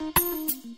Let's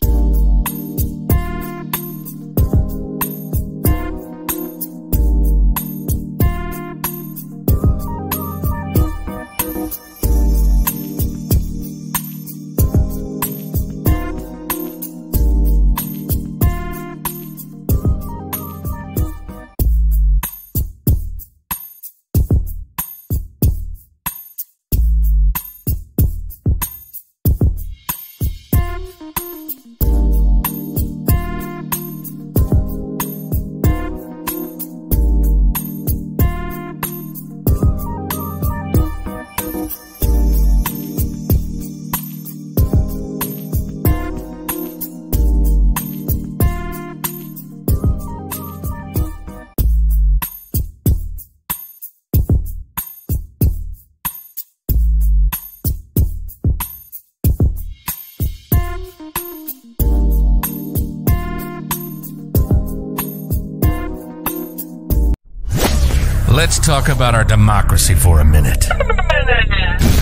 talk about our democracy for a minute.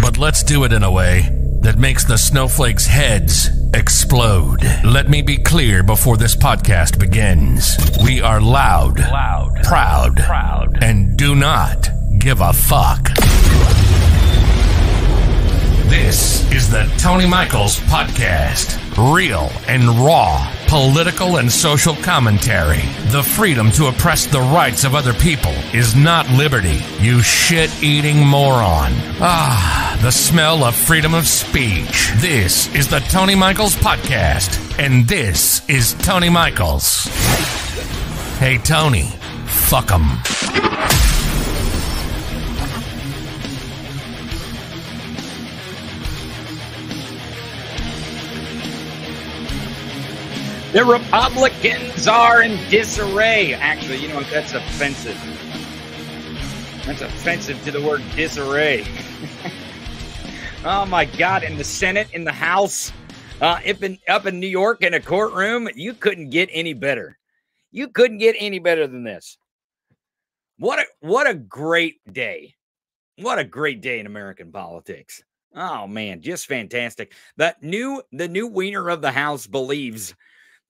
But let's do it in a way that makes the snowflakes' heads explode. Let me be clear before this podcast begins. We are loud, loud, proud, proud, and do not give a fuck. This is the Tony Michaels Podcast. Real and raw political and social commentary. The freedom to oppress the rights of other people is not liberty, you shit eating moron. Ah, the smell of freedom of speech. This is the Tony Michaels Podcast, and this is Tony Michaels. Hey, Tony, Fuck fuck 'em. The Republicans are in disarray. Actually, you know what? That's offensive. That's offensive to the word disarray. oh my God! In the Senate, in the House, uh, up in up in New York, in a courtroom, you couldn't get any better. You couldn't get any better than this. What a what a great day! What a great day in American politics. Oh man, just fantastic. The new the new wiener of the House believes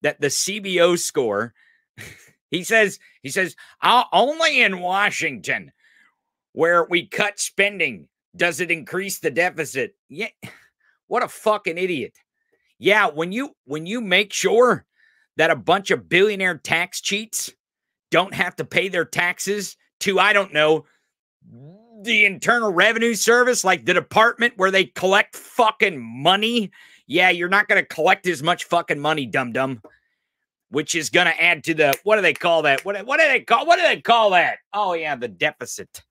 that the CBO score, he says, he says, only in Washington where we cut spending does it increase the deficit. Yeah. What a fucking idiot. Yeah, when you when you make sure that a bunch of billionaire tax cheats don't have to pay their taxes to I don't know the Internal Revenue Service, like the department where they collect fucking money yeah, you're not going to collect as much fucking money, dum dum, which is going to add to the what do they call that? What what do they call what do they call that? Oh yeah, the deficit.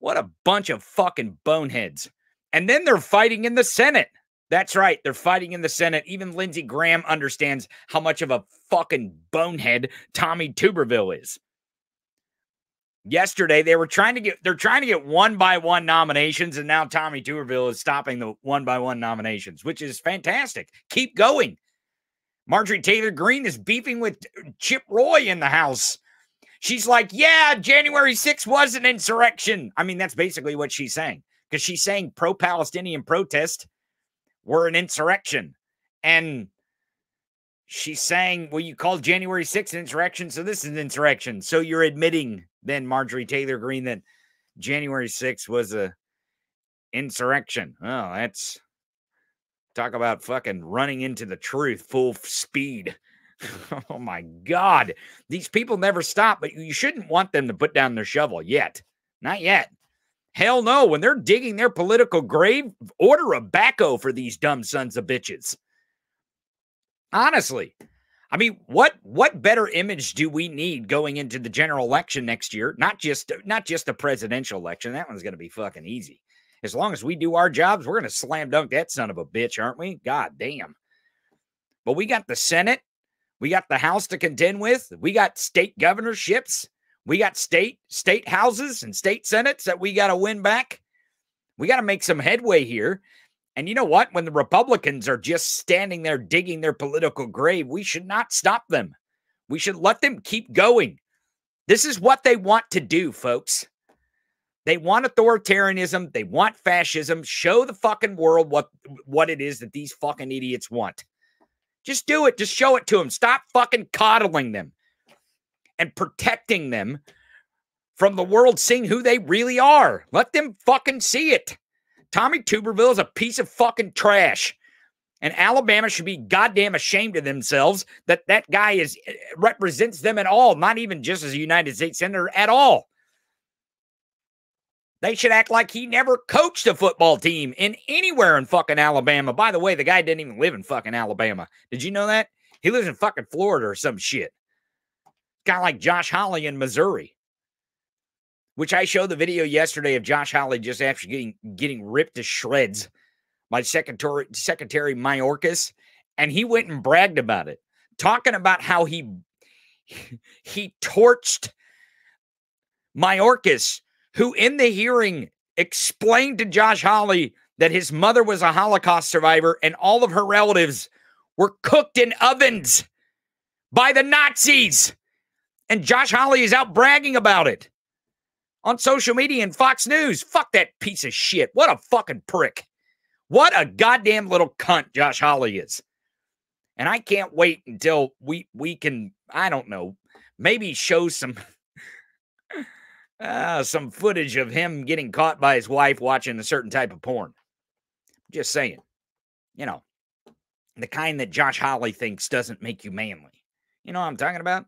What a bunch of fucking boneheads. And then they're fighting in the Senate. That's right. They're fighting in the Senate. Even Lindsey Graham understands how much of a fucking bonehead Tommy Tuberville is yesterday they were trying to get they're trying to get one by one nominations and now tommy tuberville is stopping the one by one nominations which is fantastic. Keep going. Marjorie taylor greene is beefing with chip roy in the house. She's like yeah january 6th was an insurrection. I mean that's basically what she's saying because she's saying pro-palestinian protest were an insurrection. And she's saying well you called january 6th an insurrection so this is an insurrection. So you're admitting then Marjorie Taylor Greene that January 6th was a insurrection. Oh, that's talk about fucking running into the truth full speed. oh my God. These people never stop, but you shouldn't want them to put down their shovel yet. Not yet. Hell no. When they're digging their political grave, order a backhoe for these dumb sons of bitches. Honestly, I mean, what what better image do we need going into the general election next year? Not just not just the presidential election. That one's going to be fucking easy. As long as we do our jobs, we're going to slam dunk that son of a bitch, aren't we? God damn. But we got the Senate, we got the House to contend with, we got state governorships, we got state state houses and state senates that we got to win back. We got to make some headway here. And you know what? When the Republicans are just standing there digging their political grave, we should not stop them. We should let them keep going. This is what they want to do, folks. They want authoritarianism. They want fascism. Show the fucking world what what it is that these fucking idiots want. Just do it. Just show it to them. Stop fucking coddling them and protecting them from the world seeing who they really are. Let them fucking see it. Tommy Tuberville is a piece of fucking trash. And Alabama should be goddamn ashamed of themselves that that guy is eh, represents them at all, not even just as a United States senator at all. They should act like he never coached a football team in anywhere in fucking Alabama. By the way, the guy didn't even live in fucking Alabama. Did you know that? He lives in fucking Florida or some shit. Guy like Josh Hawley in Missouri. Which I showed the video yesterday of Josh Hawley just actually getting getting ripped to shreds by Secretary Secretary Mayorkas, and he went and bragged about it, talking about how he he torched Mayorkas who in the hearing explained to Josh Hawley that his mother was a Holocaust survivor and all of her relatives were cooked in ovens by the Nazis. And Josh Hawley is out bragging about it on social media and Fox News. Fuck that piece of shit. What a fucking prick. What a goddamn little cunt Josh Hawley is. And I can't wait until we we can, I don't know, maybe show some uh, some footage of him getting caught by his wife watching a certain type of porn. Just saying, you know, the kind that Josh Hawley thinks doesn't make you manly. You know what I'm talking about?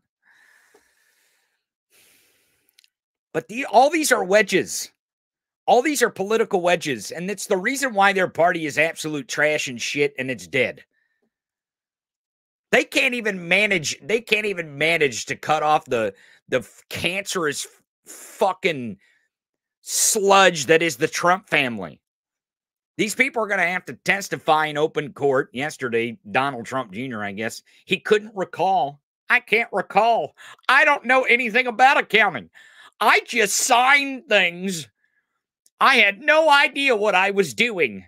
But the, all these are wedges. All these are political wedges. And it's the reason why their party is absolute trash and shit and it's dead. They can't even manage, they can't even manage to cut off the the cancerous fucking sludge that is the Trump family. These people are going to have to testify in open court. Yesterday, Donald Trump Jr., I guess, he couldn't recall. I can't recall. I don't know anything about accounting. I just signed things. I had no idea what I was doing.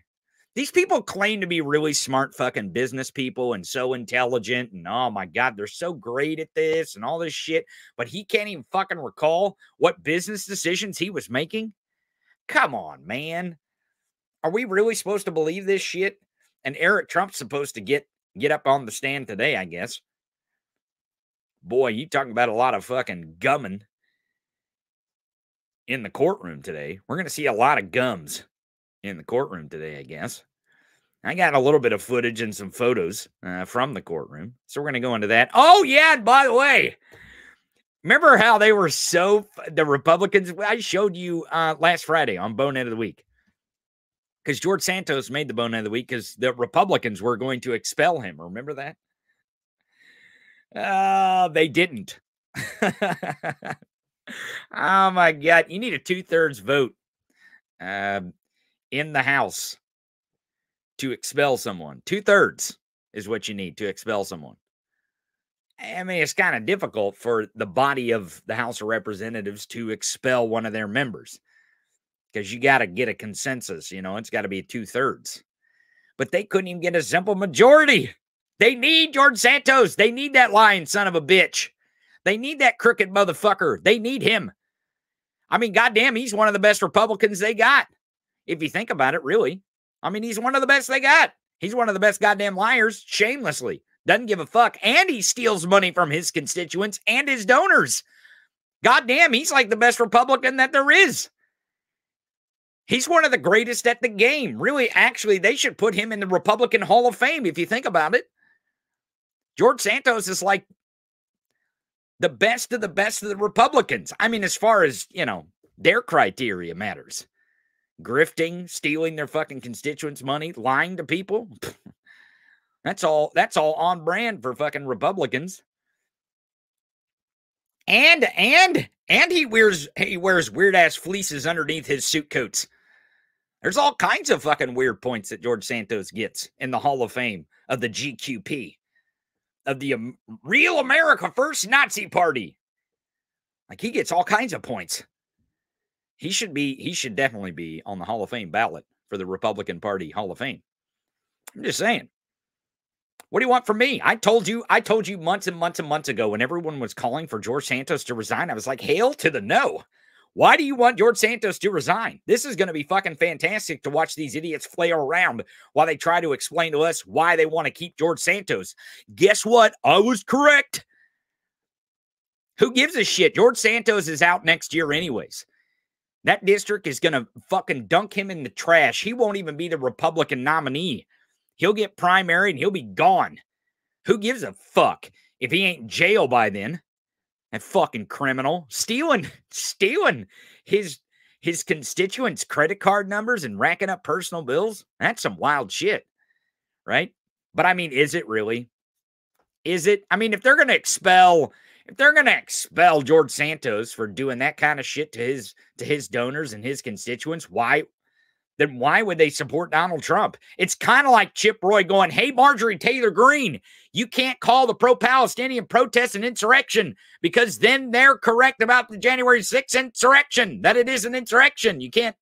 These people claim to be really smart fucking business people and so intelligent and oh my god, they're so great at this and all this shit, but he can't even fucking recall what business decisions he was making. Come on, man. Are we really supposed to believe this shit? And Eric Trump's supposed to get get up on the stand today, I guess. Boy, you talking about a lot of fucking gumming in the courtroom today. We're going to see a lot of gums in the courtroom today, I guess. I got a little bit of footage and some photos uh, from the courtroom. So we're going to go into that. Oh, yeah. And by the way, remember how they were so, the Republicans, I showed you uh, last Friday on Bonehead of the Week. Because George Santos made the Bonehead of the Week because the Republicans were going to expel him. Remember that? Uh, they didn't. oh, my God. You need a two thirds vote. Um, in the House to expel someone. Two thirds is what you need to expel someone. I mean, it's kind of difficult for the body of the House of Representatives to expel one of their members because you got to get a consensus. You know, it's got to be two thirds. But they couldn't even get a simple majority. They need George Santos. They need that lying son of a bitch. They need that crooked motherfucker. They need him. I mean, goddamn, he's one of the best Republicans they got if you think about it, really. I mean, he's one of the best they got. He's one of the best goddamn liars, shamelessly. Doesn't give a fuck. And he steals money from his constituents and his donors. Goddamn, he's like the best Republican that there is. He's one of the greatest at the game. Really, actually, they should put him in the Republican Hall of Fame if you think about it. George Santos is like the best of the best of the Republicans. I mean, as far as, you know, their criteria matters grifting, stealing their fucking constituents' money, lying to people. that's all that's all on brand for fucking Republicans. And and and he wears he wears weird ass fleeces underneath his suit coats. There's all kinds of fucking weird points that George Santos gets in the Hall of Fame of the GQP, of the um, Real America First Nazi Party. Like he gets all kinds of points he should be he should definitely be on the Hall of Fame ballot for the Republican Party Hall of Fame. I'm just saying. What do you want from me? I told you, I told you months and months and months ago when everyone was calling for George Santos to resign, I was like, hail to the no. Why do you want George Santos to resign? This is going to be fucking fantastic to watch these idiots flail around while they try to explain to us why they want to keep George Santos. Guess what? I was correct. Who gives a shit? George Santos is out next year, anyways. That district is going to fucking dunk him in the trash. He won't even be the Republican nominee. He'll get primary and he'll be gone. Who gives a fuck if he ain't jail by then? That fucking criminal stealing, stealing his his constituents' credit card numbers and racking up personal bills. That's some wild shit, right? But I mean, is it really? Is it? I mean, if they're going to expel if they're going to expel George Santos for doing that kind of shit to his to his donors and his constituents, why then why would they support Donald Trump? It's kind of like Chip Roy going, "Hey Marjorie Taylor Greene, you can't call the pro-Palestinian protest an insurrection because then they're correct about the January 6th insurrection, that it is an insurrection. You can't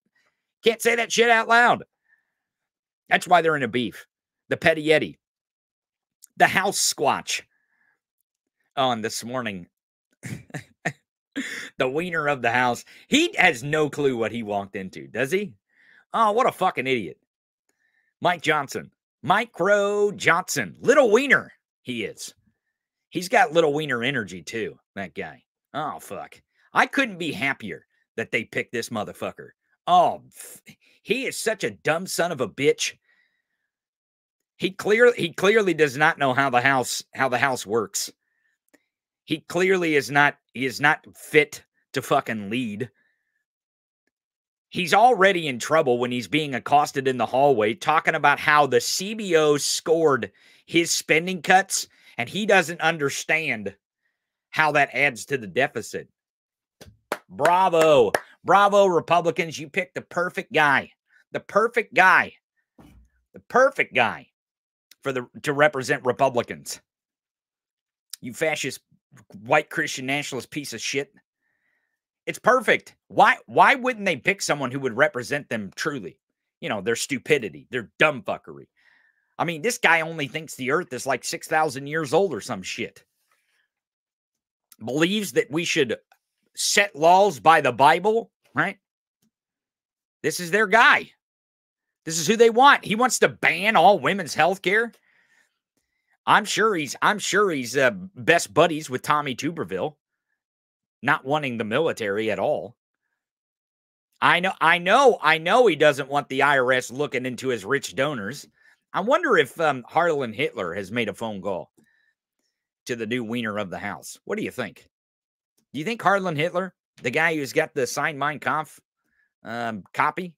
can't say that shit out loud." That's why they're in a beef. The Petty Yeti. The House Squatch on this morning. the wiener of the house. He has no clue what he walked into, does he? Oh, what a fucking idiot. Mike Johnson. Micro Johnson. Little wiener, he is. He's got little wiener energy too, that guy. Oh, fuck. I couldn't be happier that they picked this motherfucker. Oh, he is such a dumb son of a bitch. He clearly he clearly does not know how the house how the house works. He clearly is not he is not fit to fucking lead. He's already in trouble when he's being accosted in the hallway talking about how the CBO scored his spending cuts and he doesn't understand how that adds to the deficit. Bravo. Bravo, Republicans. You picked the perfect guy. The perfect guy. The perfect guy for the to represent Republicans. You fascist white Christian nationalist piece of shit. It's perfect. Why why wouldn't they pick someone who would represent them truly? You know, their stupidity, their dumb fuckery. I mean, this guy only thinks the earth is like 6,000 years old or some shit. Believes that we should set laws by the Bible, right? This is their guy. This is who they want. He wants to ban all women's health care. I'm sure he's I'm sure he's uh, best buddies with Tommy Tuberville, not wanting the military at all. I know, I know, I know he doesn't want the IRS looking into his rich donors. I wonder if um, Harlan Hitler has made a phone call to the new wiener of the house. What do you think? Do you think Harlan Hitler, the guy who's got the signed Mein Kampf um, copy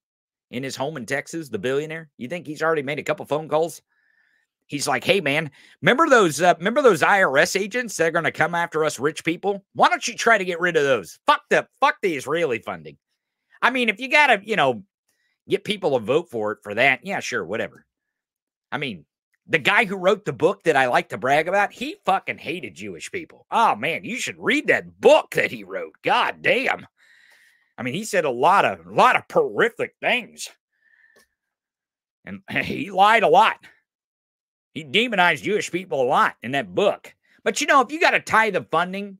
in his home in Texas, the billionaire, you think he's already made a couple phone calls He's like, "Hey man, remember those uh, remember those IRS agents that are going to come after us rich people? Why don't you try to get rid of those? Fuck the fuck the Israeli funding. I mean, if you got to, you know, get people to vote for it for that, yeah, sure, whatever. I mean, the guy who wrote the book that I like to brag about, he fucking hated Jewish people. Oh man, you should read that book that he wrote. God damn. I mean, he said a lot of a lot of horrific things. And he lied a lot. He demonized Jewish people a lot in that book. But you know, if you got to tie the funding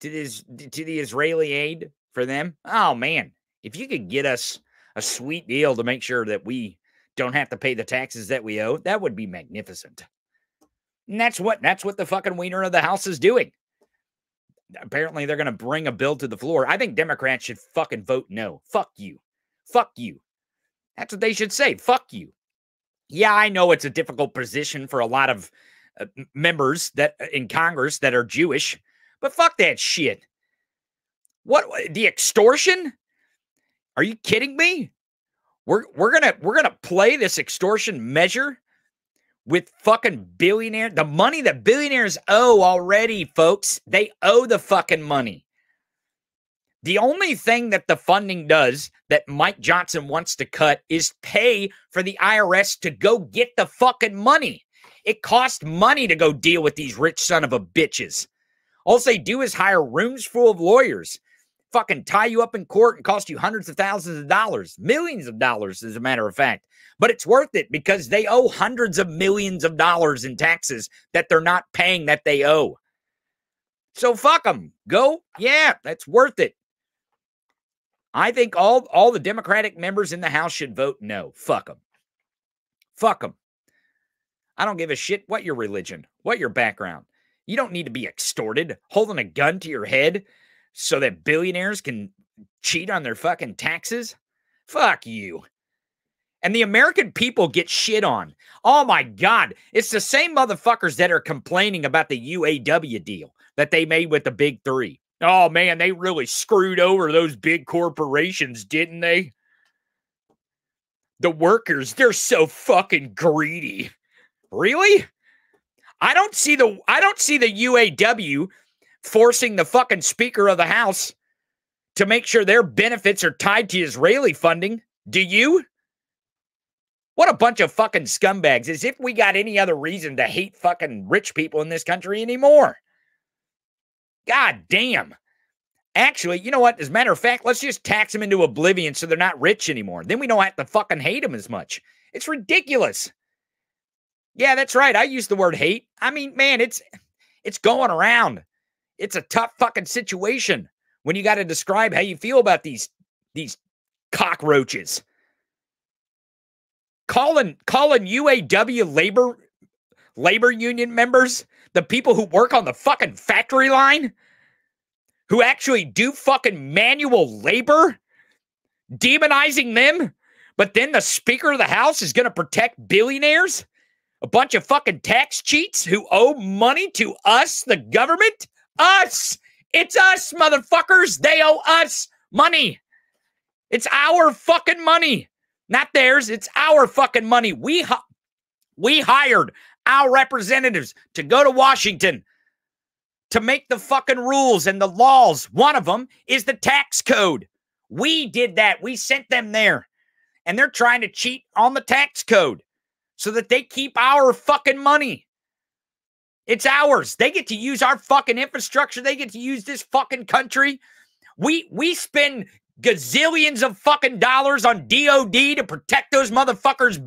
to this to the Israeli aid for them, oh man, if you could get us a sweet deal to make sure that we don't have to pay the taxes that we owe, that would be magnificent. And that's what that's what the fucking wiener of the house is doing. Apparently, they're going to bring a bill to the floor. I think Democrats should fucking vote no. Fuck you. Fuck you. That's what they should say. Fuck you yeah, I know it's a difficult position for a lot of uh, members that uh, in Congress that are Jewish, but fuck that shit. What the extortion? Are you kidding me? We're we're gonna we're gonna play this extortion measure with fucking billionaire the money that billionaires owe already, folks. They owe the fucking money. The only thing that the funding does that Mike Johnson wants to cut is pay for the IRS to go get the fucking money. It costs money to go deal with these rich son of a bitches. All they do is hire rooms full of lawyers, fucking tie you up in court and cost you hundreds of thousands of dollars, millions of dollars, as a matter of fact. But it's worth it because they owe hundreds of millions of dollars in taxes that they're not paying that they owe. So fuck them. Go. Yeah, that's worth it. I think all all the Democratic members in the House should vote no. Fuck them. Fuck them. I don't give a shit what your religion, what your background. You don't need to be extorted, holding a gun to your head so that billionaires can cheat on their fucking taxes. Fuck you. And the American people get shit on. Oh my God. It's the same motherfuckers that are complaining about the UAW deal that they made with the big three. Oh man, they really screwed over those big corporations, didn't they? The workers, they're so fucking greedy. Really? I don't see the I don't see the UAW forcing the fucking speaker of the house to make sure their benefits are tied to Israeli funding. Do you? What a bunch of fucking scumbags. As if we got any other reason to hate fucking rich people in this country anymore. God damn. Actually, you know what? As a matter of fact, let's just tax them into oblivion so they're not rich anymore. Then we don't have to fucking hate them as much. It's ridiculous. Yeah, that's right. I use the word hate. I mean, man, it's it's going around. It's a tough fucking situation when you got to describe how you feel about these these cockroaches calling calling UAW labor labor union members the people who work on the fucking factory line? Who actually do fucking manual labor? Demonizing them? But then the speaker of the house is going to protect billionaires? A bunch of fucking tax cheats who owe money to us the government? Us! It's us motherfuckers! They owe us money! It's our fucking money! Not theirs. It's our fucking money. We we hired our representatives to go to Washington to make the fucking rules and the laws. One of them is the tax code. We did that. We sent them there. And they're trying to cheat on the tax code so that they keep our fucking money. It's ours. They get to use our fucking infrastructure. They get to use this fucking country. We we spend gazillions of fucking dollars on DOD to protect those motherfuckers'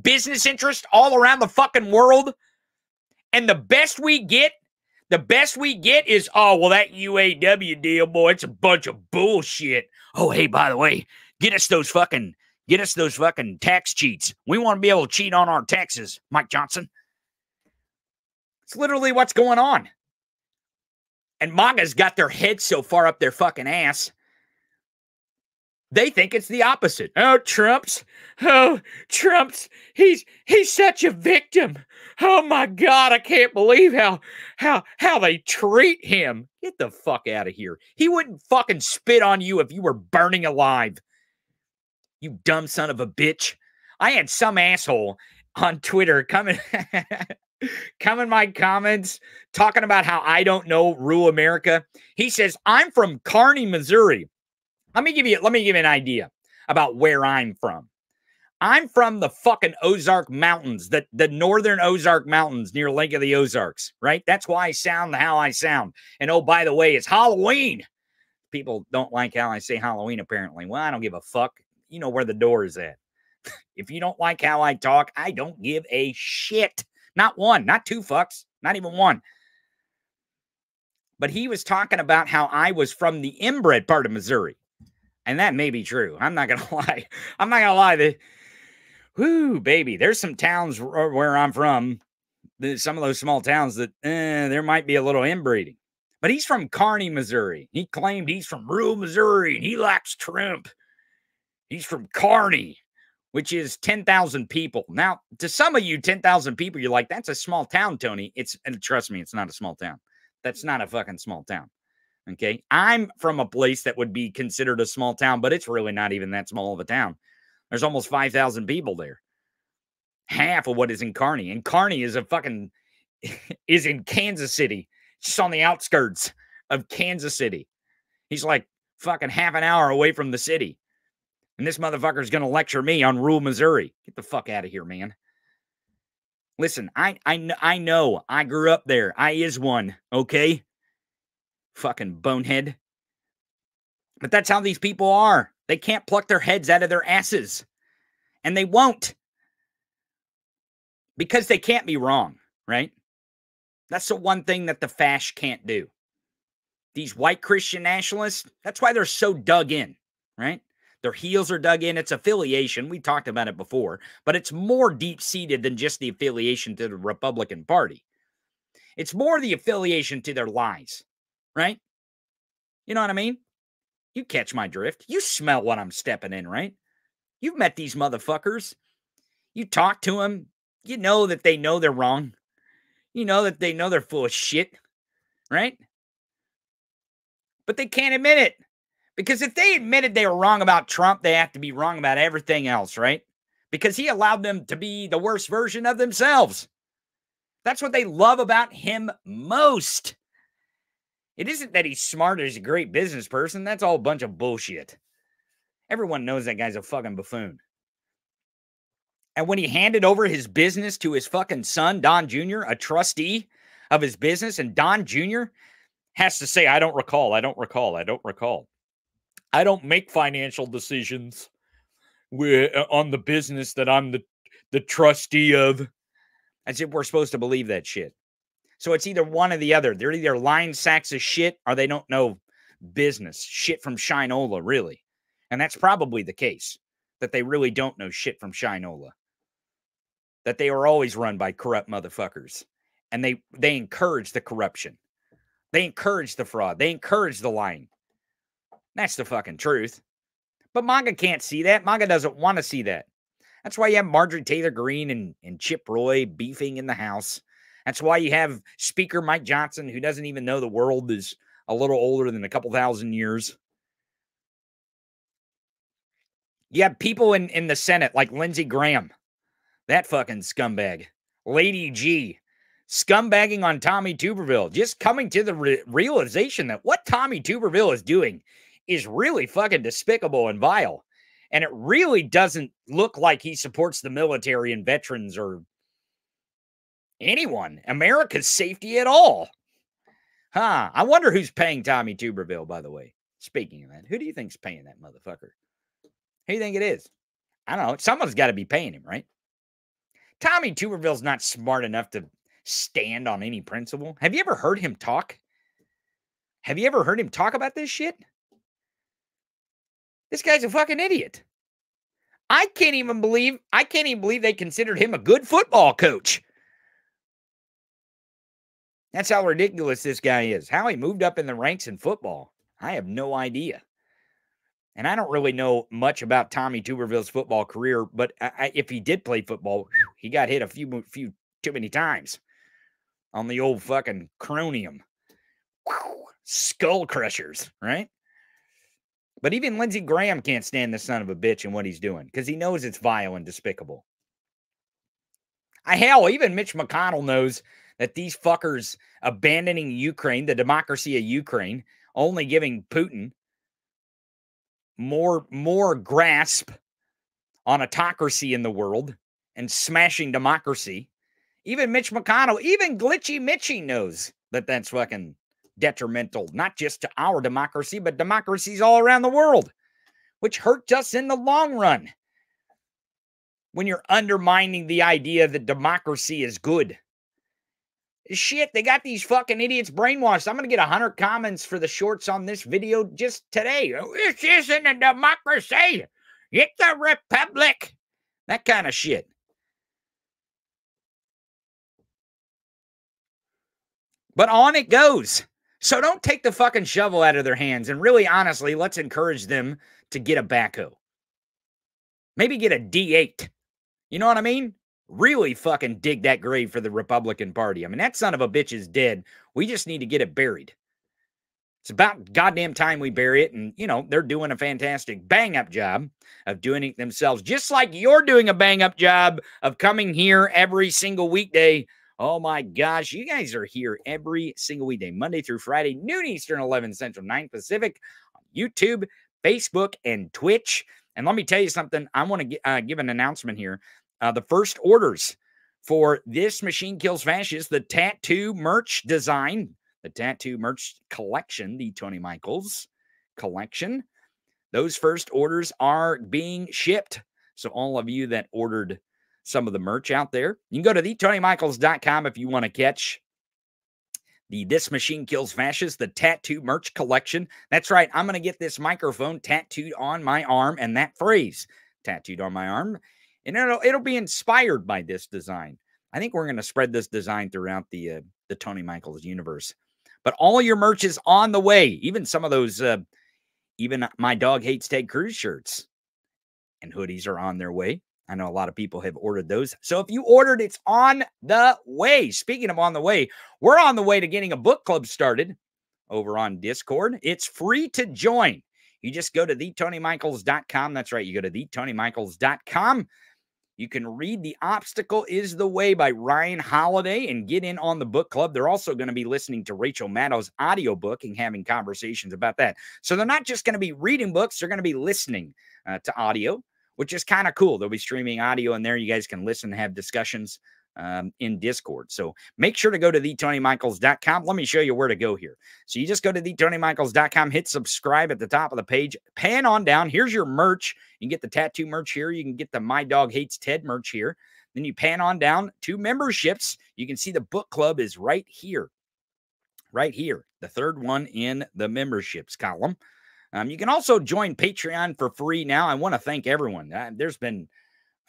business interests all around the fucking world. And the best we get, the best we get is, oh, well, that UAW deal, boy, it's a bunch of bullshit. Oh, hey, by the way, get us those fucking, get us those fucking tax cheats. We want to be able to cheat on our taxes, Mike Johnson. It's literally what's going on. And MAGA's got their heads so far up their fucking ass they think it's the opposite. Oh, Trump's, oh, Trump's, he's he's such a victim. Oh my God, I can't believe how how how they treat him. Get the fuck out of here. He wouldn't fucking spit on you if you were burning alive. You dumb son of a bitch. I had some asshole on Twitter coming come in my comments talking about how I don't know rule America. He says, I'm from Kearney, Missouri. Let me give you let me give you an idea about where I'm from. I'm from the fucking Ozark Mountains, the, the northern Ozark Mountains near Lake of the Ozarks, right? That's why I sound how I sound. And oh, by the way, it's Halloween. People don't like how I say Halloween, apparently. Well, I don't give a fuck. You know where the door is at. if you don't like how I talk, I don't give a shit. Not one, not two fucks, not even one. But he was talking about how I was from the inbred part of Missouri. And that may be true. I'm not gonna lie. I'm not gonna lie. That, whoo, baby, there's some towns where I'm from. Some of those small towns that eh, there might be a little inbreeding. But he's from Kearney, Missouri. He claimed he's from rural Missouri and he likes Trump. He's from Kearney, which is 10,000 people. Now, to some of you, 10,000 people, you're like, that's a small town, Tony. It's, and trust me, it's not a small town. That's not a fucking small town. Okay. I'm from a place that would be considered a small town, but it's really not even that small of a town. There's almost 5,000 people there. Half of what is in Kearney. And Kearney is a fucking, is in Kansas City, just on the outskirts of Kansas City. He's like fucking half an hour away from the city. And this motherfucker is going to lecture me on rural Missouri. Get the fuck out of here, man. Listen, I I I know I grew up there. I is one, okay? Fucking bonehead. But that's how these people are. They can't pluck their heads out of their asses. And they won't. Because they can't be wrong, right? That's the one thing that the fash can't do. These white Christian nationalists, that's why they're so dug in. right? Their heels are dug in. It's affiliation. We talked about it before, but it's more deep seated than just the affiliation to the Republican Party. It's more the affiliation to their lies, right? You know what I mean? You catch my drift. You smell what I'm stepping in, right? You've met these motherfuckers. You talk to them. You know that they know they're wrong. You know that they know they're full of shit, right? But they can't admit it. Because if they admitted they were wrong about Trump, they have to be wrong about everything else, right? Because he allowed them to be the worst version of themselves. That's what they love about him most. It isn't that he's smart or he's a great business person. That's all a bunch of bullshit. Everyone knows that guy's a fucking buffoon. And when he handed over his business to his fucking son, Don Jr., a trustee of his business, and Don Jr. has to say, I don't recall, I don't recall, I don't recall. I don't make financial decisions uh, on the business that I'm the, the trustee of. As if we're supposed to believe that shit. So it's either one or the other. They're either lying sacks of shit or they don't know business. Shit from Shinola, really. And that's probably the case that they really don't know shit from Shinola. That they are always run by corrupt motherfuckers. And they they encourage the corruption. They encourage the fraud. They encourage the lying. That's the fucking truth. But MAGA can't see that. MAGA doesn't want to see that. That's why you have Marjorie Taylor Greene and, and Chip Roy beefing in the House. That's why you have Speaker Mike Johnson, who doesn't even know the world is a little older than a couple thousand years. You have people in, in the Senate like Lindsey Graham, that fucking scumbag. Lady G, scumbagging on Tommy Tuberville, just coming to the re- realization that what Tommy Tuberville is doing is really fucking despicable and vile. And it really doesn't look like he supports the military and veterans or anyone, America's safety at all. Huh. I wonder who's paying Tommy Tuberville, by the way. Speaking of that, who do you think's paying that motherfucker? Who do you think it is? I don't know. Someone's got to be paying him, right? Tommy Tuberville's not smart enough to stand on any principle. Have you ever heard him talk? Have you ever heard him talk about this shit? This guy's a fucking idiot. I can't even believe I can't even believe they considered him a good football coach. That's how ridiculous this guy is. How he moved up in the ranks in football. I have no idea. And I don't really know much about Tommy Tuberville's football career, but I, if he did play football, he got hit a few few too many times on the old fucking cronium. Skull crushers, right? But even Lindsey Graham can't stand the son of a bitch and what he's doing because he knows it's vile and despicable. I hell, even Mitch McConnell knows that these fuckers abandoning Ukraine, the democracy of Ukraine, only giving Putin more more grasp on autocracy in the world and smashing democracy. Even Mitch McConnell, even glitchy Mitchy knows that that's fucking detrimental, not just to our democracy, but democracies all around the world, which hurts us in the long run. When you're undermining the idea that democracy is good. Shit, they got these fucking idiots brainwashed. I'm going to get 100 comments for the shorts on this video just today. Oh, this isn't a democracy. It's a republic. That kind of shit. But on it goes. So don't take the fucking shovel out of their hands. And really, honestly, let's encourage them to get a backhoe. Maybe get a D8. You know what I mean? Really fucking dig that grave for the Republican Party. I mean, that son of a bitch is dead. We just need to get it buried. It's about goddamn time we bury it. And, you know, they're doing a fantastic bang up job of doing it themselves, just like you're doing a bang up job of coming here every single weekday Oh my gosh, you guys are here every single weekday, Monday through Friday, noon Eastern, 11 Central, 9 Pacific, on YouTube, Facebook, and Twitch. And let me tell you something. I want to uh, give an announcement here. Uh, the first orders for this Machine Kills Fascist, the tattoo merch design, the tattoo merch collection, the Tony Michaels collection, those first orders are being shipped. So, all of you that ordered some of the merch out there. You can go to thetonymichaels.com if you want to catch the This Machine Kills Fascists, the tattoo merch collection. That's right. I'm going to get this microphone tattooed on my arm and that phrase tattooed on my arm. And it'll, it'll be inspired by this design. I think we're going to spread this design throughout the uh, the Tony Michaels universe. But all your merch is on the way. Even some of those, uh, even my dog hates Ted Cruz shirts and hoodies are on their way. I know a lot of people have ordered those. So if you ordered, it's on the way. Speaking of on the way, we're on the way to getting a book club started over on Discord. It's free to join. You just go to thetonymichaels.com. That's right. You go to thetonymichaels.com. You can read The Obstacle is the Way by Ryan Holiday and get in on the book club. They're also going to be listening to Rachel Maddow's audiobook and having conversations about that. So they're not just going to be reading books, they're going to be listening uh, to audio which is kind of cool. They'll be streaming audio in there. You guys can listen and have discussions um, in Discord. So make sure to go to thetonymichaels.com. Let me show you where to go here. So you just go to thetonymichaels.com, hit subscribe at the top of the page, pan on down. Here's your merch. You can get the tattoo merch here. You can get the My Dog Hates Ted merch here. Then you pan on down to memberships. You can see the book club is right here. Right here, the third one in the memberships column. Um, you can also join Patreon for free now. I want to thank everyone. Uh, there's been,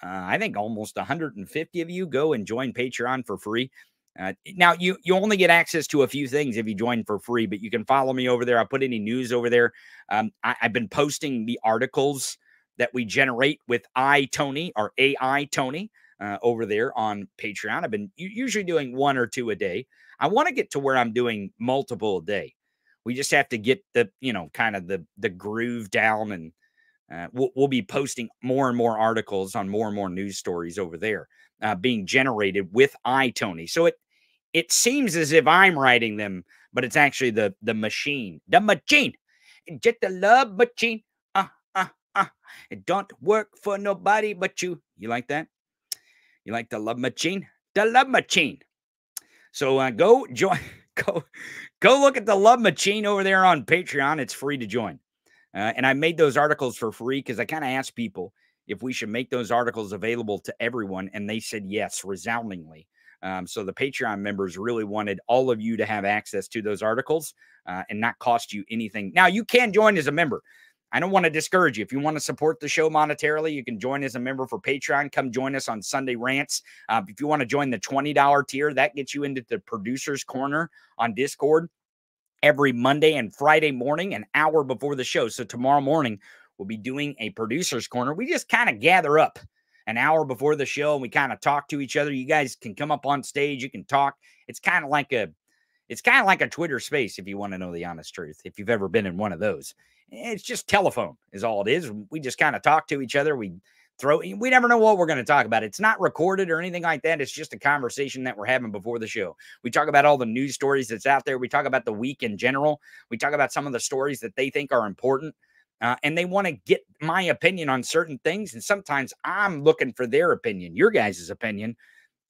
uh, I think, almost 150 of you go and join Patreon for free. Uh, now you you only get access to a few things if you join for free, but you can follow me over there. I put any news over there. Um, I, have been posting the articles that we generate with I Tony or AI Tony uh, over there on Patreon. I've been usually doing one or two a day. I want to get to where I'm doing multiple a day. We just have to get the, you know, kind of the the groove down and uh, we'll, we'll, be posting more and more articles on more and more news stories over there uh, being generated with iTony. So it it seems as if I'm writing them, but it's actually the the machine, the machine, just the love machine. Uh, uh, uh. It don't work for nobody but you. You like that? You like the love machine? The love machine. So uh, go join. go go look at the Love Machine over there on Patreon. It's free to join. Uh, and I made those articles for free because I kind of asked people if we should make those articles available to everyone, and they said yes, resoundingly. Um, so the Patreon members really wanted all of you to have access to those articles uh, and not cost you anything. Now you can join as a member. I don't want to discourage you. If you want to support the show monetarily, you can join as a member for Patreon. Come join us on Sunday Rants. Uh, if you want to join the $20 tier, that gets you into the producer's corner on Discord every Monday and Friday morning, an hour before the show. So tomorrow morning, we'll be doing a producer's corner. We just kind of gather up an hour before the show and we kind of talk to each other. You guys can come up on stage, you can talk. It's kind of like a it's kind of like a Twitter space if you want to know the honest truth. If you've ever been in one of those. It's just telephone, is all it is. We just kind of talk to each other. We throw, we never know what we're going to talk about. It's not recorded or anything like that. It's just a conversation that we're having before the show. We talk about all the news stories that's out there. We talk about the week in general. We talk about some of the stories that they think are important. Uh, and they want to get my opinion on certain things. And sometimes I'm looking for their opinion, your guys' opinion,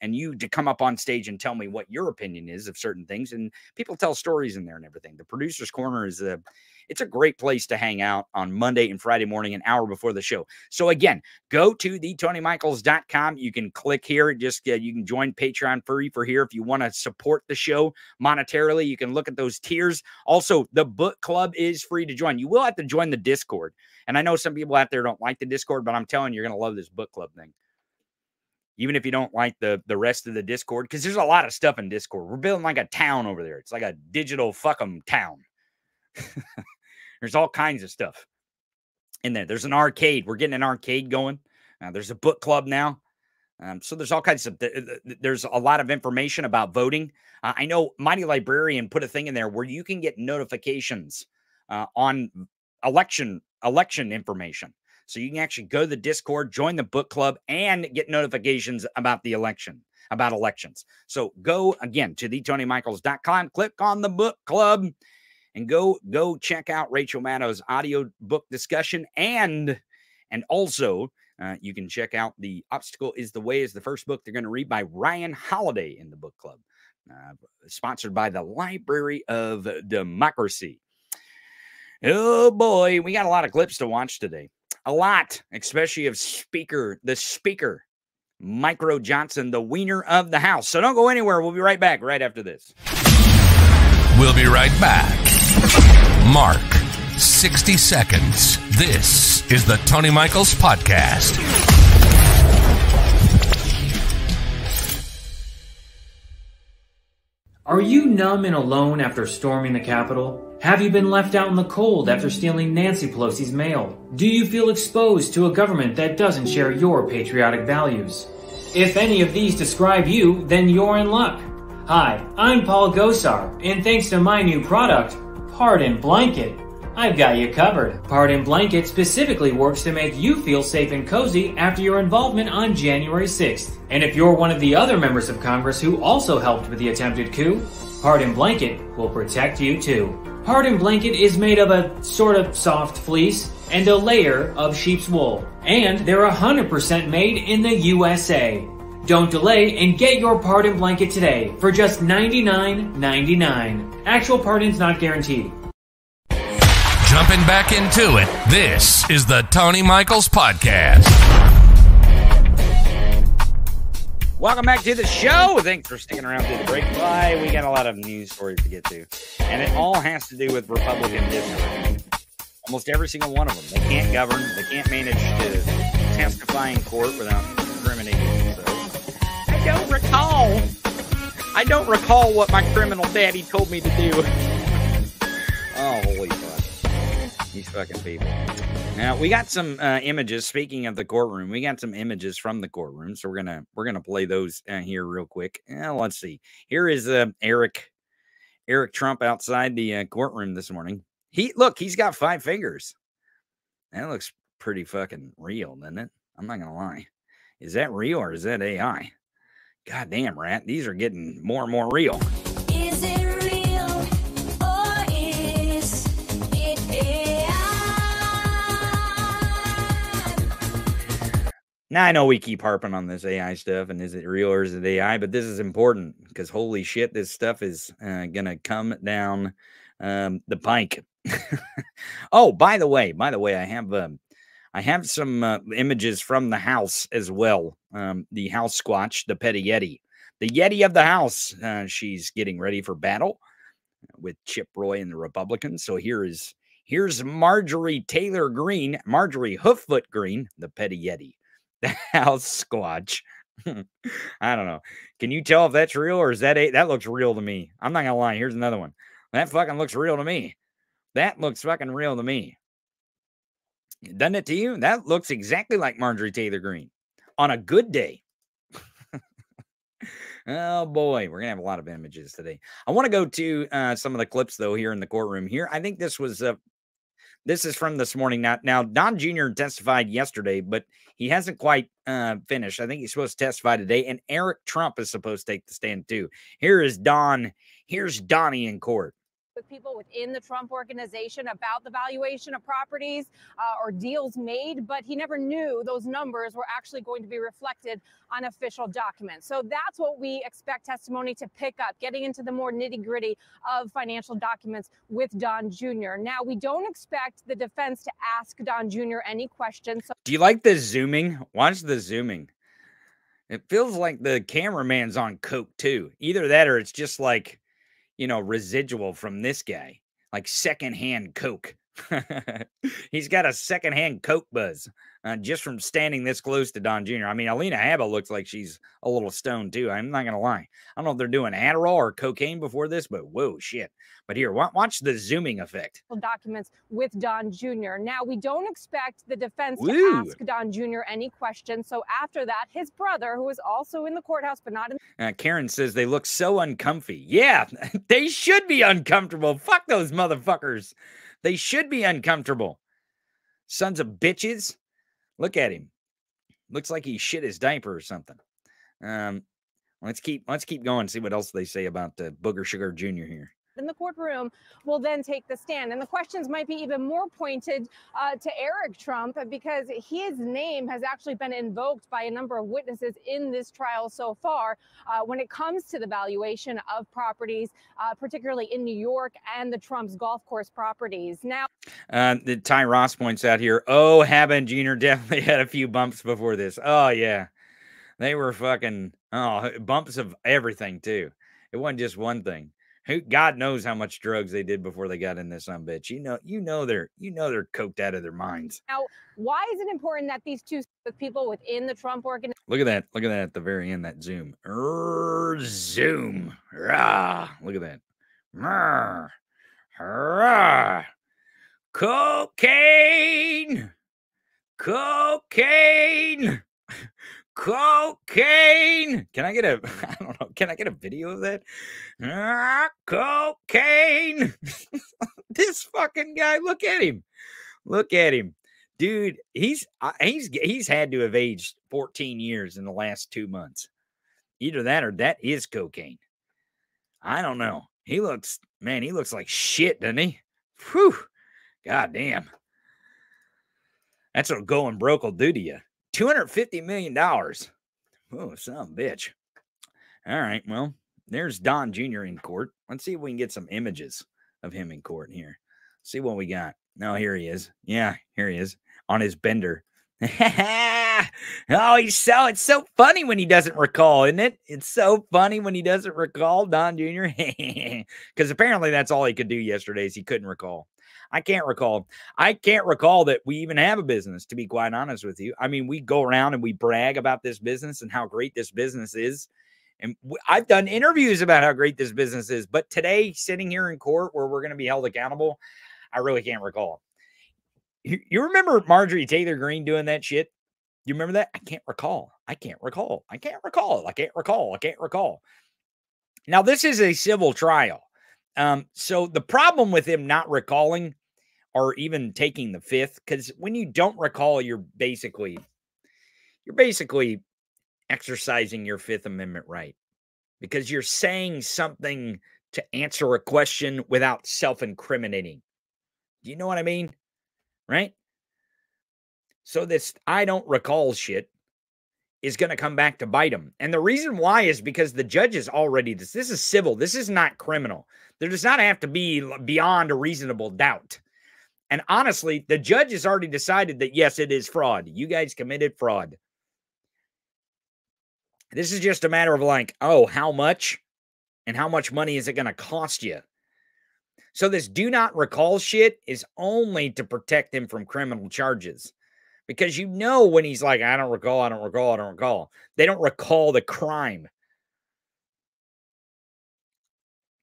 and you to come up on stage and tell me what your opinion is of certain things. And people tell stories in there and everything. The producer's corner is a it's a great place to hang out on Monday and Friday morning, an hour before the show. So again, go to thetonymichaels.com. You can click here. Just uh, you can join Patreon free for here if you want to support the show monetarily. You can look at those tiers. Also, the book club is free to join. You will have to join the Discord. And I know some people out there don't like the Discord, but I'm telling you, you're going to love this book club thing even if you don't like the the rest of the discord because there's a lot of stuff in discord we're building like a town over there it's like a digital fuck 'em town There's all kinds of stuff in there. There's an arcade. We're getting an arcade going. Uh, there's a book club now. Um, so there's all kinds of there's a lot of information about voting. Uh, I know Mighty Librarian put a thing in there where you can get notifications uh, on election election information. So you can actually go to the Discord, join the book club, and get notifications about the election, about elections. So go again to thetonymichaels.com, click on the book club, and go go check out Rachel Maddow's audio book discussion and and also uh, you can check out the obstacle is the way is the first book they're going to read by Ryan Holiday in the book club, uh, sponsored by the Library of Democracy. Oh boy, we got a lot of clips to watch today. A lot, especially of speaker the speaker Micro Johnson, the wiener of the house. So don't go anywhere. We'll be right back right after this. We'll be right back. Mark, 60 seconds. This is the Tony Michaels Podcast. Are you numb and alone after storming the Capitol? Have you been left out in the cold after stealing Nancy Pelosi's mail? Do you feel exposed to a government that doesn't share your patriotic values? If any of these describe you, then you're in luck. Hi, I'm Paul Gosar, and thanks to my new product, Pardon Blanket, I've got you covered. Pardon Blanket specifically works to make you feel safe and cozy after your involvement on January 6th. And if you're one of the other members of Congress who also helped with the attempted coup, Pardon Blanket will protect you too. Pardon Blanket is made of a sort of soft fleece and a layer of sheep's wool. And they're 100% made in the USA. Don't delay and get your pardon blanket today for just $99.99. Actual pardons not guaranteed. Jumping back into it, this is the Tony Michaels Podcast. Welcome back to the show. Thanks for sticking around through the break. Bye. We got a lot of news stories to get to, and it all has to do with Republican districts. Almost every single one of them. They can't govern. They can't manage to testify in court without incriminating themselves. I don't recall. I don't recall what my criminal daddy told me to do. oh, holy fuck. These fucking people. Now we got some uh, images. Speaking of the courtroom, we got some images from the courtroom, so we're gonna we're gonna play those uh, here real quick. Uh, let's see. Here is uh, Eric Eric Trump outside the uh, courtroom this morning. He look, he's got five fingers. That looks pretty fucking real, doesn't it? I'm not gonna lie. Is that real or is that AI? God damn, rat. These are getting more and more real. Is it real or is it AI? Now I know we keep harping on this AI stuff and is it real or is it AI, but this is important because holy shit, this stuff is uh, gonna come down um, the pike. oh, by the way, by the way, I have um, I have some uh, images from the house as well. Um, the house squatch, the petty yeti, the yeti of the house. Uh, she's getting ready for battle with Chip Roy and the Republicans. So here is here's Marjorie Taylor Greene, Marjorie Hooffoot Green, the petty yeti, the house squatch. I don't know. Can you tell if that's real or is that a that looks real to me? I'm not gonna lie. Here's another one. That fucking looks real to me. That looks fucking real to me. Done it to you? That looks exactly like Marjorie Taylor Greene on a good day. oh boy, we're gonna have a lot of images today. I want to go to uh, some of the clips though here in the courtroom. Here, I think this was uh, this is from this morning. Now, now Don Jr. testified yesterday, but he hasn't quite uh, finished. I think he's supposed to testify today, and Eric Trump is supposed to take the stand too. Here is Don. Here's Donnie in court. With people within the Trump organization about the valuation of properties uh, or deals made, but he never knew those numbers were actually going to be reflected on official documents. So that's what we expect testimony to pick up, getting into the more nitty gritty of financial documents with Don Jr. Now, we don't expect the defense to ask Don Jr. any questions. So Do you like the zooming? Watch the zooming. It feels like the cameraman's on coke too. Either that or it's just like, you know, residual from this guy, like secondhand coke. He's got a secondhand coke buzz uh, just from standing this close to Don Jr. I mean, Alina Habba looks like she's a little stoned too. I'm not gonna lie. I don't know if they're doing Adderall or cocaine before this, but whoa, shit. But here, watch the zooming effect. documents with Don Jr. Now, we don't expect the defense Woo. to ask Don Jr. any questions. So after that, his brother, who is also in the courthouse but not in Uh, Karen says they look so uncomfy. Yeah, they should be uncomfortable. Fuck those motherfuckers. They should be uncomfortable. Sons of bitches. Look at him. Looks like he shit his diaper or something. Um, let's keep let's keep going. See what else they say about uh, Booger Sugar Jr. here. In the courtroom will then take the stand. And the questions might be even more pointed uh, to Eric Trump because his name has actually been invoked by a number of witnesses in this trial so far uh, when it comes to the valuation of properties, uh, particularly in New York and the Trump's golf course properties. Now, Ty Ross points out here. Oh, Haben Jr. definitely had a few bumps before this. Oh yeah, they were fucking oh bumps of everything too. It wasn't just one thing. Who God knows how much drugs they did before they got in this some bitch. You know, you know they're you know they're coked out of their minds. Now, why is it important that these two people within the Trump organization? Look at that. Look at that at the very end, that zoom. Er, zoom. Rah. Look at that. Rah. Rah. Cocaine. Cocaine. Cocaine. Can I get a I don't know. Can I get a video of that? Ah, cocaine. this fucking guy, look at him. Look at him. Dude, he's uh, he's he's had to have aged 14 years in the last 2 months. Either that or that is cocaine. I don't know. He looks man, he looks like shit, doesn't he? Whew. God damn. That's what going broke will do to you. $250 million. Oh, some bitch. All right. Well, there's Don Jr. in court. Let's see if we can get some images of him in court here. See what we got. No, here he is. Yeah, here he is on his bender. oh, he's so it's so funny when he doesn't recall, isn't it? It's so funny when he doesn't recall Don Jr. Because apparently that's all he could do yesterday is he couldn't recall. I can't recall. I can't recall that we even have a business, to be quite honest with you. I mean, we go around and we brag about this business and how great this business is. And I've done interviews about how great this business is. But today, sitting here in court where we're going to be held accountable, I really can't recall. You, you remember Marjorie Taylor Greene doing that shit? You remember that? I can't recall. I can't recall. I can't recall. I can't recall. I can't recall. Now, this is a civil trial. Um, so the problem with him not recalling or even taking the fifth, because when you don't recall, you're basically you're basically exercising your Fifth Amendment right because you're saying something to answer a question without self-incriminating. Do you know what I mean? Right? So this I don't recall shit is going to come back to bite him. And the reason why is because the judge is already this this is civil. This is not criminal. There does not have to be beyond a reasonable doubt. And honestly, the judge has already decided that yes, it is fraud. You guys committed fraud. This is just a matter of like, oh, how much and how much money is it going to cost you? So this do not recall shit is only to protect him from criminal charges. Because you know when he's like, I don't recall, I don't recall, I don't recall. They don't recall the crime.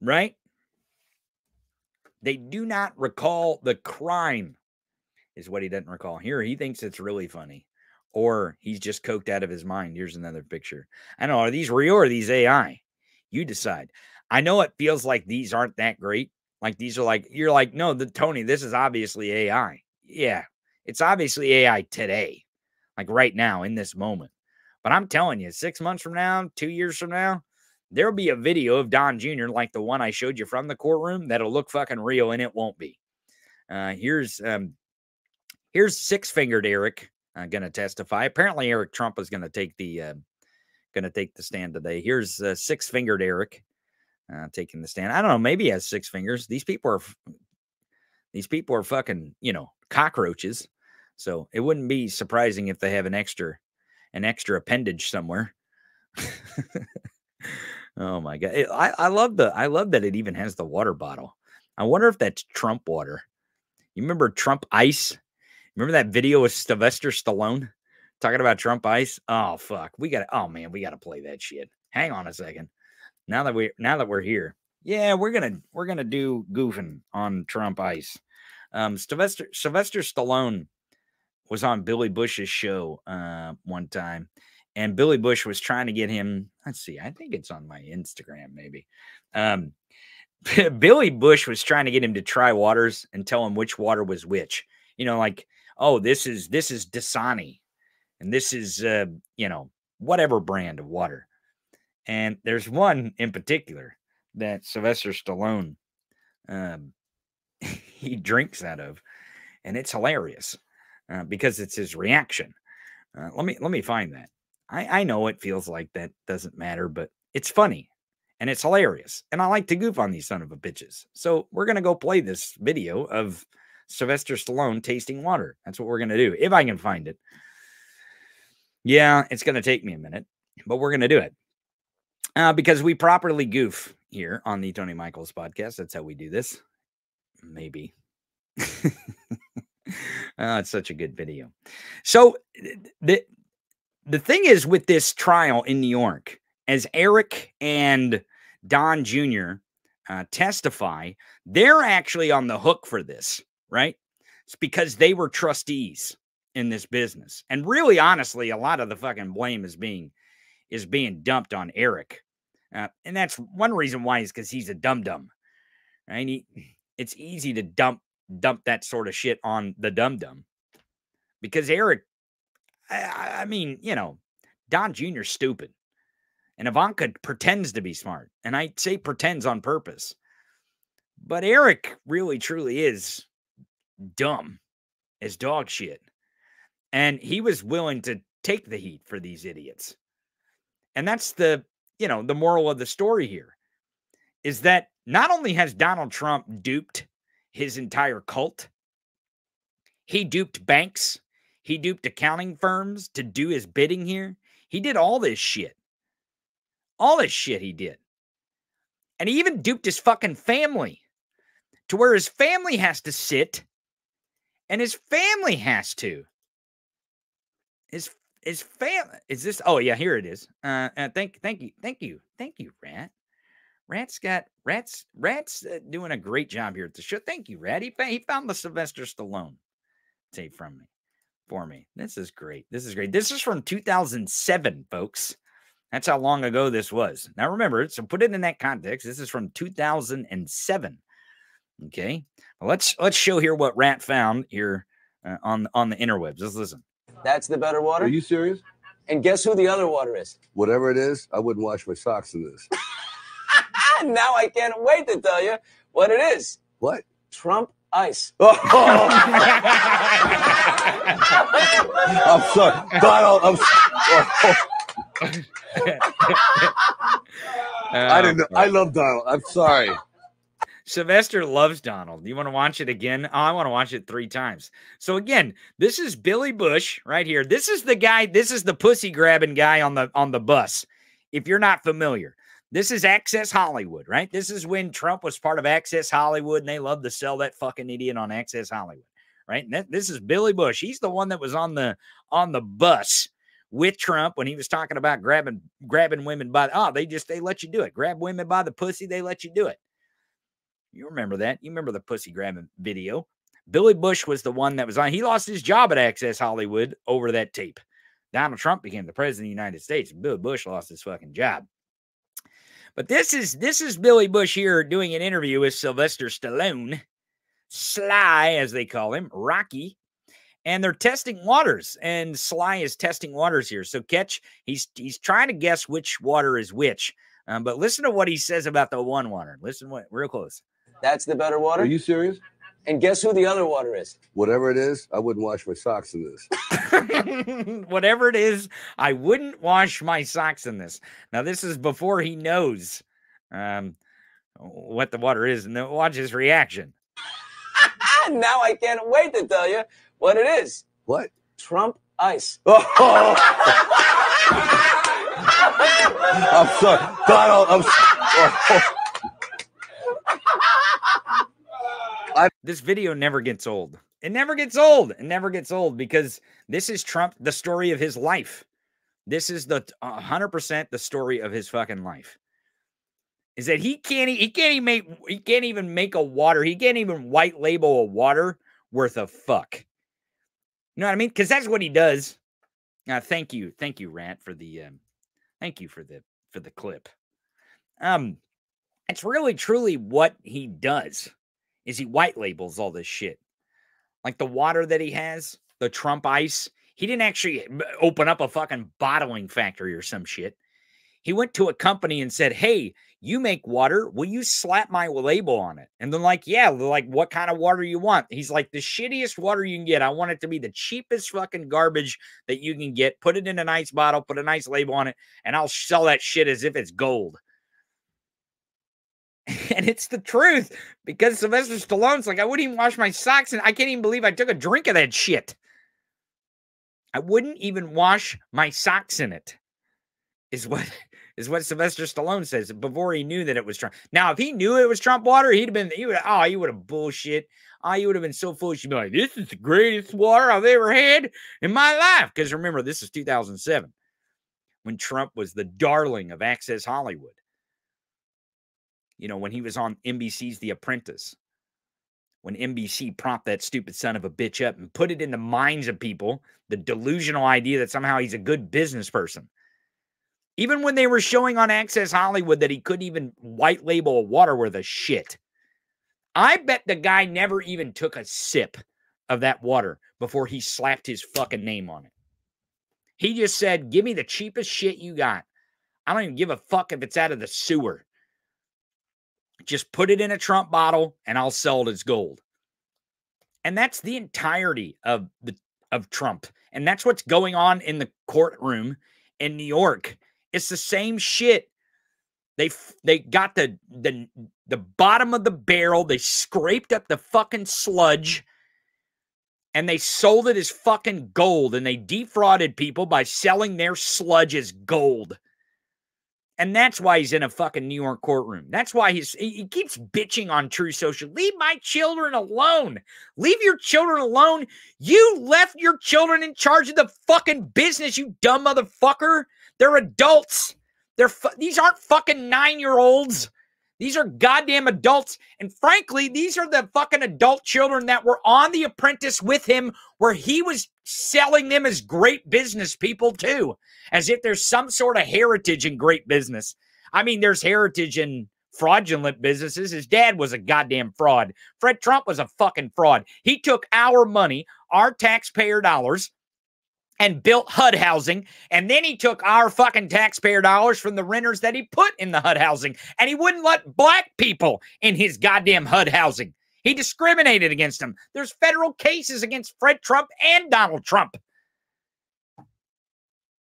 Right? They do not recall the crime, is what he doesn't recall. Here, he thinks it's really funny. Or he's just coked out of his mind. Here's another picture. I don't know. Are these real or these AI? You decide. I know it feels like these aren't that great. Like these are like, you're like, no, the Tony, this is obviously AI. Yeah, it's obviously AI today, like right now in this moment. But I'm telling you, six months from now, two years from now, there'll be a video of Don Jr. like the one I showed you from the courtroom that'll look fucking real, and it won't be. Uh, here's um, here's six fingered Eric uh, going to testify. Apparently, Eric Trump is going to take the uh, going to take the stand today. Here's uh, six fingered Eric uh, taking the stand. I don't know. Maybe he has six fingers. These people are these people are fucking you know cockroaches. So it wouldn't be surprising if they have an extra an extra appendage somewhere. oh my god! I I love the I love that it even has the water bottle. I wonder if that's Trump water. You remember Trump Ice? Remember that video with Sylvester Stallone talking about Trump Ice? Oh fuck, we got Oh man, we got to play that shit. Hang on a second. Now that we now that we're here, yeah, we're gonna we're gonna do goofing on Trump Ice. Um, Sylvester Sylvester Stallone was on Billy Bush's show uh, one time, and Billy Bush was trying to get him. Let's see, I think it's on my Instagram, maybe. Um, Billy Bush was trying to get him to try waters and tell him which water was which. You know, like, oh, this is this is Dasani, and this is uh, you know whatever brand of water. And there's one in particular that Sylvester Stallone um, he drinks out of, and it's hilarious uh, because it's his reaction. Uh, let me let me find that. I I know it feels like that doesn't matter, but it's funny and it's hilarious, and I like to goof on these son of a bitches. So we're gonna go play this video of Sylvester Stallone tasting water. That's what we're gonna do if I can find it. Yeah, it's gonna take me a minute, but we're gonna do it uh, because we properly goof here on the Tony Michaels podcast. That's how we do this. Maybe. oh, it's such a good video. So the the thing is with this trial in New York, as Eric and Don Jr. Uh, testify, they're actually on the hook for this, right? It's because they were trustees in this business, and really, honestly, a lot of the fucking blame is being is being dumped on Eric, uh, and that's one reason why is because he's a dum dum, right? He, it's easy to dump dump that sort of shit on the dum dum because Eric, I, I mean, you know, Don Jr. stupid. And Ivanka pretends to be smart. And I say pretends on purpose. But Eric really truly is dumb as dog shit. And he was willing to take the heat for these idiots. And that's the, you know, the moral of the story here is that not only has Donald Trump duped his entire cult, he duped banks, he duped accounting firms to do his bidding here. He did all this shit. All this shit he did. And he even duped his fucking family to where his family has to sit and his family has to. His his family is this oh yeah here it is uh, uh thank thank you thank you thank you rat rat's got rat's rat's uh, doing a great job here at the show thank you rat he, he found the sylvester stallone tape from me for me this is great this is great this is from 2007 folks that's how long ago this was now remember so put it in that context this is from 2007 okay well, let's let's show here what rat found here uh, on on the interwebs let's listen That's the better water. Are you serious? And guess who the other water is? Whatever it is, I wouldn't wash my socks in this. now I can't wait to tell you what it is. What? Trump ice. I'm sorry, Donald. I'm. I didn't know. I love Donald. I'm sorry. Sylvester loves Donald. You want to watch it again? Oh, I want to watch it three times. So again, this is Billy Bush right here. This is the guy. This is the pussy grabbing guy on the on the bus. If you're not familiar, this is Access Hollywood, right? This is when Trump was part of Access Hollywood, and they loved to sell that fucking idiot on Access Hollywood, right? And that, this is Billy Bush. He's the one that was on the on the bus with Trump when he was talking about grabbing grabbing women by the, oh they just they let you do it. Grab women by the pussy, they let you do it. You remember that? You remember the pussy grabbing video? Billy Bush was the one that was on. He lost his job at Access Hollywood over that tape. Donald Trump became the president of the United States. and Billy Bush lost his fucking job. But this is this is Billy Bush here doing an interview with Sylvester Stallone, Sly as they call him, Rocky, and they're testing waters. And Sly is testing waters here. So catch, he's he's trying to guess which water is which. Um, but listen to what he says about the one water. Listen what real close. That's the better water. Are you serious? And guess who the other water is? Whatever it is, I wouldn't wash my socks in this. Whatever it is, I wouldn't wash my socks in this. Now, this is before he knows um, what the water is, and then watch his reaction. now I can't wait to tell you what it is. What? Trump ice. I'm sorry, Donald. I'm. This video never gets old. It never gets old. It never gets old because this is Trump, the story of his life. This is the uh, 100% the story of his fucking life. Is that he can't he can't even make he can't even make a water. He can't even white label a water worth a fuck. You know what I mean? Because that's what he does. Uh, thank you, thank you, Rant, for the um, thank you for the for the clip. Um, it's really truly what he does is he white labels all this shit. Like the water that he has, the Trump ice. He didn't actually open up a fucking bottling factory or some shit. He went to a company and said, Hey, you make water. Will you slap my label on it? And they're like, Yeah, they're like, what kind of water you want? He's like, The shittiest water you can get. I want it to be the cheapest fucking garbage that you can get. Put it in a nice bottle, put a nice label on it, and I'll sell that shit as if it's gold. and it's the truth because Sylvester Stallone's like, I wouldn't even wash my socks, and I can't even believe I took a drink of that shit. I wouldn't even wash my socks in it. is what is what Sylvester Stallone says before he knew that it was Trump. Now, if he knew it was Trump water, he'd have been he would oh he would have bullshit. Oh, you would have been so foolish. You'd be like, "This is the greatest water I've ever had in my life." Because remember, this is 2007 when Trump was the darling of Access Hollywood. You know, when he was on NBC's The Apprentice, when NBC propped that stupid son of a bitch up and put it in the minds of people the delusional idea that somehow he's a good business person. Even when they were showing on Access Hollywood that he couldn't even white label a water worth of shit. I bet the guy never even took a sip of that water before he slapped his fucking name on it. He just said, Give me the cheapest shit you got. I don't even give a fuck if it's out of the sewer. Just put it in a Trump bottle and I'll sell it as gold. And that's the entirety of the of Trump. And that's what's going on in the courtroom in New York. It's the same shit. They they got the the the bottom of the barrel. They scraped up the fucking sludge and they sold it as fucking gold and they defrauded people by selling their sludge as gold. And that's why he's in a fucking New York courtroom. That's why he's he keeps bitching on Truth Social. Leave my children alone. Leave your children alone. You left your children in charge of the fucking business, you dumb motherfucker. They're adults. They're these aren't fucking 9-year-olds. These are goddamn adults. And frankly, these are the fucking adult children that were on The Apprentice with him, where he was selling them as great business people, too, as if there's some sort of heritage in great business. I mean, there's heritage in fraudulent businesses. His dad was a goddamn fraud. Fred Trump was a fucking fraud. He took our money, our taxpayer dollars, and built HUD housing. And then he took our fucking taxpayer dollars from the renters that he put in the HUD housing. And he wouldn't let black people in his goddamn HUD housing. He discriminated against them. There's federal cases against Fred Trump and Donald Trump.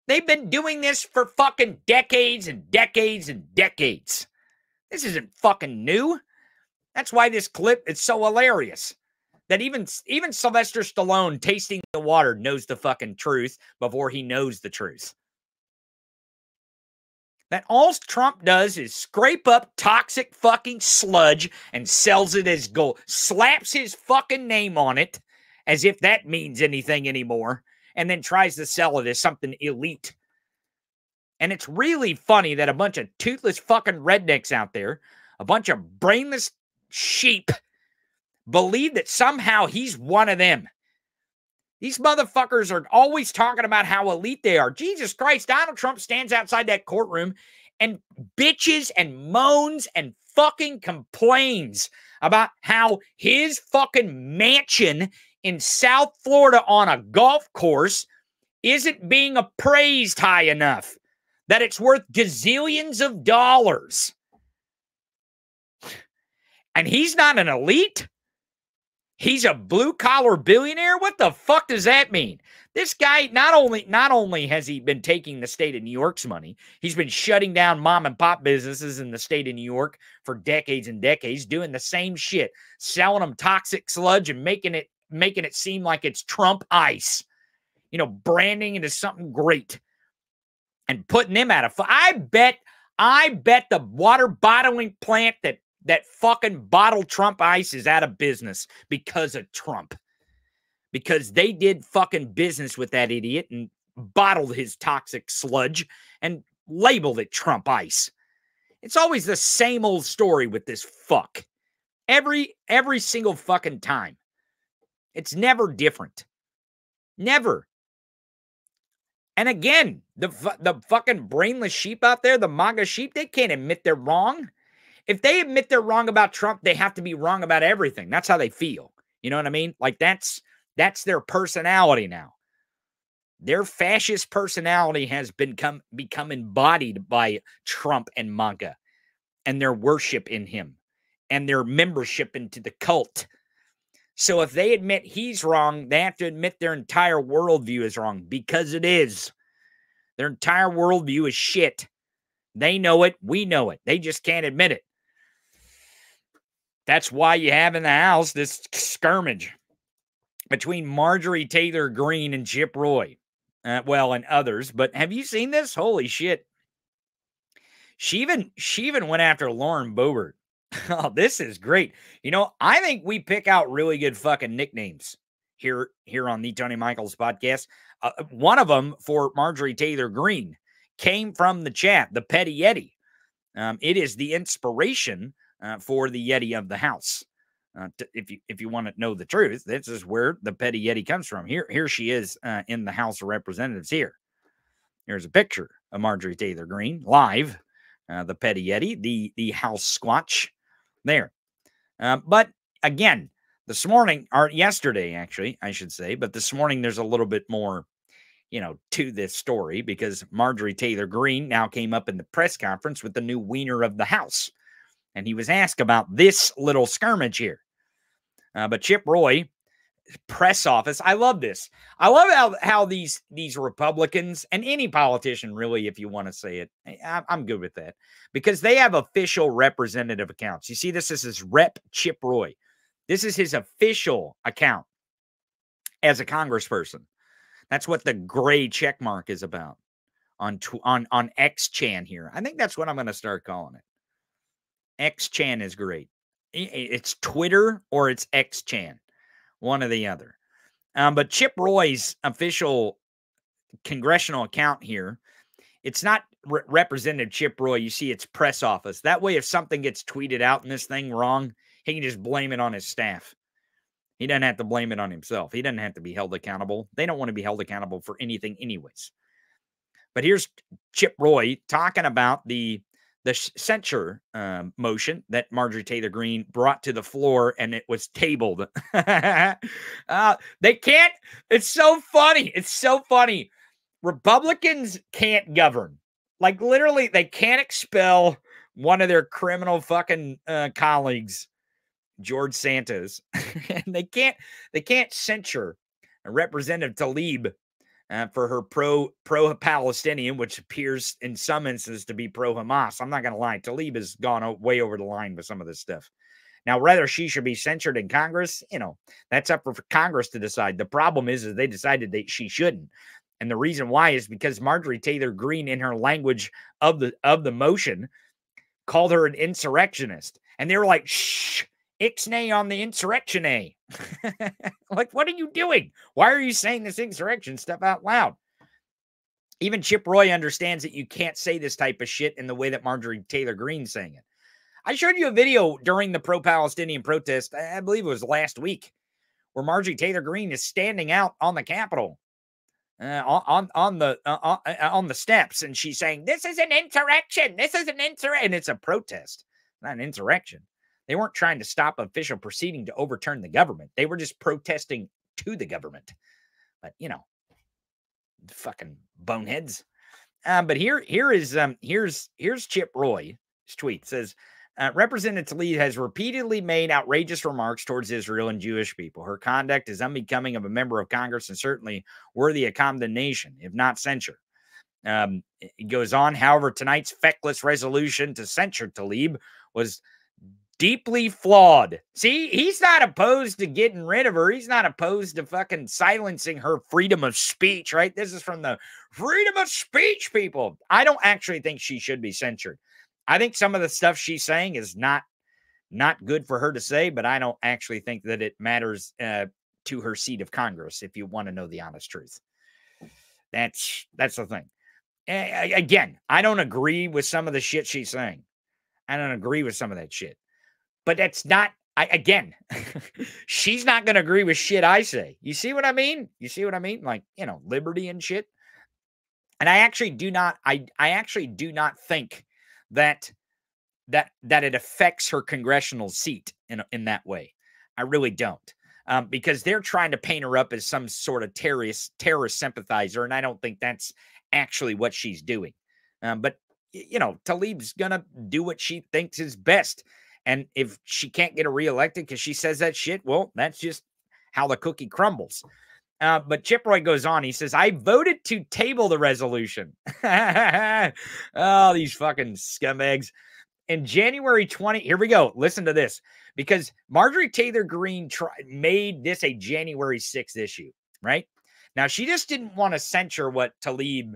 They've been doing this for fucking decades and decades and decades. This isn't fucking new. That's why this clip is so hilarious that even even Sylvester Stallone tasting the water knows the fucking truth before he knows the truth. That all Trump does is scrape up toxic fucking sludge and sells it as gold, slaps his fucking name on it as if that means anything anymore, and then tries to sell it as something elite. And it's really funny that a bunch of toothless fucking rednecks out there, a bunch of brainless sheep, believe that somehow he's one of them. These motherfuckers are always talking about how elite they are. Jesus Christ, Donald Trump stands outside that courtroom and bitches and moans and fucking complains about how his fucking mansion in South Florida on a golf course isn't being appraised high enough, that it's worth gazillions of dollars. And he's not an elite. He's a blue collar billionaire. What the fuck does that mean? This guy not only not only has he been taking the state of New York's money, he's been shutting down mom and pop businesses in the state of New York for decades and decades, doing the same shit, selling them toxic sludge and making it making it seem like it's Trump ice. You know, branding as something great and putting them out of. I bet, I bet the water bottling plant that that fucking bottled Trump ice is out of business because of Trump. Because they did fucking business with that idiot and bottled his toxic sludge and labeled it Trump ice. It's always the same old story with this fuck. Every every single fucking time. It's never different. Never. And again, the the fucking brainless sheep out there, the MAGA sheep, they can't admit they're wrong. If they admit they're wrong about Trump, they have to be wrong about everything. That's how they feel. You know what I mean? Like that's that's their personality now. Their fascist personality has been come, become embodied by Trump and MAGA and their worship in him and their membership into the cult. So if they admit he's wrong, they have to admit their entire worldview is wrong because it is. Their entire worldview is shit. They know it. We know it. They just can't admit it. That's why you have in the House this skirmish between Marjorie Taylor Greene and Chip Roy. Uh, well, and others. But have you seen this? Holy shit. She even she even went after Lauren Boebert. oh, this is great. You know, I think we pick out really good fucking nicknames here here on the Tony Michaels podcast. Uh, one of them for Marjorie Taylor Greene came from the chat, the Petty Yeti. Um, it is the inspiration uh, for the Yeti of the house. Uh, if you if you want to know the truth, this is where the Petty Yeti comes from. Here here she is uh, in the House of Representatives. Here, here's a picture of Marjorie Taylor Greene live. Uh, the Petty Yeti, the the House Squatch, there. Uh, but again, this morning or yesterday, actually, I should say, but this morning there's a little bit more you know, to this story because Marjorie Taylor Greene now came up in the press conference with the new wiener of the house. And he was asked about this little skirmish here. Uh, but Chip Roy, press office, I love this. I love how, how these these Republicans and any politician, really, if you want to say it, I, I'm good with that because they have official representative accounts. You see, this this is rep Chip Roy. This is his official account as a congressperson. That's what the gray check mark is about on on on X Chan here. I think that's what I'm going to start calling it. X Chan is great. It's Twitter or it's X Chan, one or the other. Um, but Chip Roy's official congressional account here, it's not re- Representative Chip Roy. You see, it's press office. That way, if something gets tweeted out in this thing wrong, he can just blame it on his staff. He doesn't have to blame it on himself. He doesn't have to be held accountable. They don't want to be held accountable for anything, anyways. But here's Chip Roy talking about the the censure um, motion that Marjorie Taylor Greene brought to the floor and it was tabled. uh, they can't. It's so funny. It's so funny. Republicans can't govern. Like literally, they can't expel one of their criminal fucking uh, colleagues George Santos, and they can't they can't censure Representative Tlaib uh, for her pro pro Palestinian, which appears in some instances to be pro Hamas. I'm not going to lie, Tlaib has gone way over the line with some of this stuff. Now, whether she should be censured in Congress, you know, that's up for, Congress to decide. The problem is, is they decided that she shouldn't. And the reason why is because Marjorie Taylor Greene, in her language of the of the motion, called her an insurrectionist. And they were like, shh, Ixnay on the insurrection A. like, what are you doing? Why are you saying this insurrection stuff out loud? Even Chip Roy understands that you can't say this type of shit in the way that Marjorie Taylor Greene's saying it. I showed you a video during the pro Palestinian protest, I believe it was last week, where Marjorie Taylor Greene is standing out on the Capitol. Uh, on on the uh, on, uh, on the steps, and she's saying, "This is an insurrection. This is an insurrection. And it's a protest, not an insurrection. They weren't trying to stop official proceeding to overturn the government. They were just protesting to the government. But you know, fucking boneheads. Um, but here, here is um, here's here's Chip Roy's tweet says, uh, Representative Tlaib has repeatedly made outrageous remarks towards Israel and Jewish people. Her conduct is unbecoming of a member of Congress and certainly worthy of condemnation, if not censure. Um, it goes on, however, tonight's feckless resolution to censure Tlaib was deeply flawed. See, he's not opposed to getting rid of her. He's not opposed to fucking silencing her freedom of speech, right? This is from the freedom of speech people. I don't actually think she should be censured. I think some of the stuff she's saying is not not good for her to say, but I don't actually think that it matters uh, to her seat of Congress if you want to know the honest truth. That's that's the thing. Again, I don't agree with some of the shit she's saying. I don't agree with some of that shit. But that's not I again, she's not gonna agree with shit I say. You see what I mean? You see what I mean? Like, you know, liberty and shit. And I actually do not I I actually do not think that that that it affects her congressional seat in in that way. I really don't. Um, because they're trying to paint her up as some sort of terrorist terrorist sympathizer, and I don't think that's actually what she's doing. Um, but you know, Tlaib's gonna do what she thinks is best. And if she can't get her reelected because she says that shit, well, that's just how the cookie crumbles. Uh, but Chip Roy goes on. He says, I voted to table the resolution. oh, these fucking scumbags. In January 20, here we go. Listen to this because Marjorie Taylor Greene made this a January 6th issue, right? Now, she just didn't want to censure what Tlaib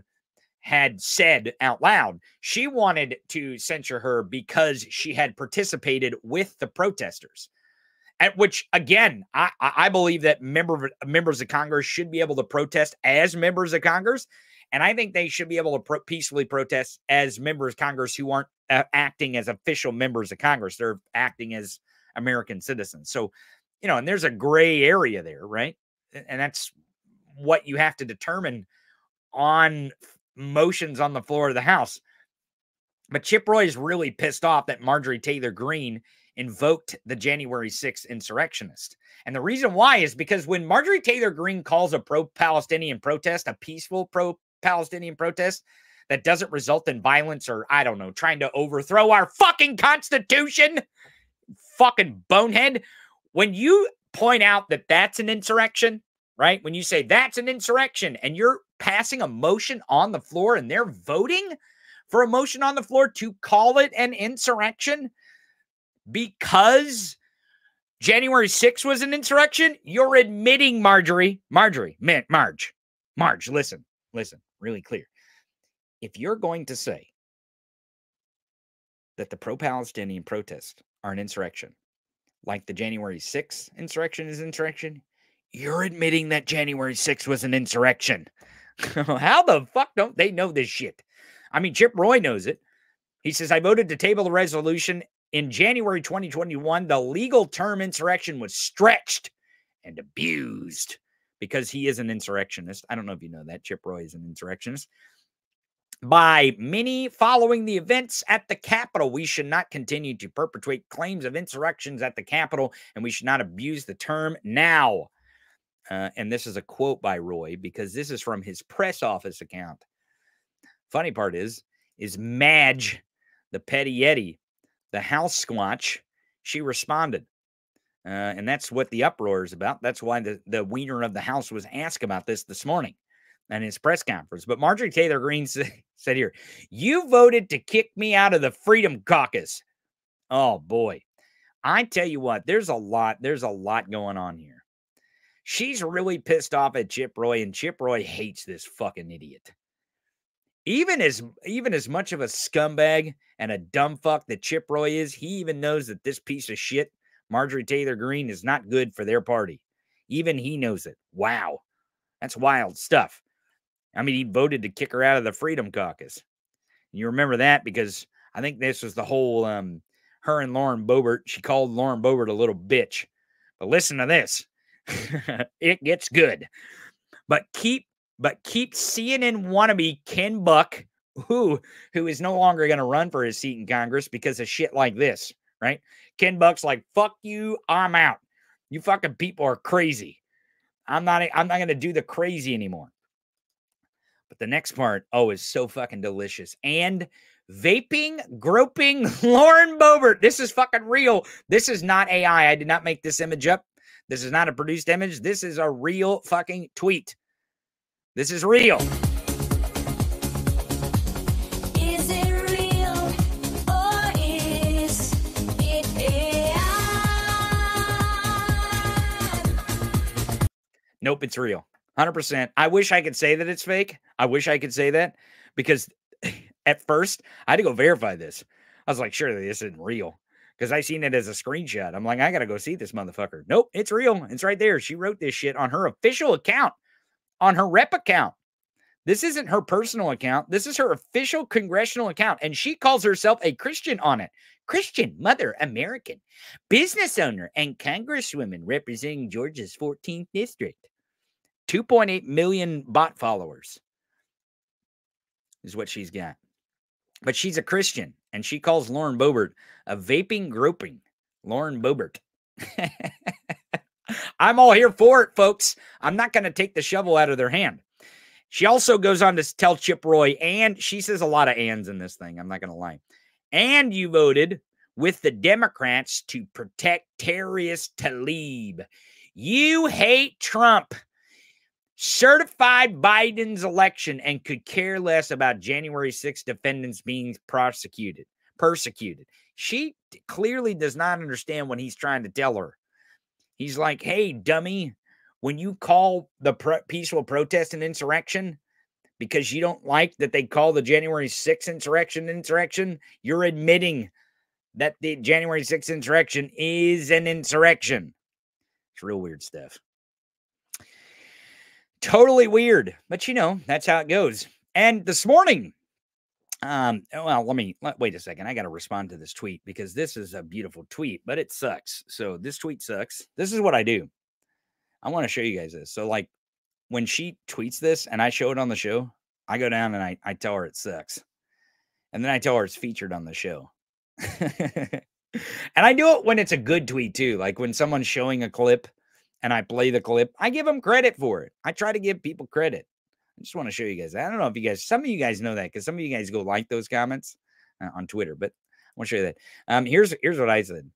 had said out loud she wanted to censure her because she had participated with the protesters. At which, again, I, I believe that member, members of Congress should be able to protest as members of Congress. And I think they should be able to pro- peacefully protest as members of Congress who aren't uh, acting as official members of Congress. They're acting as American citizens. So, you know, and there's a gray area there, right? And that's what you have to determine on motions on the floor of the House. But Chip Roy is really pissed off that Marjorie Taylor Greene invoked the January 6th insurrectionist. And the reason why is because when Marjorie Taylor Greene calls a pro Palestinian protest a peaceful pro Palestinian protest that doesn't result in violence or, I don't know, trying to overthrow our fucking constitution, fucking bonehead. When you point out that that's an insurrection, right? When you say that's an insurrection and you're passing a motion on the floor and they're voting for a motion on the floor to call it an insurrection because January 6th was an insurrection, you're admitting, Marjorie, Marjorie, Marge, Marge, listen, listen, really clear. If you're going to say that the pro Palestinian protests are an insurrection, like the January 6th insurrection is insurrection, you're admitting that January 6th was an insurrection. How the fuck don't they know this shit? I mean, Chip Roy knows it. He says, I voted to table the resolution in January 2021. The legal term insurrection was stretched and abused because he is an insurrectionist. I don't know if you know that. Chip Roy is an insurrectionist. By many following the events at the Capitol, we should not continue to perpetuate claims of insurrections at the Capitol, and we should not abuse the term now. Uh, and this is a quote by Roy because this is from his press office account. Funny part is, is Madge, the petty Yeti, the house squatch, she responded. Uh, and that's what the uproar is about. That's why the, the wiener of the house was asked about this this morning and his press conference. But Marjorie Taylor Greene said, said here, You voted to kick me out of the Freedom Caucus. Oh boy. I tell you what, there's a lot, there's a lot going on here. She's really pissed off at Chip Roy, and Chip Roy hates this fucking idiot. Even as even as much of a scumbag and a dumb fuck that Chip Roy is, he even knows that this piece of shit, Marjorie Taylor Greene, is not good for their party. Even he knows it. Wow. That's wild stuff. I mean, he voted to kick her out of the Freedom Caucus. You remember that because I think this was the whole um her and Lauren Boebert. She called Lauren Boebert a little bitch. But listen to this. it gets good. But keep but keep CNN wannabe Ken Buck, who who is no longer going to run for his seat in Congress because of shit like this, right? Ken Buck's like, fuck you, I'm out. You fucking people are crazy. I'm not I'm not gonna do the crazy anymore. But the next part, oh, is so fucking delicious. And vaping, groping Lauren Boebert. This is fucking real. This is not AI. I did not make this image up. This is not a produced image. This is a real fucking tweet. This is real. Is it real or is it AI? Nope, it's real. 100%. I wish I could say that it's fake. I wish I could say that because at first I had to go verify this. I was like, surely this isn't real because I seen it as a screenshot. I'm like, I got to go see this motherfucker. Nope, it's real. It's right there. She wrote this shit on her official account, on her rep account. This isn't her personal account. This is her official congressional account. And she calls herself a Christian on it. Christian, mother, American, business owner, and congresswoman representing Georgia's 14th district. 2.8 million bot followers is what she's got. But she's a Christian and she calls Lauren Boebert a vaping groping. Lauren Boebert. I'm all here for it, folks. I'm not going to take the shovel out of their hand. She also goes on to tell Chip Roy, and she says a lot of ands in this thing. I'm not going to lie. And you voted with the Democrats to protect terrorist Tlaib. You hate Trump certified Biden's election and could care less about January 6 defendants being prosecuted, persecuted. She clearly does not understand what he's trying to tell her. He's like, hey, dummy, when you call the pro- peaceful protest an insurrection because you don't like that they call the January 6th insurrection insurrection, you're admitting that the January 6th insurrection is an insurrection. It's real weird stuff. Totally weird, but you know, that's how it goes. And this morning, um, well, let me let, wait a second. I got to respond to this tweet because this is a beautiful tweet, but it sucks. So this tweet sucks. This is what I do. I want to show you guys this. So like when she tweets this and I show it on the show, I go down and I, I tell her it sucks. And then I tell her it's featured on the show. and I do it when it's a good tweet too. Like when someone's showing a clip and I play the clip, I give them credit for it. I try to give people credit. I just want to show you guys. I don't know if you guys, some of you guys know that because some of you guys go like those comments uh, on Twitter, but I want to show you that. Um, here's here's what I said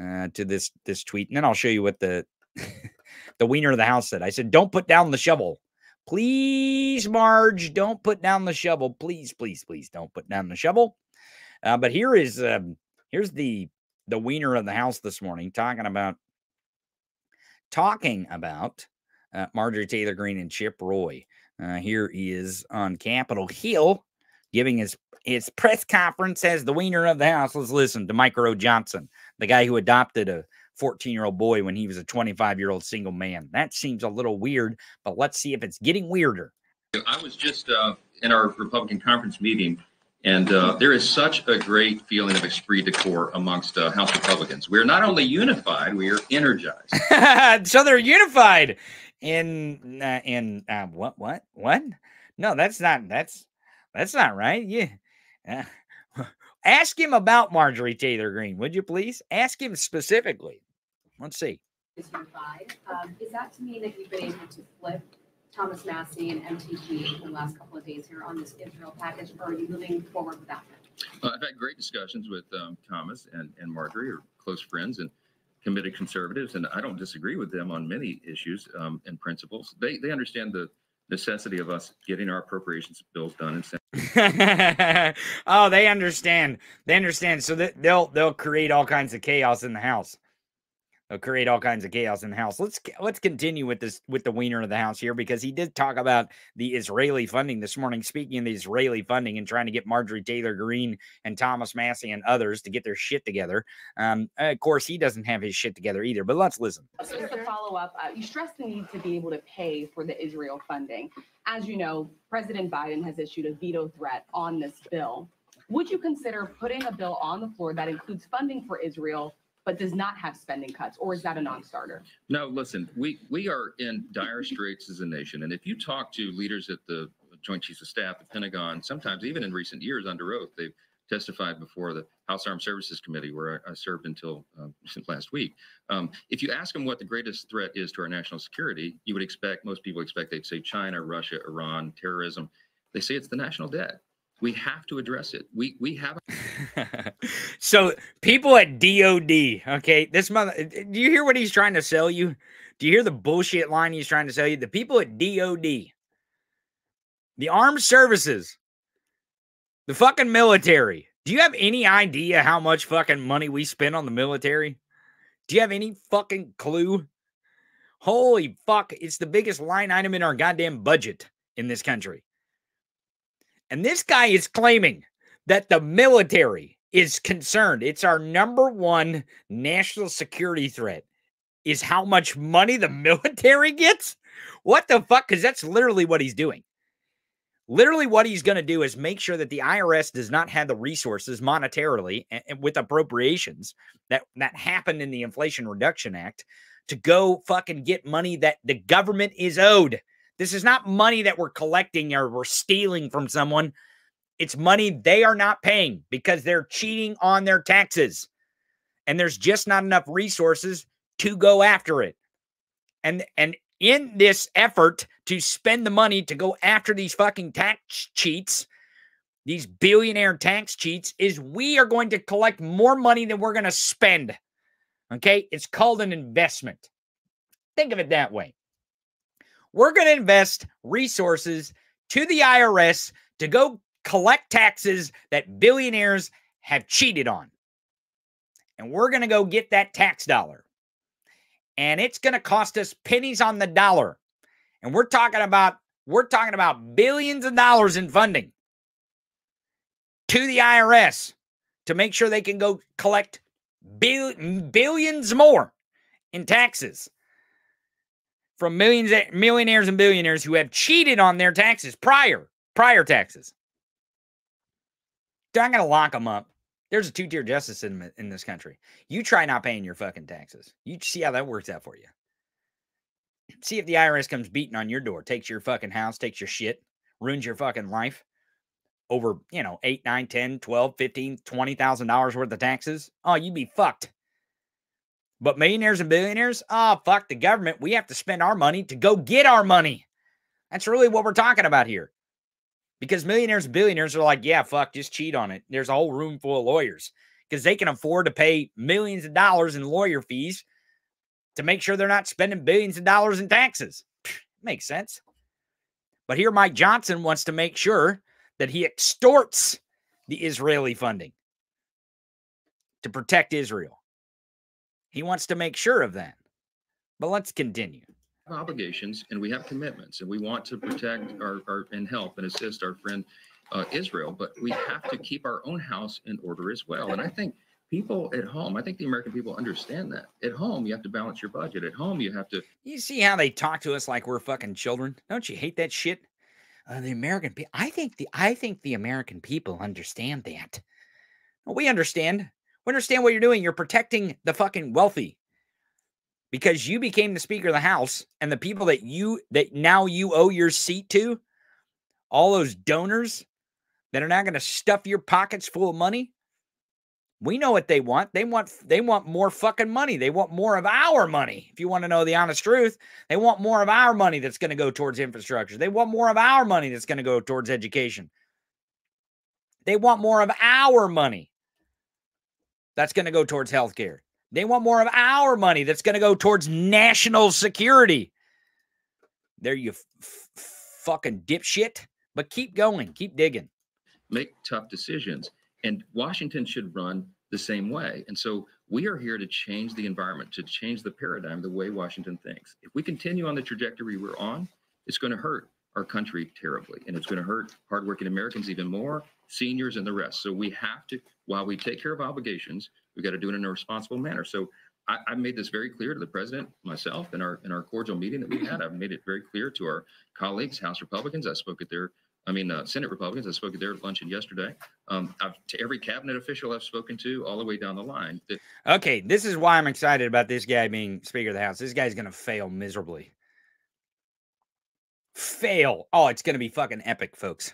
uh, to this this tweet, and then I'll show you what the the wiener of the house said. I said, "Don't put down the shovel, please, Marge. Don't put down the shovel, please, please, please. Don't put down the shovel." Uh, but here is um, here's the the wiener of the house this morning talking about talking about uh, Marjorie Taylor Greene and Chip Roy. Uh, here he is on Capitol Hill giving his his press conference as the wiener of the house. Let's listen to Micro Johnson, the guy who adopted a 14 year old boy when he was a 25 year old single man. That seems a little weird, but let's see if it's getting weirder. I was just uh, in our Republican conference meeting, and uh, there is such a great feeling of esprit de corps amongst uh, House Republicans. We're not only unified, we are energized. so they're unified in uh, in uh, what what what? No, that's not that's that's not right. Yeah. Uh, ask him about Marjorie Taylor Greene, would you please? Ask him specifically. Let's see. is unified. Um, is that to mean that you've been able to flip Thomas Massie and MTG in the last couple of days here on this Israel package, or are you moving forward without that? Uh, I've had great discussions with um, Thomas and, and Marjorie, are close friends and committed conservatives, and I don't disagree with them on many issues um, and principles. They they understand the necessity of us getting our appropriations bills done and sent. oh, they understand. They understand. So that they'll they'll create all kinds of chaos in the house. They'll create all kinds of chaos in the house. Let's let's continue with this with the wiener of the house here because he did talk about the Israeli funding this morning. Speaking of the Israeli funding and trying to get Marjorie Taylor Greene and Thomas Massie and others to get their shit together. Um, of course, he doesn't have his shit together either. But let's listen. Just to follow up, uh, you stressed the need to be able to pay for the Israel funding. As you know, President Biden has issued a veto threat on this bill. Would you consider putting a bill on the floor that includes funding for Israel, but does not have spending cuts, or is that a non-starter? No, listen, we we are in dire straits as a nation, and if you talk to leaders at the Joint Chiefs of Staff, the Pentagon, sometimes even in recent years under oath, they've testified before the House Armed Services Committee, where I, I served until uh, last week. Um, if you ask them what the greatest threat is to our national security, you would expect most people expect they'd say China, Russia, Iran, terrorism. They say it's the national debt. We have to address it. We we have. so people at DOD, okay, this mother, do you hear what he's trying to sell you? Do you hear the bullshit line he's trying to sell you? The people at DOD, the armed services, the fucking military. Do you have any idea how much fucking money we spend on the military? Do you have any fucking clue? Holy fuck, it's the biggest line item in our goddamn budget in this country. And this guy is claiming that the military is concerned. It's our number one national security threat is how much money the military gets. What the fuck? Because that's literally what he's doing. Literally, what he's going to do is make sure that the IRS does not have the resources monetarily and, and with appropriations that that happened in the Inflation Reduction Act to go fucking get money that the government is owed. This is not money that we're collecting or we're stealing from someone. It's money they are not paying because they're cheating on their taxes. And there's just not enough resources to go after it. And and in this effort to spend the money to go after these fucking tax cheats, these billionaire tax cheats, is we are going to collect more money than we're going to spend. Okay? It's called an investment. Think of it that way. We're going to invest resources to the IRS to go collect taxes that billionaires have cheated on. And we're going to go get that tax dollar. And it's going to cost us pennies on the dollar. And we're talking about We're talking about billions of dollars in funding to the IRS to make sure they can go collect bill- billions more in taxes from millions millionaires and billionaires who have cheated on their taxes prior prior taxes. They're not going to lock them up. There's a two-tier justice system in this country. You try not paying your fucking taxes. You see how that works out for you. See if the IRS comes beating on your door, takes your fucking house, takes your shit, ruins your fucking life over, you know, 8, 9, 10, 12, 15, 20,000 dollars worth of taxes. Oh, you'd be fucked. But millionaires and billionaires, oh, fuck the government. We have to spend our money to go get our money. That's really what we're talking about here. Because millionaires and billionaires are like, yeah, fuck, just cheat on it. There's a whole room full of lawyers because they can afford to pay millions of dollars in lawyer fees to make sure they're not spending billions of dollars in taxes. Makes sense. But here, Mike Johnson wants to make sure that he extorts the Israeli funding to protect Israel. He wants to make sure of that. But let's continue. obligations and we have commitments and we want to protect our, our and help and assist our friend uh, Israel, but we have to keep our own house in order as well. And I think people at home, I think the American people understand that. At home, you have to balance your budget. At home, you have to. You see how they talk to us like we're fucking children? Don't you hate that shit? Uh, the American people. I think the I think the American people understand that. Well, we understand. Understand what you're doing. You're protecting the fucking wealthy. Because you became the speaker of the house and the people that you that now you owe your seat to all those donors that are now going to stuff your pockets full of money we know what they want. They want they want more fucking money. They want more of our money. If you want to know the honest truth they want more of our money that's going to go towards infrastructure. They want more of our money that's going to go towards education. They want more of our money that's going to go towards healthcare they want more of our money that's going to go towards national security. There you fucking dipshit. But keep going, keep digging. make tough decisions. And Washington should run the same way. And so we are here to change the environment, to change the paradigm, the way Washington thinks. If we continue on the trajectory we're on, it's going to hurt our country terribly. And it's going to hurt hardworking Americans even more, seniors and the rest. So we have to, while we take care of obligations, we've got to do it in a responsible manner. So I, I made this very clear to the president, myself, in our in our cordial meeting that we had. I've made it very clear to our colleagues, House Republicans. I spoke at their I mean, uh, Senate Republicans. I spoke at their luncheon yesterday. Um, to every cabinet official I've spoken to, all the way down the line. That Okay, this is why I'm excited about this guy being Speaker of the House. This guy's going to fail miserably. Fail. Oh, it's going to be fucking epic, folks.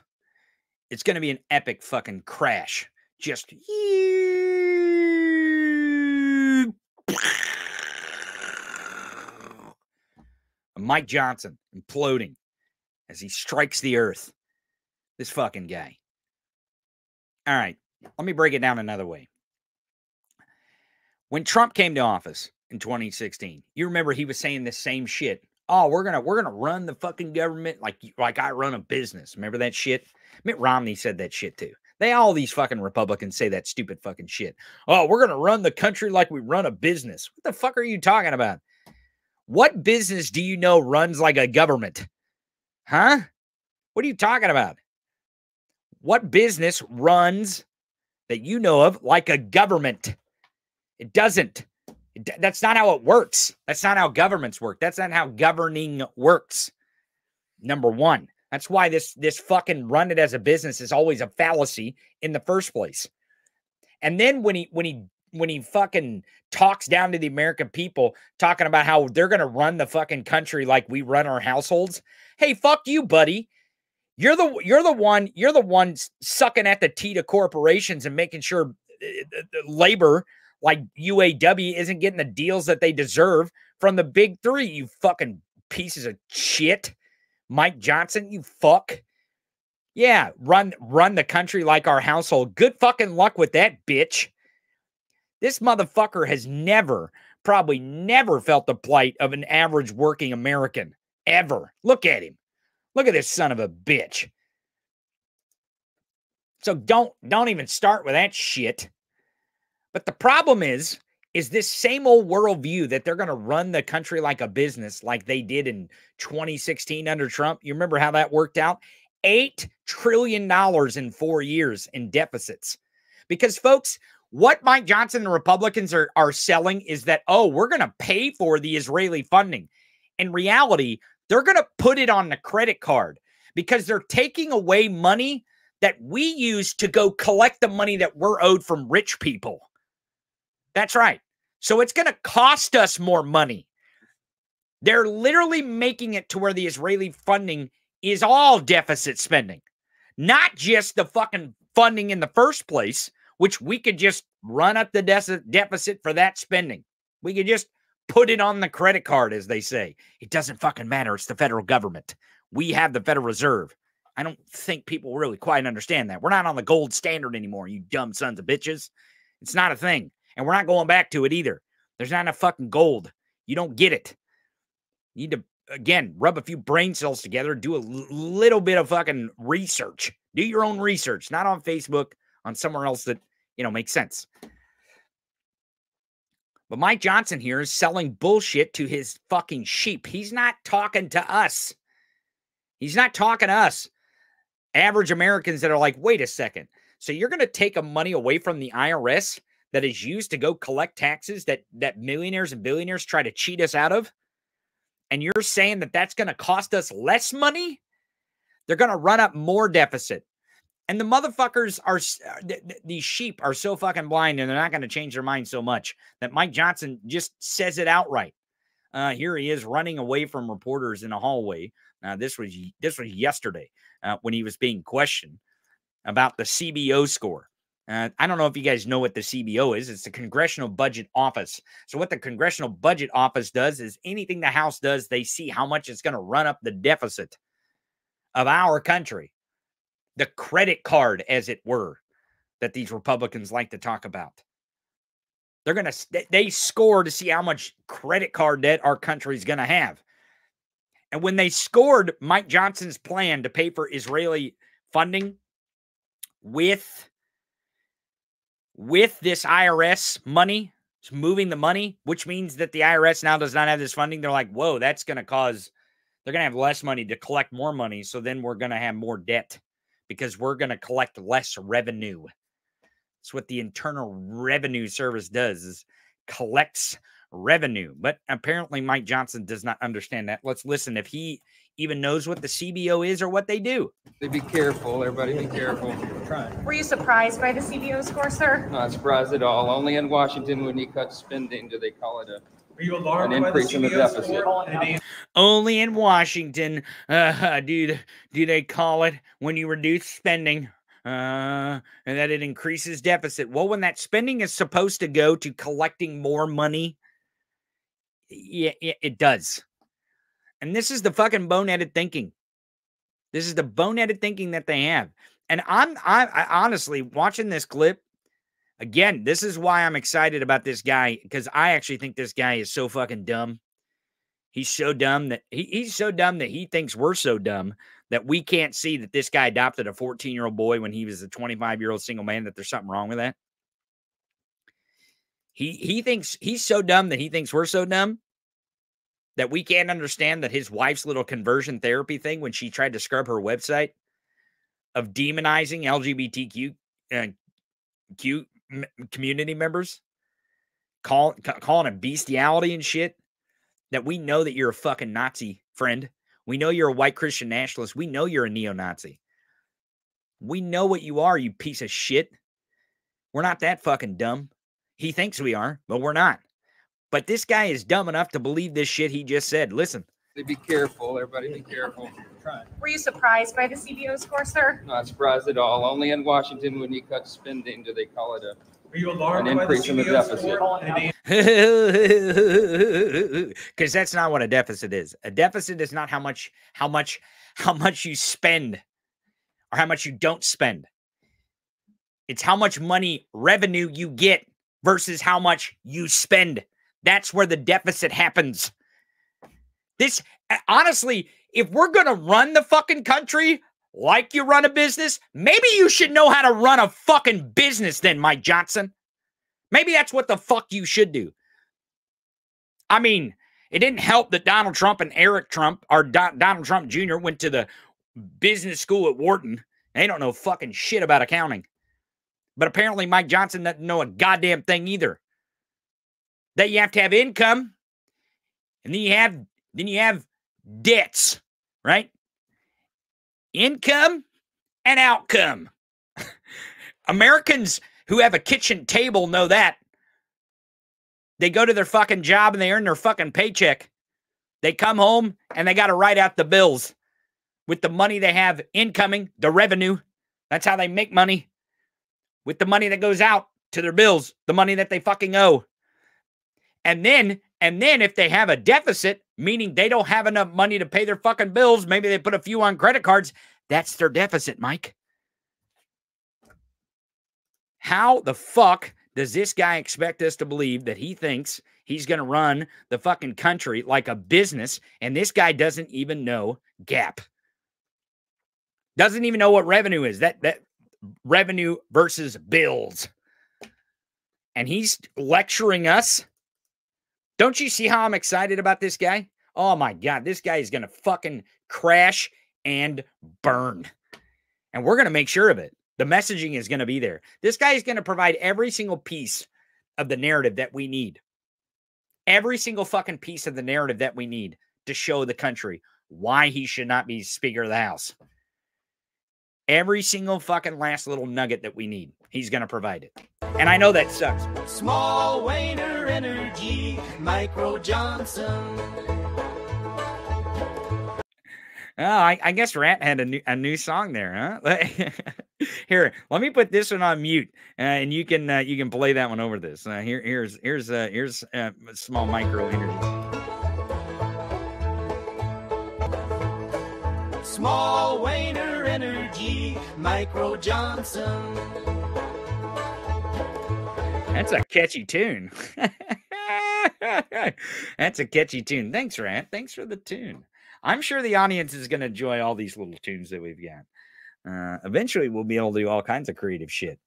It's going to be an epic fucking crash. Just Mike Johnson imploding as he strikes the earth. This fucking guy. All right, let me break it down another way. When Trump came to office in 2016, you remember he was saying the same shit. Oh, we're gonna we're gonna run the fucking government like like I run a business. Remember that shit? Mitt Romney said that shit too. They all these fucking Republicans say that stupid fucking shit. Oh, we're gonna run the country like we run a business. What the fuck are you talking about? What business do you know runs like a government? Huh? What are you talking about? What business runs that you know of like a government? It doesn't. That's not how it works. That's not how governments work. That's not how governing works. Number one. That's why this this fucking run it as a business is always a fallacy in the first place. And then when he when he when he fucking talks down to the American people, talking about how they're gonna run the fucking country like we run our households. Hey, fuck you, buddy. You're the you're the one you're the one sucking at the teat of corporations and making sure uh, uh, uh, labor like UAW isn't getting the deals that they deserve from the big three. You fucking pieces of shit, Mike Johnson. You fuck. Yeah, run run the country like our household. Good fucking luck with that, bitch. This motherfucker has never, probably never felt the plight of an average working American ever. Look at him. Look at this son of a bitch. So don't don't even start with that shit. But the problem is is this same old worldview that they're going to run the country like a business, like they did in 2016 under Trump. You remember how that worked out? $8 trillion in four years in deficits. Because, folks, what Mike Johnson and Republicans are, are selling is that, oh, we're going to pay for the Israeli funding. In reality, they're going to put it on the credit card because they're taking away money that we use to go collect the money that we're owed from rich people. That's right. So it's going to cost us more money. They're literally making it to where the Israeli funding is all deficit spending, not just the fucking funding in the first place, which we could just run up the de- deficit for that spending. We could just put it on the credit card, as they say. It doesn't fucking matter. It's the federal government. We have the Federal Reserve. I don't think people really quite understand that. We're not on the gold standard anymore, you dumb sons of bitches. It's not a thing. And we're not going back to it either. There's not enough fucking gold. You don't get it. You need to, again, rub a few brain cells together, do a little bit of fucking research. Do your own research, not on Facebook, on somewhere else that, you know, makes sense. But Mike Johnson here is selling bullshit to his fucking sheep. He's not talking to us. He's not talking to us, average Americans that are like, wait a second. So you're going to take a money away from the IRS that is used to go collect taxes that that millionaires and billionaires try to cheat us out of? And you're saying that that's going to cost us less money? They're going to run up more deficit. And the motherfuckers are, uh, th- th- these sheep are so fucking blind and they're not going to change their mind so much that Mike Johnson just says it outright. Uh, here he is running away from reporters in a hallway. Uh, this was this was yesterday uh, when he was being questioned about the CBO score. Uh, I don't know if you guys know what the CBO is. It's the Congressional Budget Office. So, what the Congressional Budget Office does is anything the House does, they see how much it's going to run up the deficit of our country, the credit card, as it were, that these Republicans like to talk about. They're going to, they score to see how much credit card debt our country is going to have. And when they scored Mike Johnson's plan to pay for Israeli funding with with this IRS money, it's moving the money, which means that the IRS now does not have this funding. They're like, whoa, that's going to cause, they're going to have less money to collect more money. So then we're going to have more debt because we're going to collect less revenue. That's what the Internal Revenue Service does is collects revenue. But apparently Mike Johnson does not understand that. Let's listen if he even knows what the CBO is or what they do. Be careful, everybody. Be careful. Were you surprised by the CBO score, sir? Not surprised at all. Only in Washington, when you cut spending, do they call it a Are you an alarmed by the increase in the deficit. score? And the Only in Washington uh, do do they call it when you reduce spending uh, and that it increases deficit. Well, when that spending is supposed to go to collecting more money, yeah, yeah, it does. And this is the fucking boneheaded thinking. This is the boneheaded thinking that they have. And I'm I, I honestly watching this clip again. This is why I'm excited about this guy because I actually think this guy is so fucking dumb. He's so dumb that he, he's so dumb that he thinks we're so dumb that we can't see that this guy adopted a 14 year old boy when he was a 25 year old single man. That there's something wrong with that. He he thinks he's so dumb that he thinks we're so dumb that we can't understand that his wife's little conversion therapy thing when she tried to scrub her website of demonizing LGBTQ uh, Q m- community members, call, ca- calling it bestiality and shit. That we know that you're a fucking Nazi friend. We know you're a white Christian nationalist. We know you're a neo Nazi. We know what you are, you piece of shit. We're not that fucking dumb. He thinks we are, but we're not. But this guy is dumb enough to believe this shit he just said. Listen. Be careful, everybody. Be careful. Were you surprised by the CBO score, sir? Not surprised at all. Only in Washington, when you cut spending, do they call it a Are you alarmed an by the increase in the deficit. score? And the because that's not what a deficit is. A deficit is not how much how much how much you spend or how much you don't spend. It's how much money revenue you get versus how much you spend. That's where the deficit happens. This uh, honestly, if we're going to run the fucking country like you run a business, maybe you should know how to run a fucking business then, Mike Johnson. Maybe that's what the fuck you should do. I mean, it didn't help that Donald Trump and Eric Trump, or Don- Donald Trump Jr., went to the business school at Wharton. They don't know fucking shit about accounting. But apparently, Mike Johnson doesn't know a goddamn thing either. That you have to have income, and then you have then you have debts, right? Income and outcome. Americans who have a kitchen table know that. They go to their fucking job and they earn their fucking paycheck. They come home and they got to write out the bills with the money they have incoming, the revenue. That's how they make money. With the money that goes out to their bills, the money that they fucking owe. And then, and then if they have a deficit, meaning they don't have enough money to pay their fucking bills, maybe they put a few on credit cards, that's their deficit, Mike. How the fuck does this guy expect us to believe that he thinks he's going to run the fucking country like a business and this guy doesn't even know gap doesn't even know what revenue is that that revenue versus bills and he's lecturing us don't you see how i'm excited about this guy oh my god this guy is going to fucking crash and burn and we're going to make sure of it the messaging is going to be there. This guy is going to provide every single piece of the narrative that we need. Every single fucking piece of the narrative that we need to show the country why he should not be Speaker of the House. Every single fucking last little nugget that we need, he's going to provide it. And I know that sucks. Small Wayner Energy, Micro Johnson. Oh, I, I guess Rat had a new a new song there, huh? here, let me put this one on mute, uh, and you can uh, you can play that one over this. Uh, here, here's here's uh, here's uh, small micro energy. Small Wayner Energy, Micro Johnson. That's a catchy tune. That's a catchy tune. Thanks, Rat. Thanks for the tune. I'm sure the audience is going to enjoy all these little tunes that we've got. Uh, eventually, we'll be able to do all kinds of creative shit,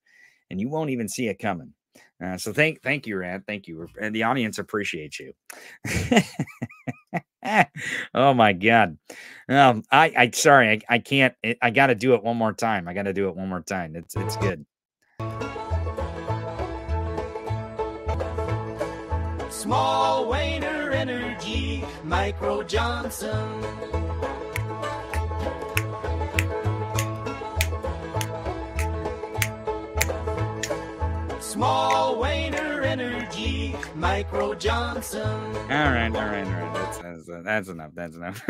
and you won't even see it coming. Uh, so thank, thank you, Rad. Thank you, and the audience appreciates you. oh my god, um, I, I, sorry, I, I can't. I got to do it one more time. I got to do it one more time. It's, it's good. Small Wayner Energy, Micro Johnson. Small Wayner Energy, Micro Johnson. All right, all right, all right. That's that's, that's enough. That's enough.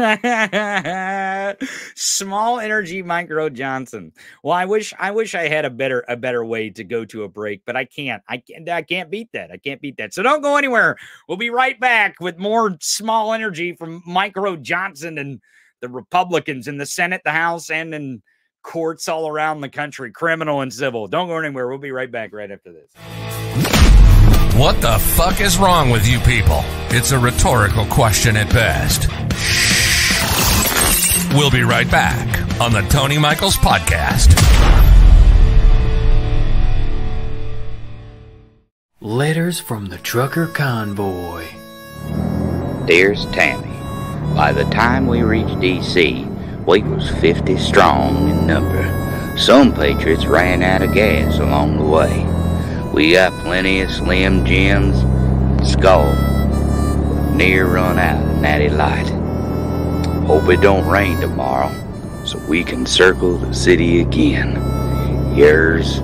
Small energy, micro Johnson. Well, I wish I wish I had a better a better way to go to a break, but I can't. I can't. I can't beat that. I can't beat that. So don't go anywhere. We'll be right back with more small energy from Micro Johnson and the Republicans in the Senate, the House, and in courts all around the country, criminal and civil. Don't go anywhere. We'll be right back right after this. What the fuck is wrong with you people? It's a rhetorical question at best. Shh. We'll be right back on the Tony Michaels Podcast. Letters from the trucker convoy. Dear's Tammy, by the time we reached D.C., we was 50 strong in number. Some patriots ran out of gas along the way. We got plenty of Slim Jims, Skull, near run out Natty Light. Hope it don't rain tomorrow, so we can circle the city again. Yours,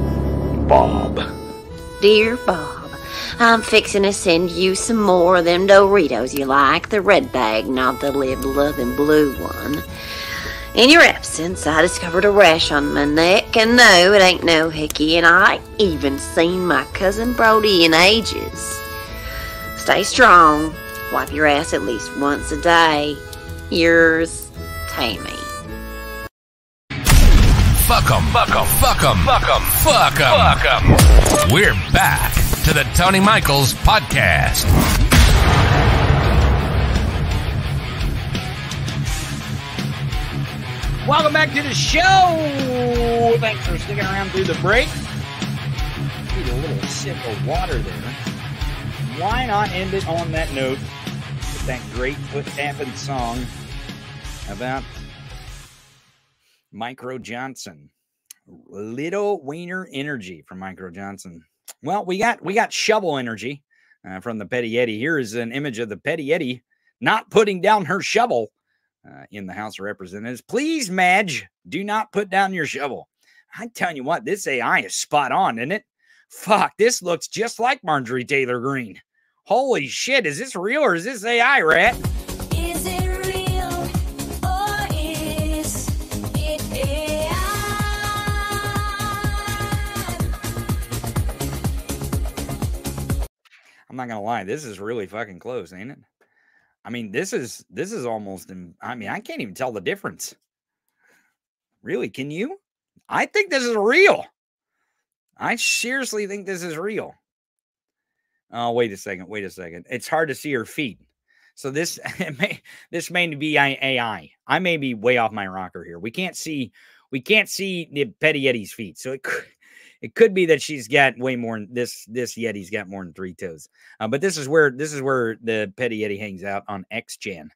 Bob. Dear Bob, I'm fixing to send you some more of them Doritos you like, the red bag, not the live loving blue one. In your absence, I discovered a rash on my neck, and no, it ain't no hickey, and I even seen my cousin Brody in ages. Stay strong. Wipe your ass at least once a day. Yours, Tammy. Fuck 'em. Fuck 'em. Fuck 'em. Fuck 'em. Fuck 'em. Fuck 'em. We're back to the Tony Michaels Podcast. Welcome back to the show. Thanks for sticking around through the break. need a little sip of water there. Why not end it on that note with that great foot tapping song about Micro Johnson? Little Wiener Energy from Micro Johnson. Well, we got we got shovel energy uh, from the Petty Yeti. Here is an image of the Petty Yeti not putting down her shovel uh, in the House of Representatives. Please, Madge, do not put down your shovel. I'm telling you what, this AI is spot on, isn't it? Fuck, this looks just like Marjorie Taylor Greene. Holy shit, is this real or is this AI, rat? Is it real or is it AI? I'm not gonna lie, this is really fucking close, ain't it? I mean, this is this is almost. I mean, I can't even tell the difference. Really, can you? I think this is real. I seriously think this is real. Oh, wait a second. Wait a second. It's hard to see her feet. So this may this may be AI. I may be way off my rocker here. We can't see we can't see the Petty Yeti's feet. So it could, it could be that she's got way more. This this Yeti's got more than three toes. Uh, but this is where this is where the Petty Yeti hangs out on X-Chan.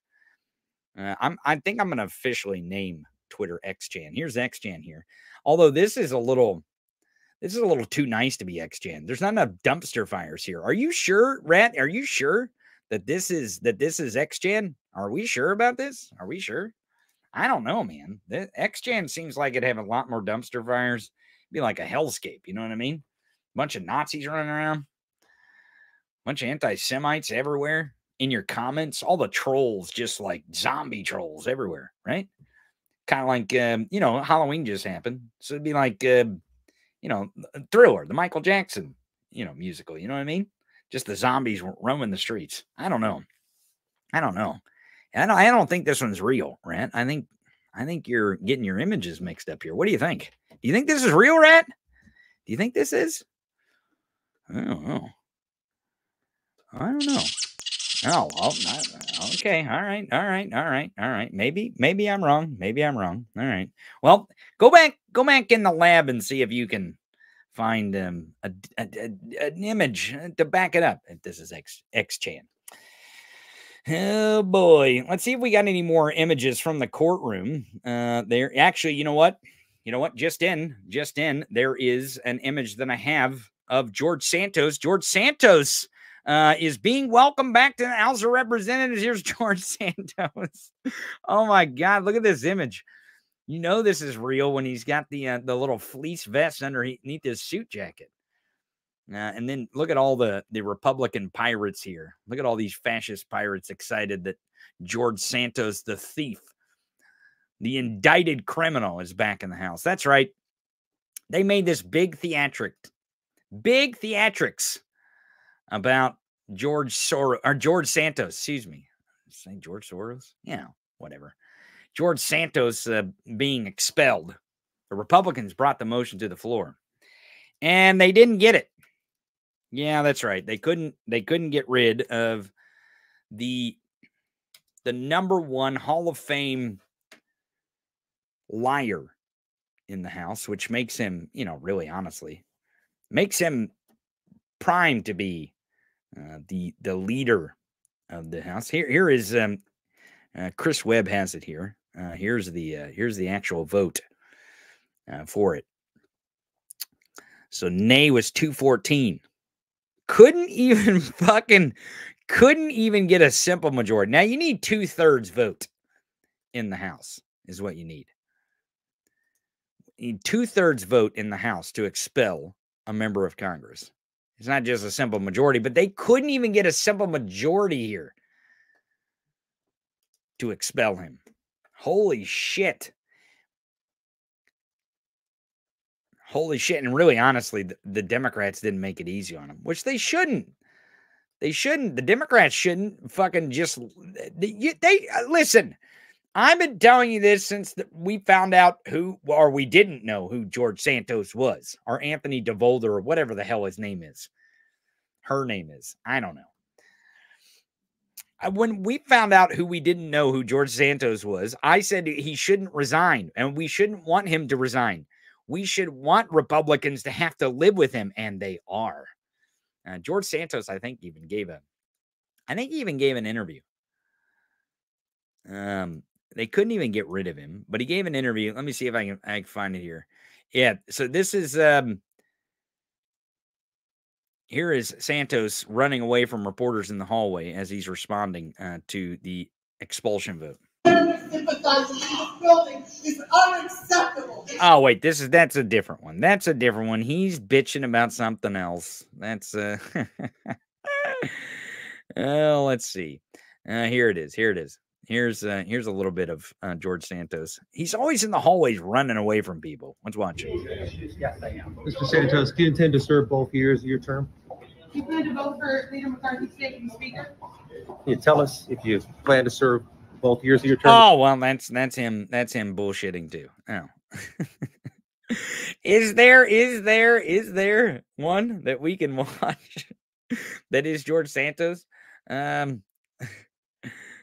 Uh, I'm I think I'm gonna officially name Twitter X-Chan. Here's X-Chan here. Although this is a little this is a little too nice to be X-Chan. There's not enough dumpster fires here. Are you sure, Rat? Are you sure that this is that this is X-Chan? Are we sure about this? Are we sure? I don't know, man. The X-Chan seems like it'd have a lot more dumpster fires. Be like a hellscape, you know what I mean? Bunch of Nazis running around, bunch of anti-Semites everywhere in your comments, all the trolls just like zombie trolls everywhere, right? Kind of like um, you know, Halloween just happened. So it'd be like uh, you know, Thriller, the Michael Jackson, you know, musical. You know what I mean? Just the zombies roaming the streets. I don't know. I don't know. I don't. I don't think this one's real, Rat. I think. I think you're getting your images mixed up here. What do you think? You think this is real, Rat? Do you think this is? I don't know. I don't know. Oh, well, not, okay. All right. All right. All right. All right. Maybe, maybe I'm wrong. Maybe I'm wrong. All right. Well, go back, go back in the lab and see if you can find um, a, a- a- an image to back it up. If this is X X Chan. Oh boy. Let's see if we got any more images from the courtroom. Uh, there actually, you know what? You know what? Just in, just in, there is an image that I have of George Santos. George Santos uh, is being welcomed back to the House of Representatives. Here's George Santos. oh my God! Look at this image. You know this is real when he's got the uh, the little fleece vest underneath his suit jacket. Uh, and then look at all the the Republican pirates here. Look at all these fascist pirates excited that George Santos, the thief, the indicted criminal, is back in the house. That's right. They made this big theatric, big theatrics about George Soros or George Santos. Excuse me. Say George Soros? Yeah, whatever. George Santos uh, being expelled. The Republicans brought the motion to the floor, and they didn't get it. Yeah, that's right. They couldn't. They couldn't get rid of the the number one Hall of Fame liar in the House, which makes him, you know, really honestly, makes him primed to be uh, the the leader of the House. Here, here is um, uh, Chris Webb has it here. Uh, here's the uh, here's the actual vote uh, for it. So nay was two fourteen. Couldn't even fucking couldn't even get a simple majority. Now you need two thirds vote in the House is what you need. Two thirds vote in the House to expel a member of Congress. It's not just a simple majority, but they couldn't even get a simple majority here to expel him. Holy shit. Holy shit. And really, honestly, the, the Democrats didn't make it easy on him, which they shouldn't. They shouldn't. The Democrats shouldn't fucking just. They, they uh, listen. I've been telling you this since we found out who, or we didn't know who George Santos was, or Anthony DeVolder, or whatever the hell his name is. Her name is. I don't know. When we found out who we didn't know who George Santos was, I said he shouldn't resign and we shouldn't want him to resign. we should want Republicans to have to live with him, and they are. Uh, George Santos, I think, even gave a, I think he even gave an interview. Um, they couldn't even get rid of him, but he gave an interview. Let me see if I can I can find it here. Yeah, so this is um here is Santos running away from reporters in the hallway as he's responding uh, to the expulsion vote. Oh wait, this is that's a different one. That's a different one. He's bitching about something else. That's uh oh, let's see. Uh here it is. Here it is. Here's uh here's a little bit of uh, George Santos. He's always in the hallways running away from people. Let's watch it. Yes, I am. Mr. Santos, do you intend to serve both years of your term? You plan to vote for Leader McCarthy's statement, Speaker? Can you tell us if you plan to serve both years of your term? Oh well, that's that's him. That's him bullshitting too. Oh, is there is there is there one that we can watch that is George Santos? Um,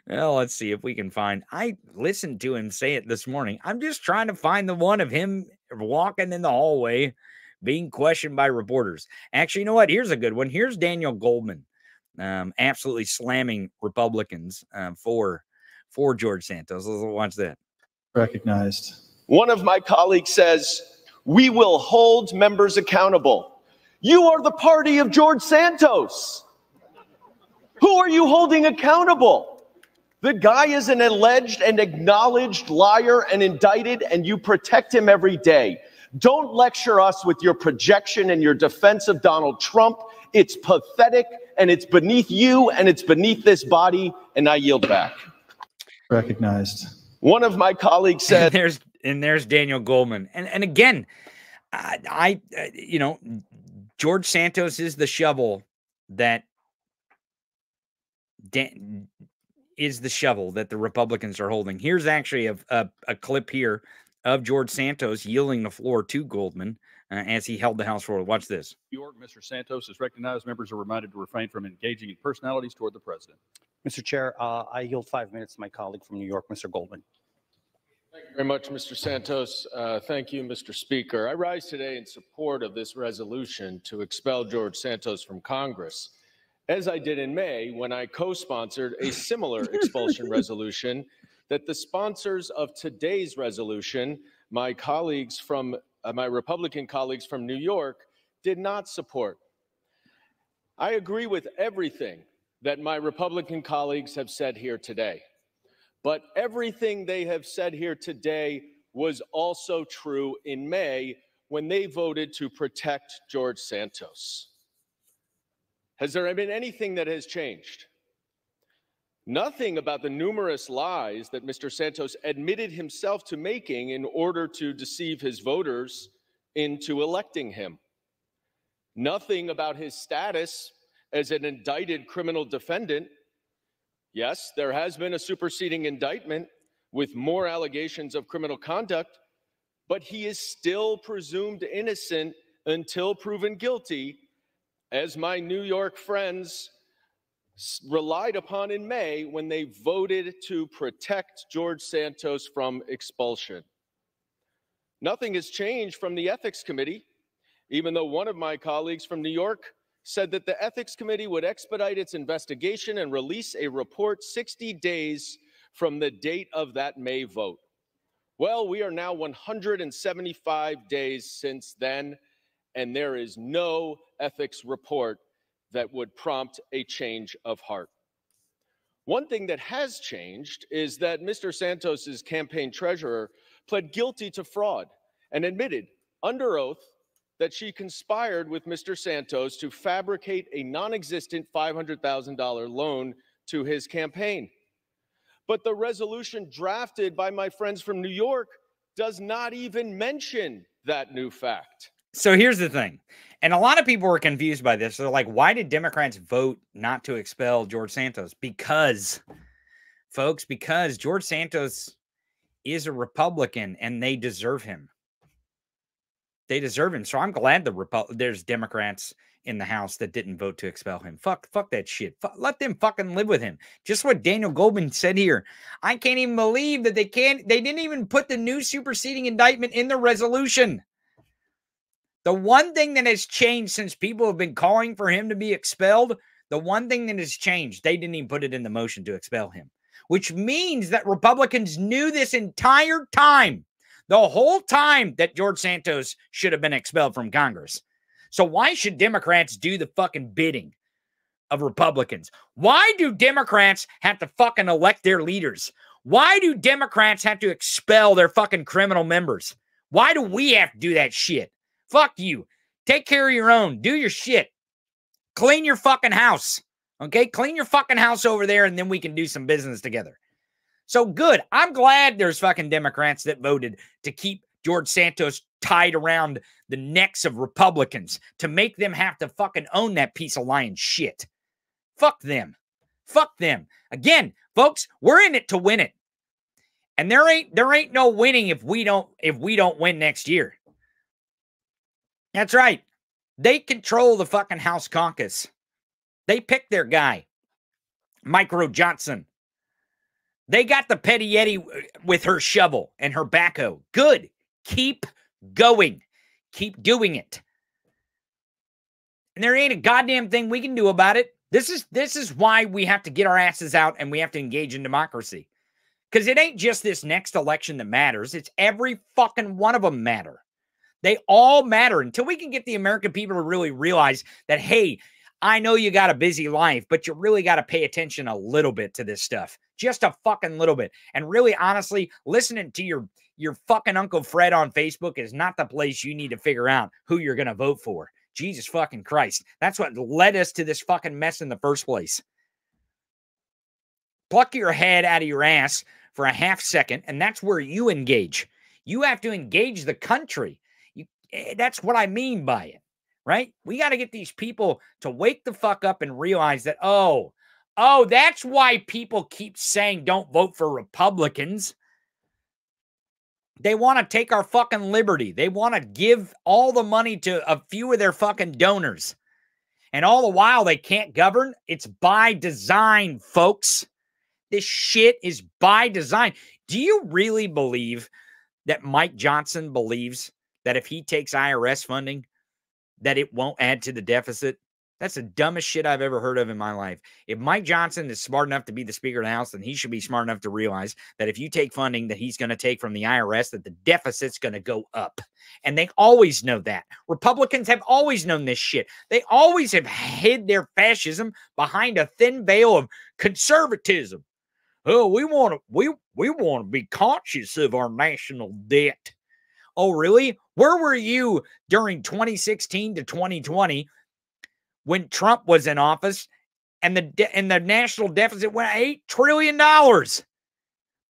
well, let's see if we can find. I listened to him say it this morning. I'm just trying to find the one of him walking in the hallway, being questioned by reporters. Actually, you know what? Here's a good one. Here's Daniel Goldman, um, absolutely slamming Republicans um, for for George Santos. Let's watch that. Recognized. One of my colleagues says, We will hold members accountable. You are the party of George Santos. Who are you holding accountable? The guy is an alleged and acknowledged liar and indicted, and you protect him every day. Don't lecture us with your projection and your defense of Donald Trump. It's pathetic and it's beneath you and it's beneath this body. And I yield back. Recognized. One of my colleagues And said, there's and there's Daniel Goldman. And and again, I, I uh, you know George Santos is the shovel that Dan, is the shovel that the Republicans are holding. Here's actually a, a, a clip here of George Santos yielding the floor to Goldman uh, as he held the House floor. Watch this. New York, Mr. Santos is recognized. Members are reminded to refrain from engaging in personalities toward the president. Mr. Chair, uh, I yield five minutes to my colleague from New York, Mr. Goldman. Thank you very much, Mr. Santos. Uh, Thank you, Mr. Speaker. I rise today in support of this resolution to expel George Santos from Congress, as I did in May when I co-sponsored a similar expulsion resolution that the sponsors of today's resolution, my colleagues from, uh, my Republican colleagues from New York, did not support. I agree with everything that my Republican colleagues have said here today. But everything they have said here today was also true in May when they voted to protect George Santos. Has there been anything that has changed? Nothing about the numerous lies that Mr. Santos admitted himself to making in order to deceive his voters into electing him. Nothing about his status as an indicted criminal defendant. Yes, there has been a superseding indictment with more allegations of criminal conduct, but he is still presumed innocent until proven guilty, as my New York friends relied upon in May when they voted to protect George Santos from expulsion. Nothing has changed from the Ethics Committee, even though one of my colleagues from New York said that the Ethics Committee would expedite its investigation and release a report 60 days from the date of that May vote. Well, we are now 175 days since then, and there is no ethics report that would prompt a change of heart. One thing that has changed is that Mr. Santos's campaign treasurer pled guilty to fraud and admitted under oath that she conspired with Mr. Santos to fabricate a non existent $500,000 loan to his campaign. But the resolution drafted by my friends from New York does not even mention that new fact. So here's the thing. And a lot of people were confused by this. They're like, why did Democrats vote not to expel George Santos? Because, folks, because George Santos is a Republican and they deserve him. They deserve him. So I'm glad the Repu- there's Democrats in the House that didn't vote to expel him. Fuck, fuck that shit. Let them fucking live with him. Just what Daniel Goldman said here. I can't even believe that they can't. They didn't even put the new superseding indictment in the resolution. The one thing that has changed since people have been calling for him to be expelled, the one thing that has changed, they didn't even put it in the motion to expel him, which means that Republicans knew this entire time, the whole time that George Santos should have been expelled from Congress. So why should Democrats do the fucking bidding of Republicans? Why do Democrats have to fucking elect their leaders? Why do Democrats have to expel their fucking criminal members? Why do we have to do that shit? Fuck you. Take care of your own. Do your shit. Clean your fucking house. Okay? Clean your fucking house over there and then we can do some business together. So good. I'm glad there's fucking Democrats that voted to keep George Santos tied around the necks of Republicans to make them have to fucking own that piece of lion shit. Fuck them. Fuck them. Again, folks, we're in it to win it. And there ain't there ain't no winning if we don't if we don't win next year. That's right. They control the fucking House caucus. They pick their guy, Micro Johnson. They got the petty Yeti with her shovel and her backhoe. Good. Keep going. Keep doing it. And there ain't a goddamn thing we can do about it. This is this is why we have to get our asses out and we have to engage in democracy. Because it ain't just this next election that matters. It's every fucking one of them matter. They all matter until we can get the American people to really realize that, hey, I know you got a busy life, but you really got to pay attention a little bit to this stuff. Just a fucking little bit. And really, honestly, listening to your your fucking Uncle Fred on Facebook is not the place you need to figure out who you're going to vote for. Jesus fucking Christ. That's what led us to this fucking mess in the first place. Pluck your head out of your ass for a half second, and that's where you engage. You have to engage the country. Eh, that's what I mean by it, right? We got to get these people to wake the fuck up and realize that, oh, oh, that's why people keep saying don't vote for Republicans. They want to take our fucking liberty. They want to give all the money to a few of their fucking donors. And all the while they can't govern. It's by design, folks. This shit is by design. Do you really believe that Mike Johnson believes that if he takes IRS funding, that it won't add to the deficit? That's the dumbest shit I've ever heard of in my life. If Mike Johnson is smart enough to be the Speaker of the House, then he should be smart enough to realize that if you take funding that he's going to take from the IRS, that the deficit's going to go up. And they always know that. Republicans have always known this shit. They always have hid their fascism behind a thin veil of conservatism. Oh, we want to we we want to be conscious of our national debt. Oh, really? Where were you during 2016 to 2020 when Trump was in office and the and the national deficit went 8 trillion dollars?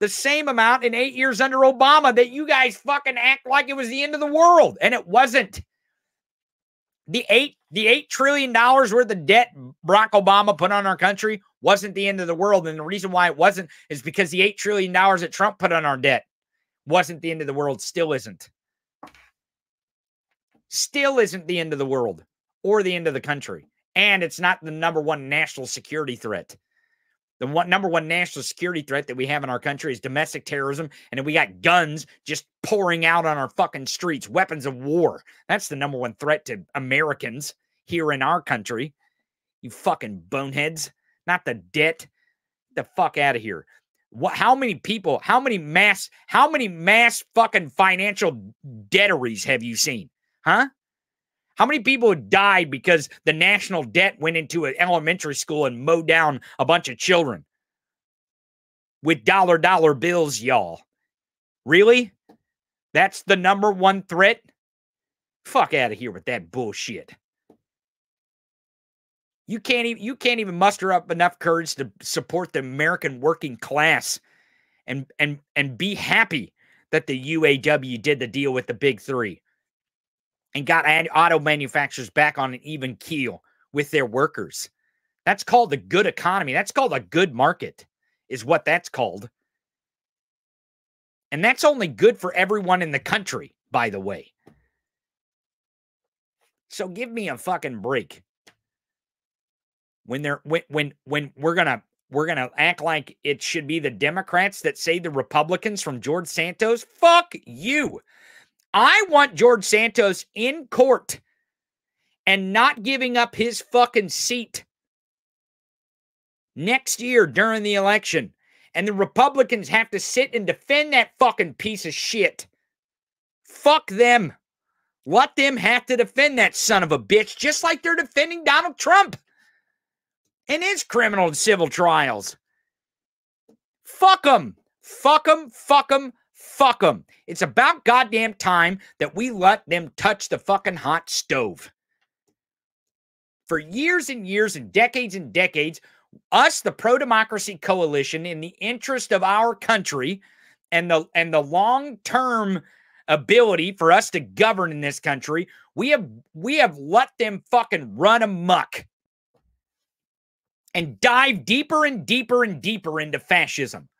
The same amount in 8 years under Obama that you guys fucking act like it was the end of the world and it wasn't. The 8 the 8 trillion dollars worth of debt Barack Obama put on our country wasn't the end of the world and the reason why it wasn't is because the 8 trillion dollars that Trump put on our debt wasn't the end of the world still isn't still isn't the end of the world or the end of the country. And it's not the number one national security threat. The one number one national security threat that we have in our country is domestic terrorism, and we got guns just pouring out on our fucking streets, weapons of war. That's the number one threat to Americans here in our country. You fucking boneheads, not the debt. The fuck out of here. What? How many people? How many mass? How many mass fucking financial debtories have you seen? Huh? How many people died because the national debt went into an elementary school and mowed down a bunch of children with dollar dollar bills, y'all? Really? That's the number one threat? Fuck out of here with that bullshit. You can't even you can't even muster up enough courage to support the American working class and and and be happy that the UAW did the deal with the big 3 and got auto manufacturers back on an even keel with their workers. That's called the good economy. That's called a good market, is what that's called. And that's only good for everyone in the country, by the way. So give me a fucking break. When they're when when when we're gonna we're gonna act like it should be the Democrats that save the Republicans from George Santos. Fuck you. I want George Santos in court and not giving up his fucking seat next year during the election. And the Republicans have to sit and defend that fucking piece of shit. Fuck them. Let them have to defend that son of a bitch, just like they're defending Donald Trump in his criminal and civil trials. Fuck them. Fuck them. Fuck them. Fuck them. It's about goddamn time that we let them touch the fucking hot stove. For years and years and decades and decades, us, the pro democracy coalition, in the interest of our country and the and the long term ability for us to govern in this country, we have we have let them fucking run amok and dive deeper and deeper and deeper into fascism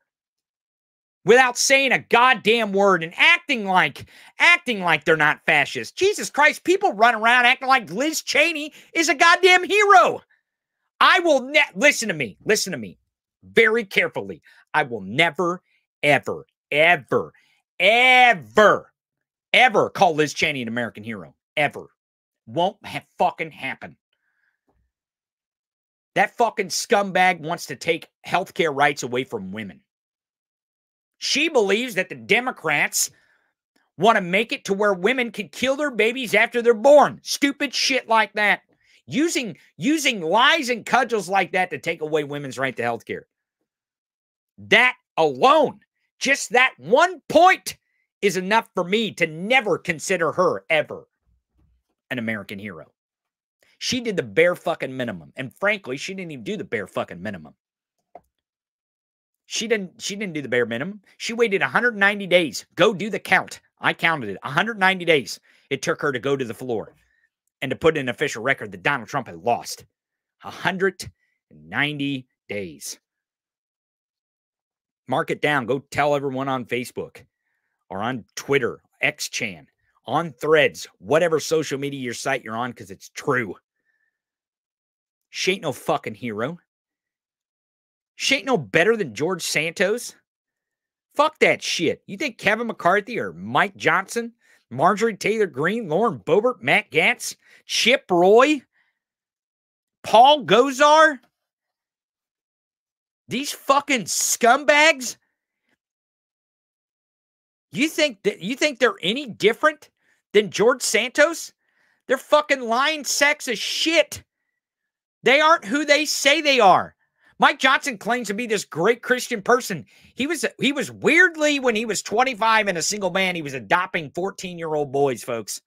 without saying a goddamn word and acting like acting like they're not fascist. Jesus Christ, people run around acting like Liz Cheney is a goddamn hero. I will ne- listen to me. Listen to me very carefully. I will never ever ever ever ever call Liz Cheney an American hero. Ever. Won't ha- fucking happen. That fucking scumbag wants to take healthcare rights away from women. She believes that the Democrats want to make it to where women can kill their babies after they're born. Stupid shit like that. Using using lies and cudgels like that to take away women's right to health care. That alone, just that one point is enough for me to never consider her ever an American hero. She did the bare fucking minimum. And frankly, she didn't even do the bare fucking minimum. She didn't she didn't do the bare minimum. She waited 190 days. Go do the count. I counted it. 190 days it took her to go to the floor and to put an official record that Donald Trump had lost. 190 days. Mark it down. Go tell everyone on Facebook or on Twitter, X-Chan, on threads, whatever social media your site you're on, because it's true. She ain't no fucking hero. She ain't no better than George Santos. Fuck that shit. You think Kevin McCarthy or Mike Johnson, Marjorie Taylor Greene, Lauren Boebert, Matt Gaetz, Chip Roy, Paul Gosar, these fucking scumbags, you think that you think they're any different than George Santos? They're fucking lying sacks of shit. They aren't who they say they are. Mike Johnson claims to be this great Christian person. He was he was weirdly when he was 25 and a single man, he was adopting 14-year-old boys, folks.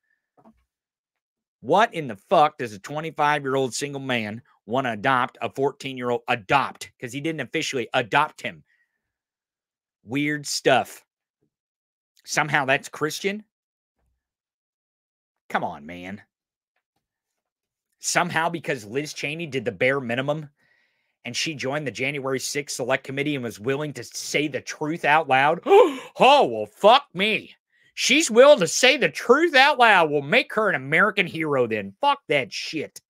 What in the fuck does a 25-year-old single man want to adopt a 14-year-old adopt because he didn't officially adopt him? Weird stuff. Somehow that's Christian? Come on, man. Somehow because Liz Cheney did the bare minimum and she joined the January 6th select committee and was willing to say the truth out loud. oh, well, fuck me. She's willing to say the truth out loud. We'll make her an American hero then. Fuck that shit.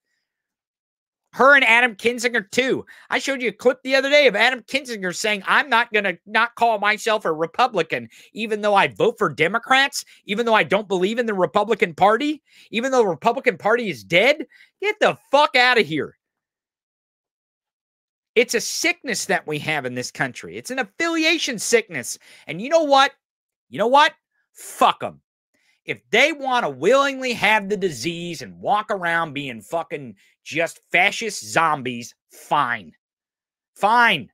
Her and Adam Kinzinger, too. I showed you a clip the other day of Adam Kinzinger saying, I'm not going to not call myself a Republican, even though I vote for Democrats, even though I don't believe in the Republican Party, even though the Republican Party is dead. Get the fuck out of here. It's a sickness that we have in this country. It's an affiliation sickness. And you know what? You know what? Fuck them. If they want to willingly have the disease and walk around being fucking just fascist zombies, fine. Fine.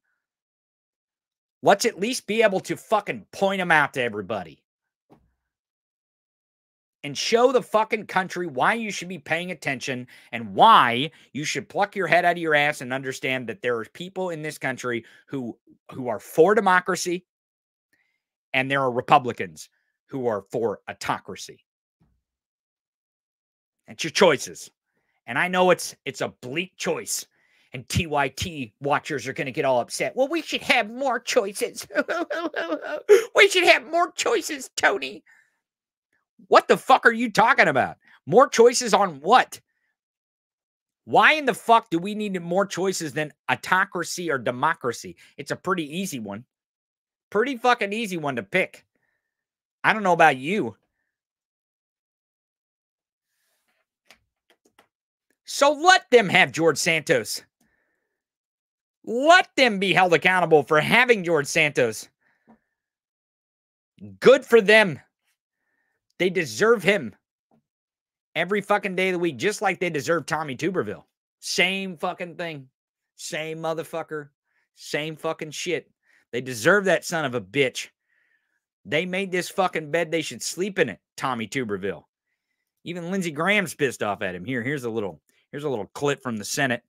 Let's at least be able to fucking point them out to everybody and show the fucking country why you should be paying attention and why you should pluck your head out of your ass and understand that there are people in this country who who are for democracy and there are republicans who are for autocracy it's your choices and i know it's it's a bleak choice and TYT watchers are going to get all upset. Well, we should have more choices. we should have more choices, Tony. What the fuck are you talking about? More choices on what? Why in the fuck do we need more choices than autocracy or democracy? It's a pretty easy one. Pretty fucking easy one to pick. I don't know about you. So let them have George Santos. Let them be held accountable for having George Santos. Good for them. They deserve him every fucking day of the week, just like they deserve Tommy Tuberville. Same fucking thing. Same motherfucker. Same fucking shit. They deserve that son of a bitch. They made this fucking bed. They should sleep in it, Tommy Tuberville. Even Lindsey Graham's pissed off at him. Here, here's a little, here's a little clip from the Senate.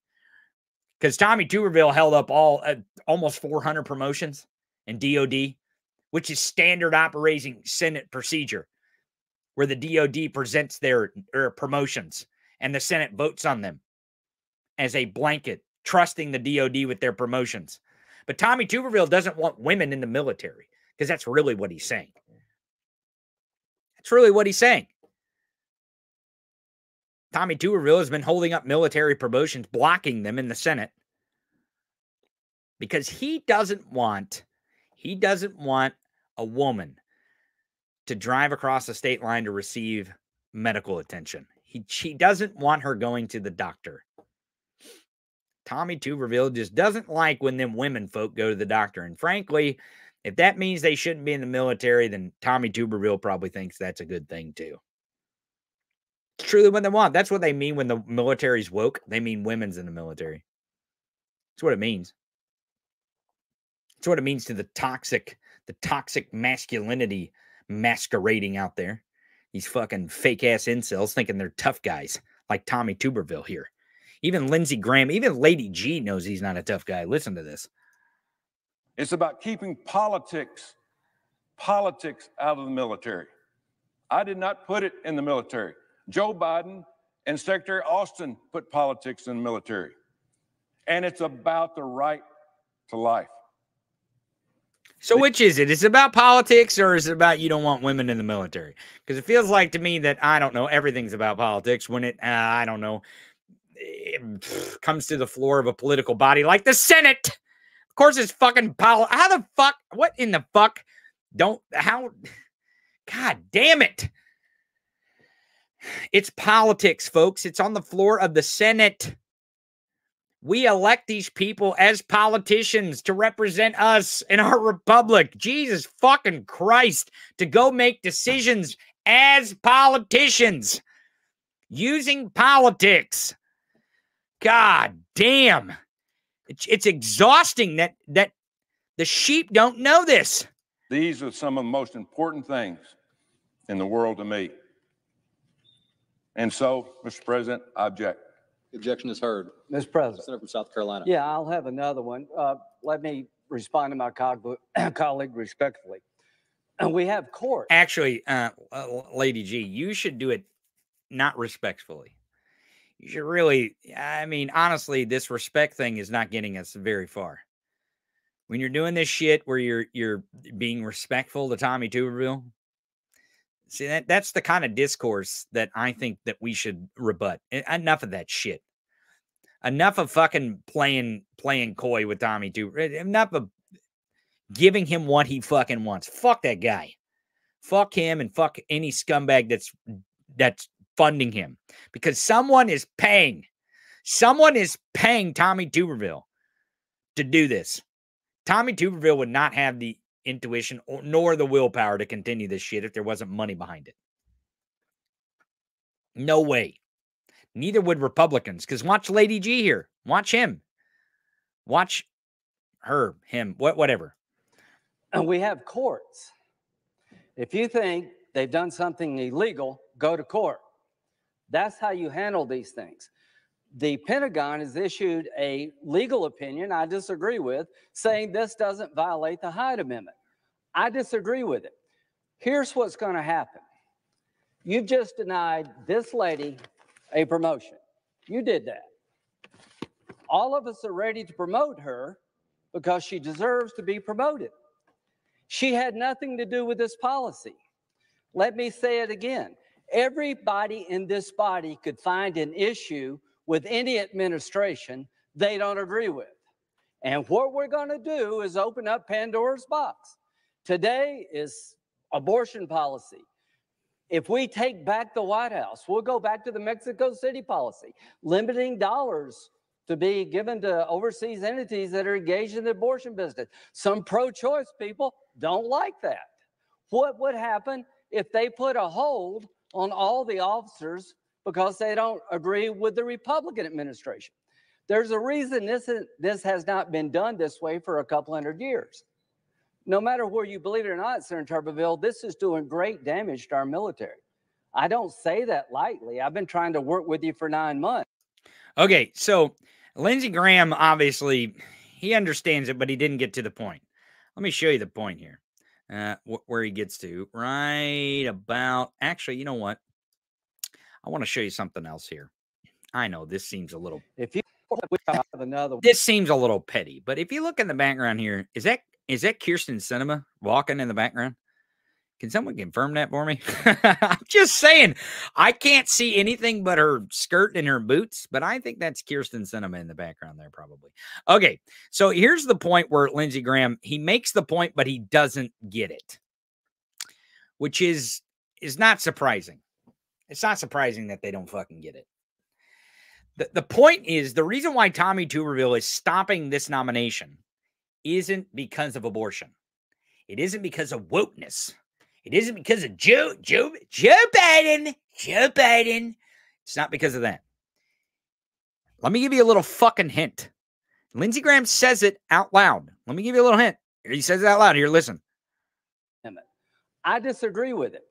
Because Tommy Tuberville held up all uh, almost 400 promotions in DOD, which is standard operating Senate procedure, where the DOD presents their, their promotions and the Senate votes on them as a blanket, trusting the DOD with their promotions. But Tommy Tuberville doesn't want women in the military because that's really what he's saying. That's really what he's saying. Tommy Tuberville has been holding up military promotions, blocking them in the Senate because he doesn't want he doesn't want a woman to drive across the state line to receive medical attention. He she doesn't want her going to the doctor. Tommy Tuberville just doesn't like when them women folk go to the doctor. And frankly, if that means they shouldn't be in the military, then Tommy Tuberville probably thinks that's a good thing too. It's truly what they want. That's what they mean when the military's woke. They mean women's in the military. That's what it means. It's what it means to the toxic, the toxic masculinity masquerading out there. These fucking fake ass incels thinking they're tough guys like Tommy Tuberville here. Even Lindsey Graham, even Lady G knows he's not a tough guy. Listen to this. It's about keeping politics, politics out of the military. I did not put it in the military. Joe Biden and Secretary Austin put politics in the military. And it's about the right to life. So which is it? Is it about politics or is it about you don't want women in the military? Because it feels like to me that I don't know everything's about politics when it uh, I don't know it comes to the floor of a political body like the Senate. Of course, it's fucking pol. How the fuck? What in the fuck? Don't how? God damn it! It's politics, folks. It's on the floor of the Senate. We elect these people as politicians to represent us in our republic. Jesus fucking Christ, to go make decisions as politicians using politics. God damn. It's, it's exhausting that that the sheep don't know this. These are some of the most important things in the world to me. And so, Mr. President, I object. Objection is heard. Mr. President. Senator from South Carolina. Yeah, I'll have another one. Uh, let me respond to my cog- colleague respectfully. And we have court. Actually, uh, Lady G, you should do it not respectfully. You should really, I mean, honestly, this respect thing is not getting us very far. When you're doing this shit where you're you're being respectful to Tommy Tuberville, see that that's the kind of discourse that I think that we should rebut. E- Enough of that shit. Enough of fucking playing playing coy with Tommy Tuberville. Eh, enough of giving him what he fucking wants. Fuck that guy. Fuck him and fuck any scumbag that's that's funding him because someone is paying. Someone is paying Tommy Tuberville to do this. Tommy Tuberville would not have the intuition or, nor the willpower to continue this shit if there wasn't money behind it. No way. Neither would Republicans. Because watch Lady G here. Watch him. Watch her, him, what, whatever. And we have courts. If you think they've done something illegal, go to court. That's how you handle these things. The Pentagon has issued a legal opinion I disagree with, saying this doesn't violate the Hyde Amendment. I disagree with it. Here's what's going to happen you've just denied this lady a promotion. You did that. All of us are ready to promote her because she deserves to be promoted. She had nothing to do with this policy. Let me say it again. Everybody in this body could find an issue with any administration they don't agree with. And what we're going to do is open up Pandora's box. Today is abortion policy. If we take back the White House, we'll go back to the Mexico City policy, limiting dollars to be given to overseas entities that are engaged in the abortion business. Some pro choice people don't like that. What would happen if they put a hold on all the officers because they don't agree with the Republican administration? There's a reason this, is, this has not been done this way for a couple hundred years. No matter where you believe it or not, Senator Tuberville, this is doing great damage to our military. I don't say that lightly. I've been trying to work with you for nine months. Okay, so Lindsey Graham obviously he understands it, but he didn't get to the point. Let me show you the point here, uh, wh- where he gets to right about. Actually, you know what? I want to show you something else here. I know this seems a little. If you have another This seems a little petty, but if you look in the background here, is that is that Kyrsten Sinema walking in the background? Can someone confirm that for me? I'm just saying, I can't see anything but her skirt and her boots, but I think that's Kyrsten Sinema in the background there, probably. Okay, so here's the point where Lindsey Graham he makes the point, but he doesn't get it, which is is not surprising. It's not surprising that they don't fucking get it. The, the point is the reason why Tommy Tuberville is stopping this nomination isn't because of abortion. It isn't because of wokeness. It isn't because of Joe Joe Joe Biden. Joe Biden. It's not because of that. Let me give you a little fucking hint. Lindsey Graham says it out loud. Let me give you a little hint. He says it out loud. Here, listen. I disagree with it.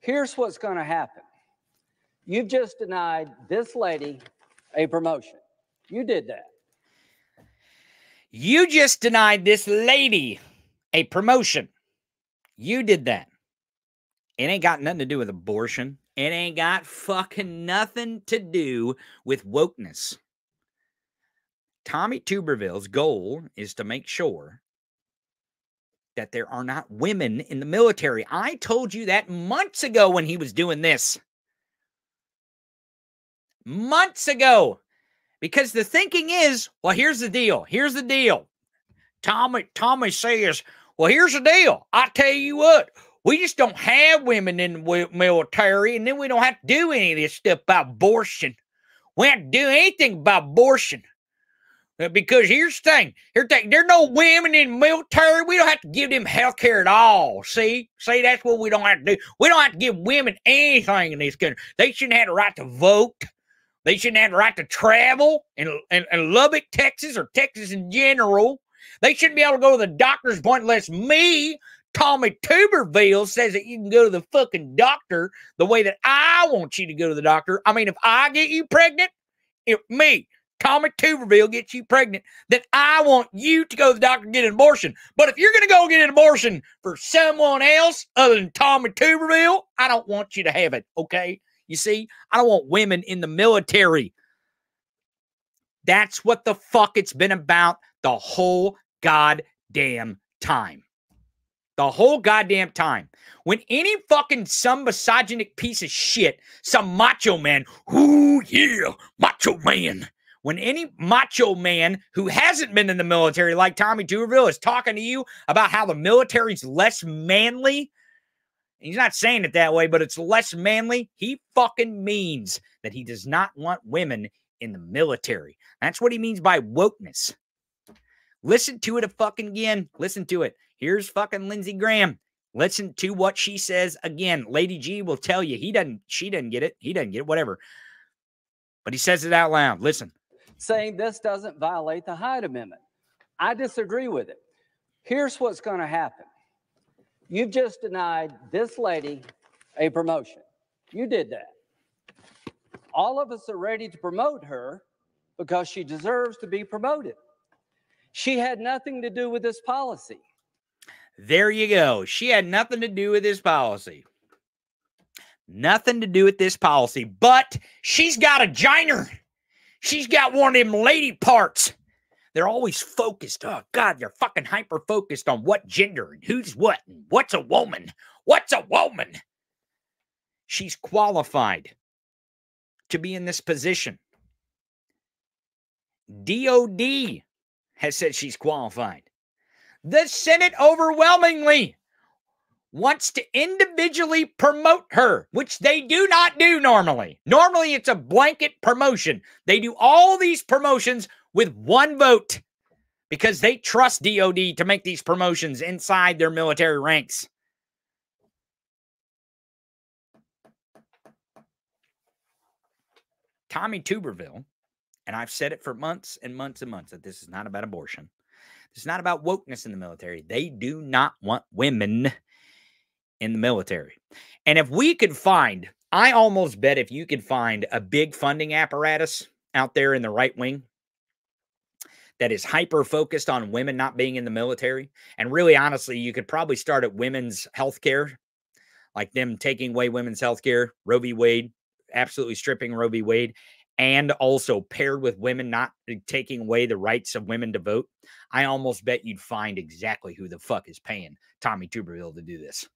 Here's what's going to happen. You've just denied this lady a promotion. You did that. You just denied this lady a promotion. You did that. It ain't got nothing to do with abortion. It ain't got fucking nothing to do with wokeness. Tommy Tuberville's goal is to make sure that there are not women in the military. I told you that months ago when he was doing this. Months ago. Because the thinking is, well, here's the deal. Here's the deal. Tommy Tommy says, well, here's the deal. I tell you what, we just don't have women in the military, and then we don't have to do any of this stuff about abortion. We don't have to do anything about abortion. Uh, Because here's the thing, here's the thing, there's no women in the military. We don't have to give them health care at all. See? See, that's what we don't have to do. We don't have to give women anything in this country. They shouldn't have the right to vote. They shouldn't have the right to travel in, in, in Lubbock, Texas, or Texas in general. They shouldn't be able to go to the doctor's point unless me, Tommy Tuberville, says that you can go to the fucking doctor the way that I want you to go to the doctor. I mean, if I get you pregnant, if me, Tommy Tuberville, gets you pregnant, then I want you to go to the doctor and get an abortion. But if you're going to go get an abortion for someone else other than Tommy Tuberville, I don't want you to have it. Okay. You see, I don't want women in the military. That's what the fuck it's been about the whole goddamn time. The whole goddamn time. When any fucking some misogynic piece of shit, some macho man, ooh yeah, macho man. When any macho man who hasn't been in the military, like Tommy Tuberville, is talking to you about how the military's less manly, he's not saying it that way, but it's less manly. He fucking means that he does not want women in the military. That's what he means by wokeness. Listen to it a fucking again. Listen to it. Here's fucking Lindsey Graham. Listen to what she says again. Lady G will tell you he doesn't, she doesn't get it. He doesn't get it, whatever. But he says it out loud. Listen. saying this doesn't violate the Hyde Amendment. I disagree with it. Here's what's going to happen. You've just denied this lady a promotion. You did that. All of us are ready to promote her because she deserves to be promoted. She had nothing to do with this policy. There you go. She had nothing to do with this policy. Nothing to do with this policy, but she's got a giner. She's got one of them lady parts. They're always focused. Oh, God, they're fucking hyper focused on what gender and who's what and what's a woman. What's a woman? She's qualified to be in this position. DOD has said she's qualified. The Senate overwhelmingly wants to individually promote her, which they do not do normally. Normally, it's a blanket promotion. They do all these promotions with one vote because they trust DOD to make these promotions inside their military ranks. Tommy Tuberville, and I've said it for months and months and months that this is not about abortion. It's not about wokeness in the military. They do not want women in the military. And if we could find, I almost bet if you could find a big funding apparatus out there in the right wing that is hyper focused on women not being in the military, and really honestly, you could probably start at women's health care, like them taking away women's health care, Roe v. Wade, absolutely stripping Roe v. Wade, and also paired with women not uh, taking away the rights of women to vote. I almost bet you'd find exactly who the fuck is paying Tommy Tuberville to do this.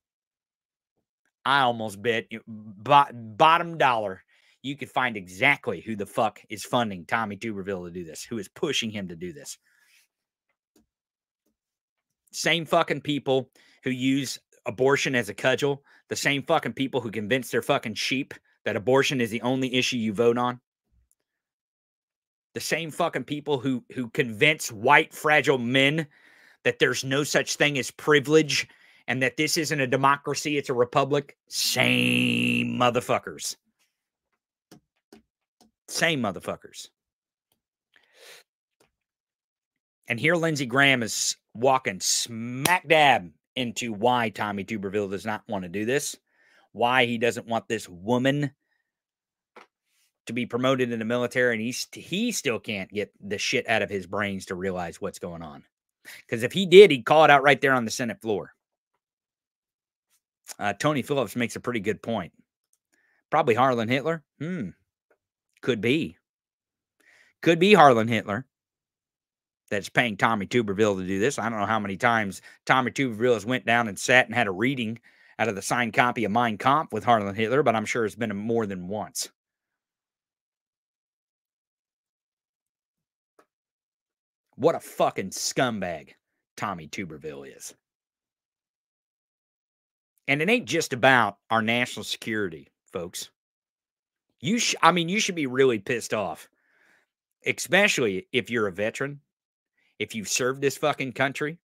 I almost bet you bo- bottom dollar you could find exactly who the fuck is funding Tommy Tuberville to do this, who is pushing him to do this. Same fucking people who use abortion as a cudgel, the same fucking people who convince their fucking sheep that abortion is the only issue you vote on. The same fucking people who who convince white fragile men that there's no such thing as privilege and that this isn't a democracy, it's a republic. Same motherfuckers. Same motherfuckers. And here Lindsey Graham is walking smack dab into why Tommy Tuberville does not want to do this, why he doesn't want this woman to be promoted in the military, and he, st- he still can't get the shit out of his brains to realize what's going on. Because if he did, he'd call it out right there on the Senate floor. Uh, Tony Phillips makes a pretty good point. Probably Harlan Hitler. Hmm. Could be. Could be Harlan Hitler that's paying Tommy Tuberville to do this. I don't know how many times Tommy Tuberville has went down and sat and had a reading out of the signed copy of Mein Kampf with Harlan Hitler, but I'm sure it's been more than once. What a fucking scumbag Tommy Tuberville is. And it ain't just about our national security, folks. You sh- I mean, you should be really pissed off, especially if you're a veteran, if you've served this fucking country,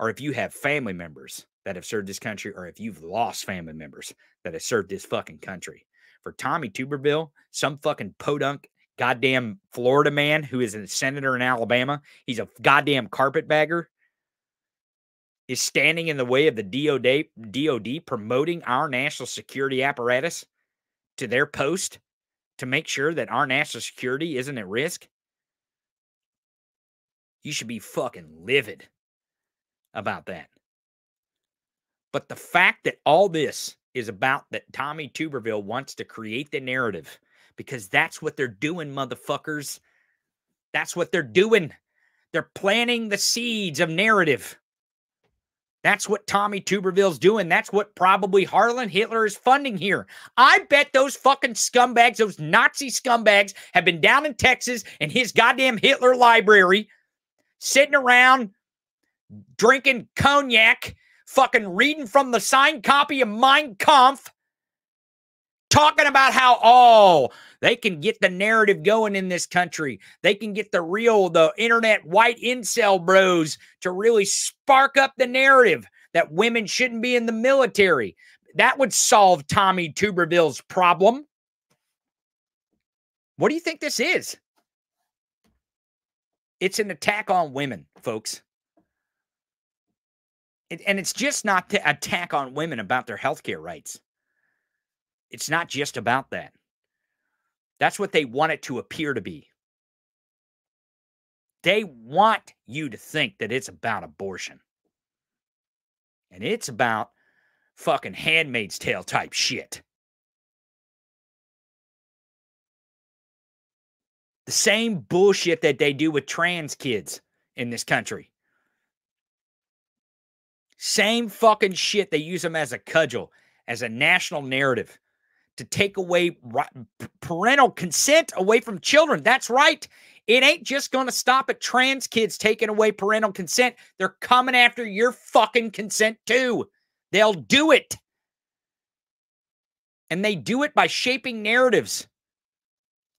or if you have family members that have served this country, or if you've lost family members that have served this fucking country. For Tommy Tuberville, some fucking podunk goddamn Florida man who is a senator in Alabama, he's a goddamn carpetbagger, is standing in the way of the DOD, DOD promoting our national security apparatus to their post to make sure that our national security isn't at risk. You should be fucking livid about that. But the fact that all this is about that Tommy Tuberville wants to create the narrative because that's what they're doing, motherfuckers. That's what they're doing. They're planting the seeds of narrative. That's what Tommy Tuberville's doing. That's what probably Harlan Hitler is funding here. I bet those fucking scumbags, those Nazi scumbags, have been down in Texas in his goddamn Hitler library, sitting around drinking cognac, fucking reading from the signed copy of Mein Kampf, talking about how, oh, they can get the narrative going in this country. They can get the real, the internet white incel bros to really spark up the narrative that women shouldn't be in the military. That would solve Tommy Tuberville's problem. What do you think this is? It's an attack on women, folks. And it's just not to attack on women about their healthcare rights. It's not just about that. That's what they want it to appear to be. They want you to think that it's about abortion. And it's about fucking handmaid's tale type shit. The same bullshit that they do with trans kids in this country. Same fucking shit. They use them as a cudgel, as a national narrative to take away parental consent away from children. That's right. It ain't just going to stop at trans kids taking away parental consent. They're coming after your fucking consent too. They'll do it. And they do it by shaping narratives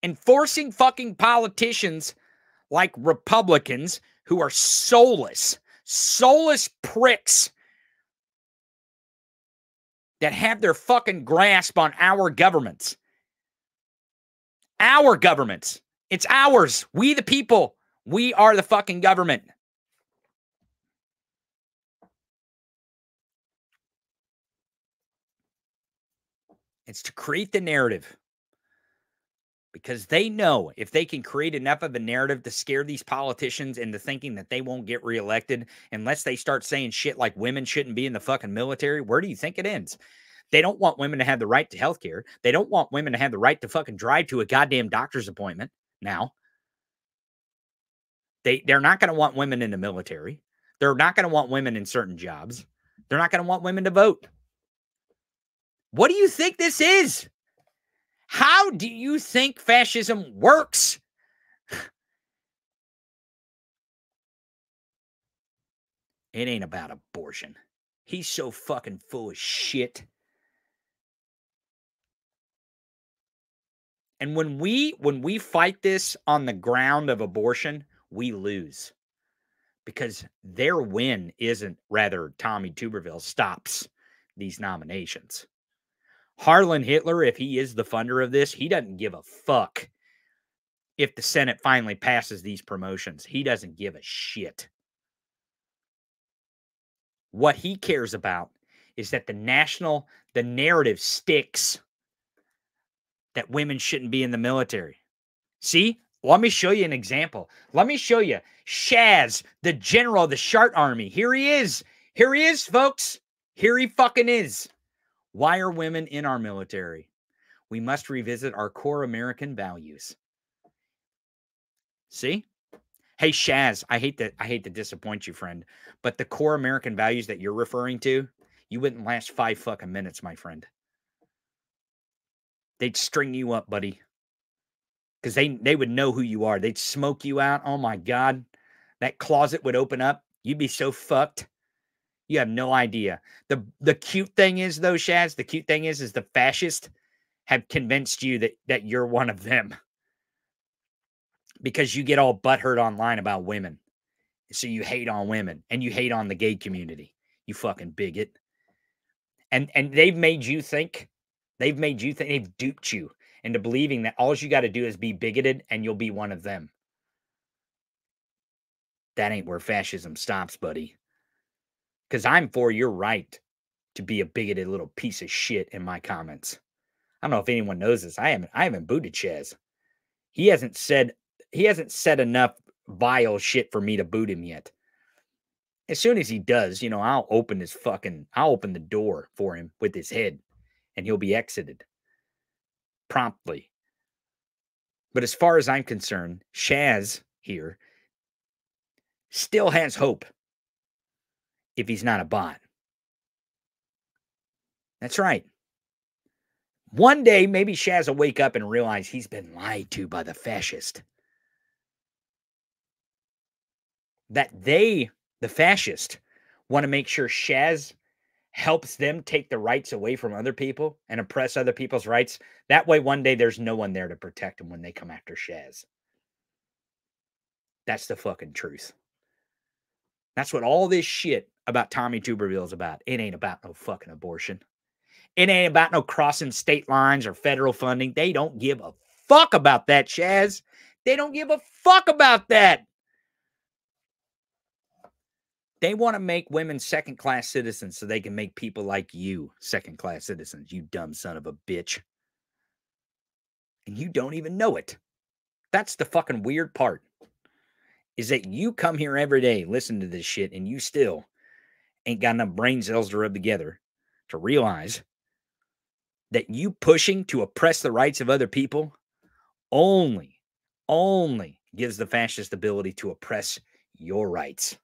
and forcing fucking politicians like Republicans who are soulless, soulless pricks that have their fucking grasp on our governments. Our governments. It's ours. We, the people. We are the fucking government. It's to create the narrative because they know if they can create enough of a narrative to scare these politicians into thinking that they won't get reelected unless they start saying shit like women shouldn't be in the fucking military, where do you think it ends? They don't want women to have the right to health care. They don't want women to have the right to fucking drive to a goddamn doctor's appointment now. They they're not going to want women in the military. They're not going to want women in certain jobs. They're not going to want women to vote. What do you think this is? How do you think fascism works? It ain't about abortion. He's so fucking full of shit. And when we when we fight this on the ground of abortion, we lose. Because their win isn't rather Tommy Tuberville stops these nominations. Harlan Hitler, if he is the funder of this, he doesn't give a fuck if the Senate finally passes these promotions. He doesn't give a shit. What he cares about is that the national, the narrative sticks that women shouldn't be in the military. See, let me show you an example. Let me show you Shaz, the general of the Shart Army. Here he is. Here he is, folks. Here he fucking is. Why are women in our military? We must revisit our core American values. See? Hey Shaz, I hate to I hate to disappoint you, friend, but the core American values that you're referring to, you wouldn't last five fucking minutes, my friend. They'd string you up, buddy. Because they they would know who you are. They'd smoke you out. Oh my god. That closet would open up. You'd be so fucked. You have no idea. The the cute thing is though, Shaz, the cute thing is is the fascists have convinced you that that you're one of them. Because you get all butthurt online about women. So you hate on women and you hate on the gay community. You fucking bigot. And and they've made you think, they've made you think they've duped you into believing that all you got to do is be bigoted and you'll be one of them. That ain't where fascism stops, buddy because I'm for your right to be a bigoted little piece of shit in my comments. I don't know if anyone knows this. I haven't I haven't booted Chez. He hasn't said he hasn't said enough vile shit for me to boot him yet. As soon as he does, you know, I'll open his fucking I'll open the door for him with his head and he'll be exited promptly. But as far as I'm concerned, Shaz here still has hope if he's not a bot. That's right. One day, maybe Shaz will wake up and realize he's been lied to by the fascist. That they, the fascist, want to make sure Shaz helps them take the rights away from other people and oppress other people's rights. That way, one day there's no one there to protect them when they come after Shaz. That's the fucking truth. That's what all this shit about Tommy Tuberville is about. It ain't about no fucking abortion. It ain't about no crossing state lines or federal funding. They don't give a fuck about that, Shaz. They don't give a fuck about that. They want to make women second class citizens so they can make people like you second class citizens, you dumb son of a bitch. And you don't even know it. That's the fucking weird part. Is that you come here every day, listen to this shit, and you still ain't got enough brain cells to rub together to realize that you pushing to oppress the rights of other people only, only gives the fascist ability to oppress your rights.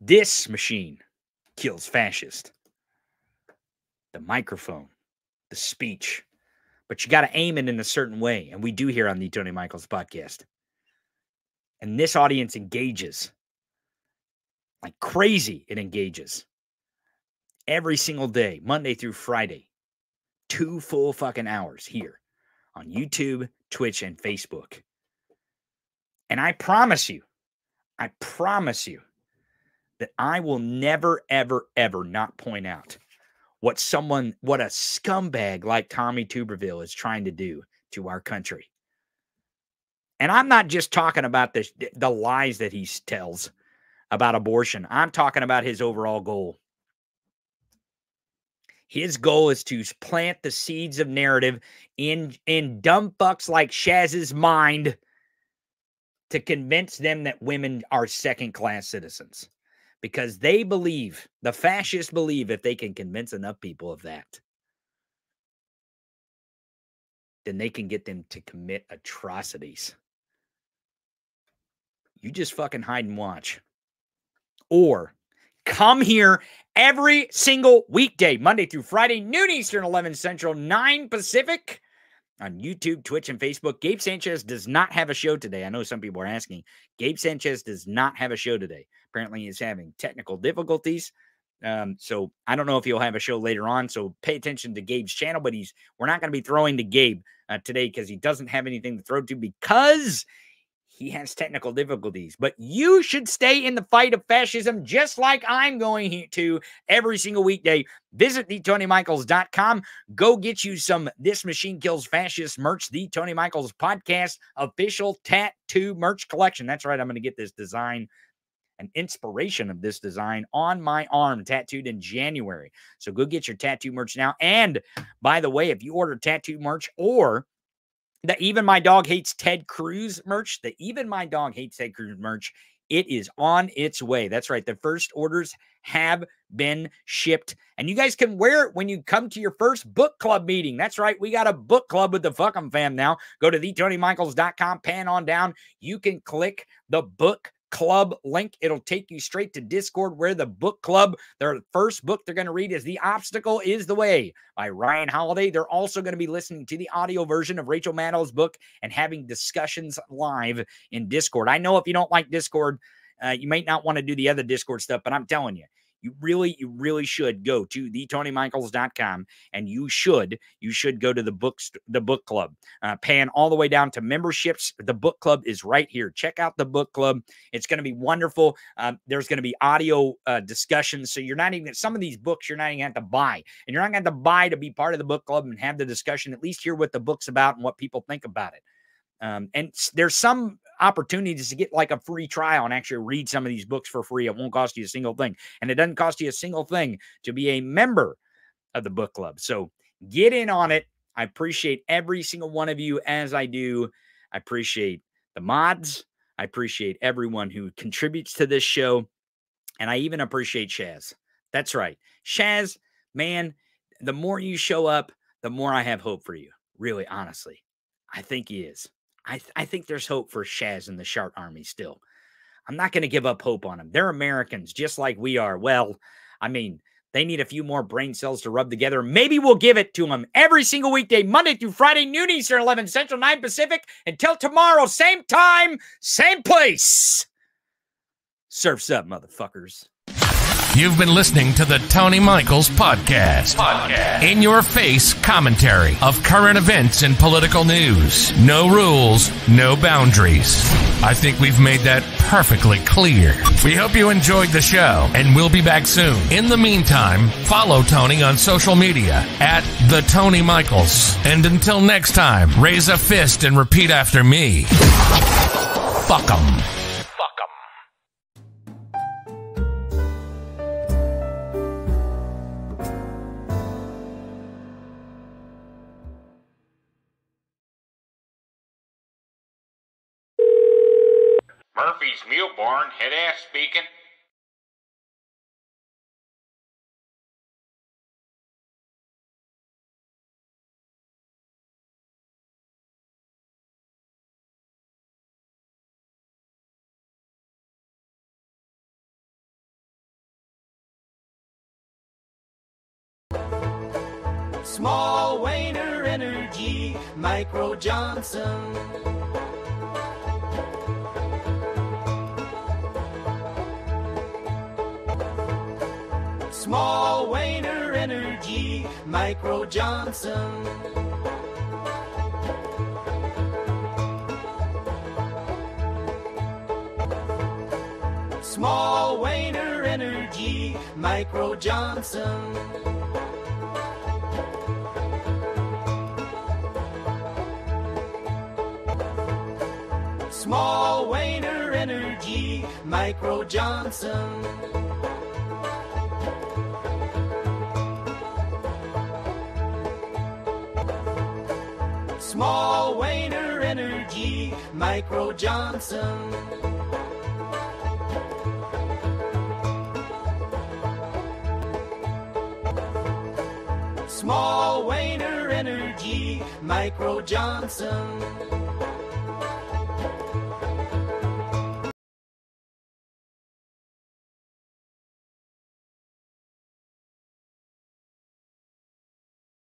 This machine kills fascist. The microphone, the speech, but you got to aim it in a certain way. And we do here on the Tony Michaels podcast. And this audience engages like crazy. It engages every single day, Monday through Friday, two full fucking hours here on YouTube, Twitch, and Facebook. And I promise you, I promise you that I will never, ever, ever not point out what someone, what a scumbag like Tommy Tuberville is trying to do to our country. And I'm not just talking about the, the lies that he tells about abortion. I'm talking about his overall goal. His goal is to plant the seeds of narrative in in dumb fucks like Shaz's mind to convince them that women are second class citizens because they believe, the fascists believe, if they can convince enough people of that, then they can get them to commit atrocities. You just fucking hide and watch. Or come here every single weekday, Monday through Friday, noon Eastern, 11 Central, 9 Pacific on YouTube, Twitch, and Facebook. Gabe Sanchez does not have a show today. I know some people are asking. Gabe Sanchez does not have a show today. Apparently, he's having technical difficulties. Um, so I don't know if he'll have a show later on. So pay attention to Gabe's channel, but he's we're not going to be throwing to Gabe uh, today because he doesn't have anything to throw to because he has technical difficulties. But you should stay in the fight of fascism just like I'm going to every single weekday. Visit theTonyMichaels.com. Go get you some This Machine Kills Fascist merch, the Tony Michaels podcast official tattoo merch collection. That's right. I'm going to get this design an inspiration of this design on my arm, tattooed in January. So go get your tattoo merch now. And by the way, if you order tattoo merch or the Even My Dog Hates Ted Cruz merch, the Even My Dog Hates Ted Cruz merch, it is on its way. That's right. The first orders have been shipped, and you guys can wear it when you come to your first book club meeting. That's right. We got a book club with the Fuckum fam now. Go to theTonyMichaels.com, pan on down. You can click the book club link. It'll take you straight to Discord where the book club, their first book they're going to read is The Obstacle is the Way by Ryan Holiday. They're also going to be listening to the audio version of Rachel Maddow's book and having discussions live in Discord. I know if you don't like Discord, uh, you might not want to do the other Discord stuff, but I'm telling you, you really, you really should go to theTonyMichaels.com and you should, you should go to the books, the book club, uh, pan all the way down to memberships. The book club is right here. Check out the book club. It's going to be wonderful. Um, there's going to be audio uh, discussions. So you're not even, some of these books you're not even going to have to buy. And you're not going to buy to be part of the book club and have the discussion, at least hear what the book's about and what people think about it. Um, and there's some opportunities to get like a free trial and actually read some of these books for free. It won't cost you a single thing. And it doesn't cost you a single thing to be a member of the book club. So get in on it. I appreciate every single one of you as I do. I appreciate the mods. I appreciate everyone who contributes to this show. And I even appreciate Shaz. That's right. Shaz, man, the more you show up, the more I have hope for you. Really, honestly. I think he is. I, th- I think there's hope for Shaz and the Shark Army still. I'm not going to give up hope on them. They're Americans just like we are. Well, I mean, they need a few more brain cells to rub together. Maybe we'll give it to them every single weekday, Monday through Friday, noon Eastern, 11 Central, 9 Pacific. Until tomorrow, same time, same place. Surfs up, motherfuckers. You've been listening to the Tony Michaels Podcast. Podcast. In your face commentary of current events and political news. No rules, no boundaries. I think we've made that perfectly clear. We hope you enjoyed the show and we'll be back soon. In the meantime, follow Tony on social media at the Tony Michaels. And until next time, raise a fist and repeat after me. Fuck 'em. Mule Barn, head ass speaking. Small Wayner Energy, Micro Johnson. Small Wayner Energy, Micro Johnson. Small Wayner Energy, Micro Johnson. Small Wayner Energy, Micro Johnson. Small. Wayner Energy, Micro Johnson. Small Wayner Energy, Micro Johnson.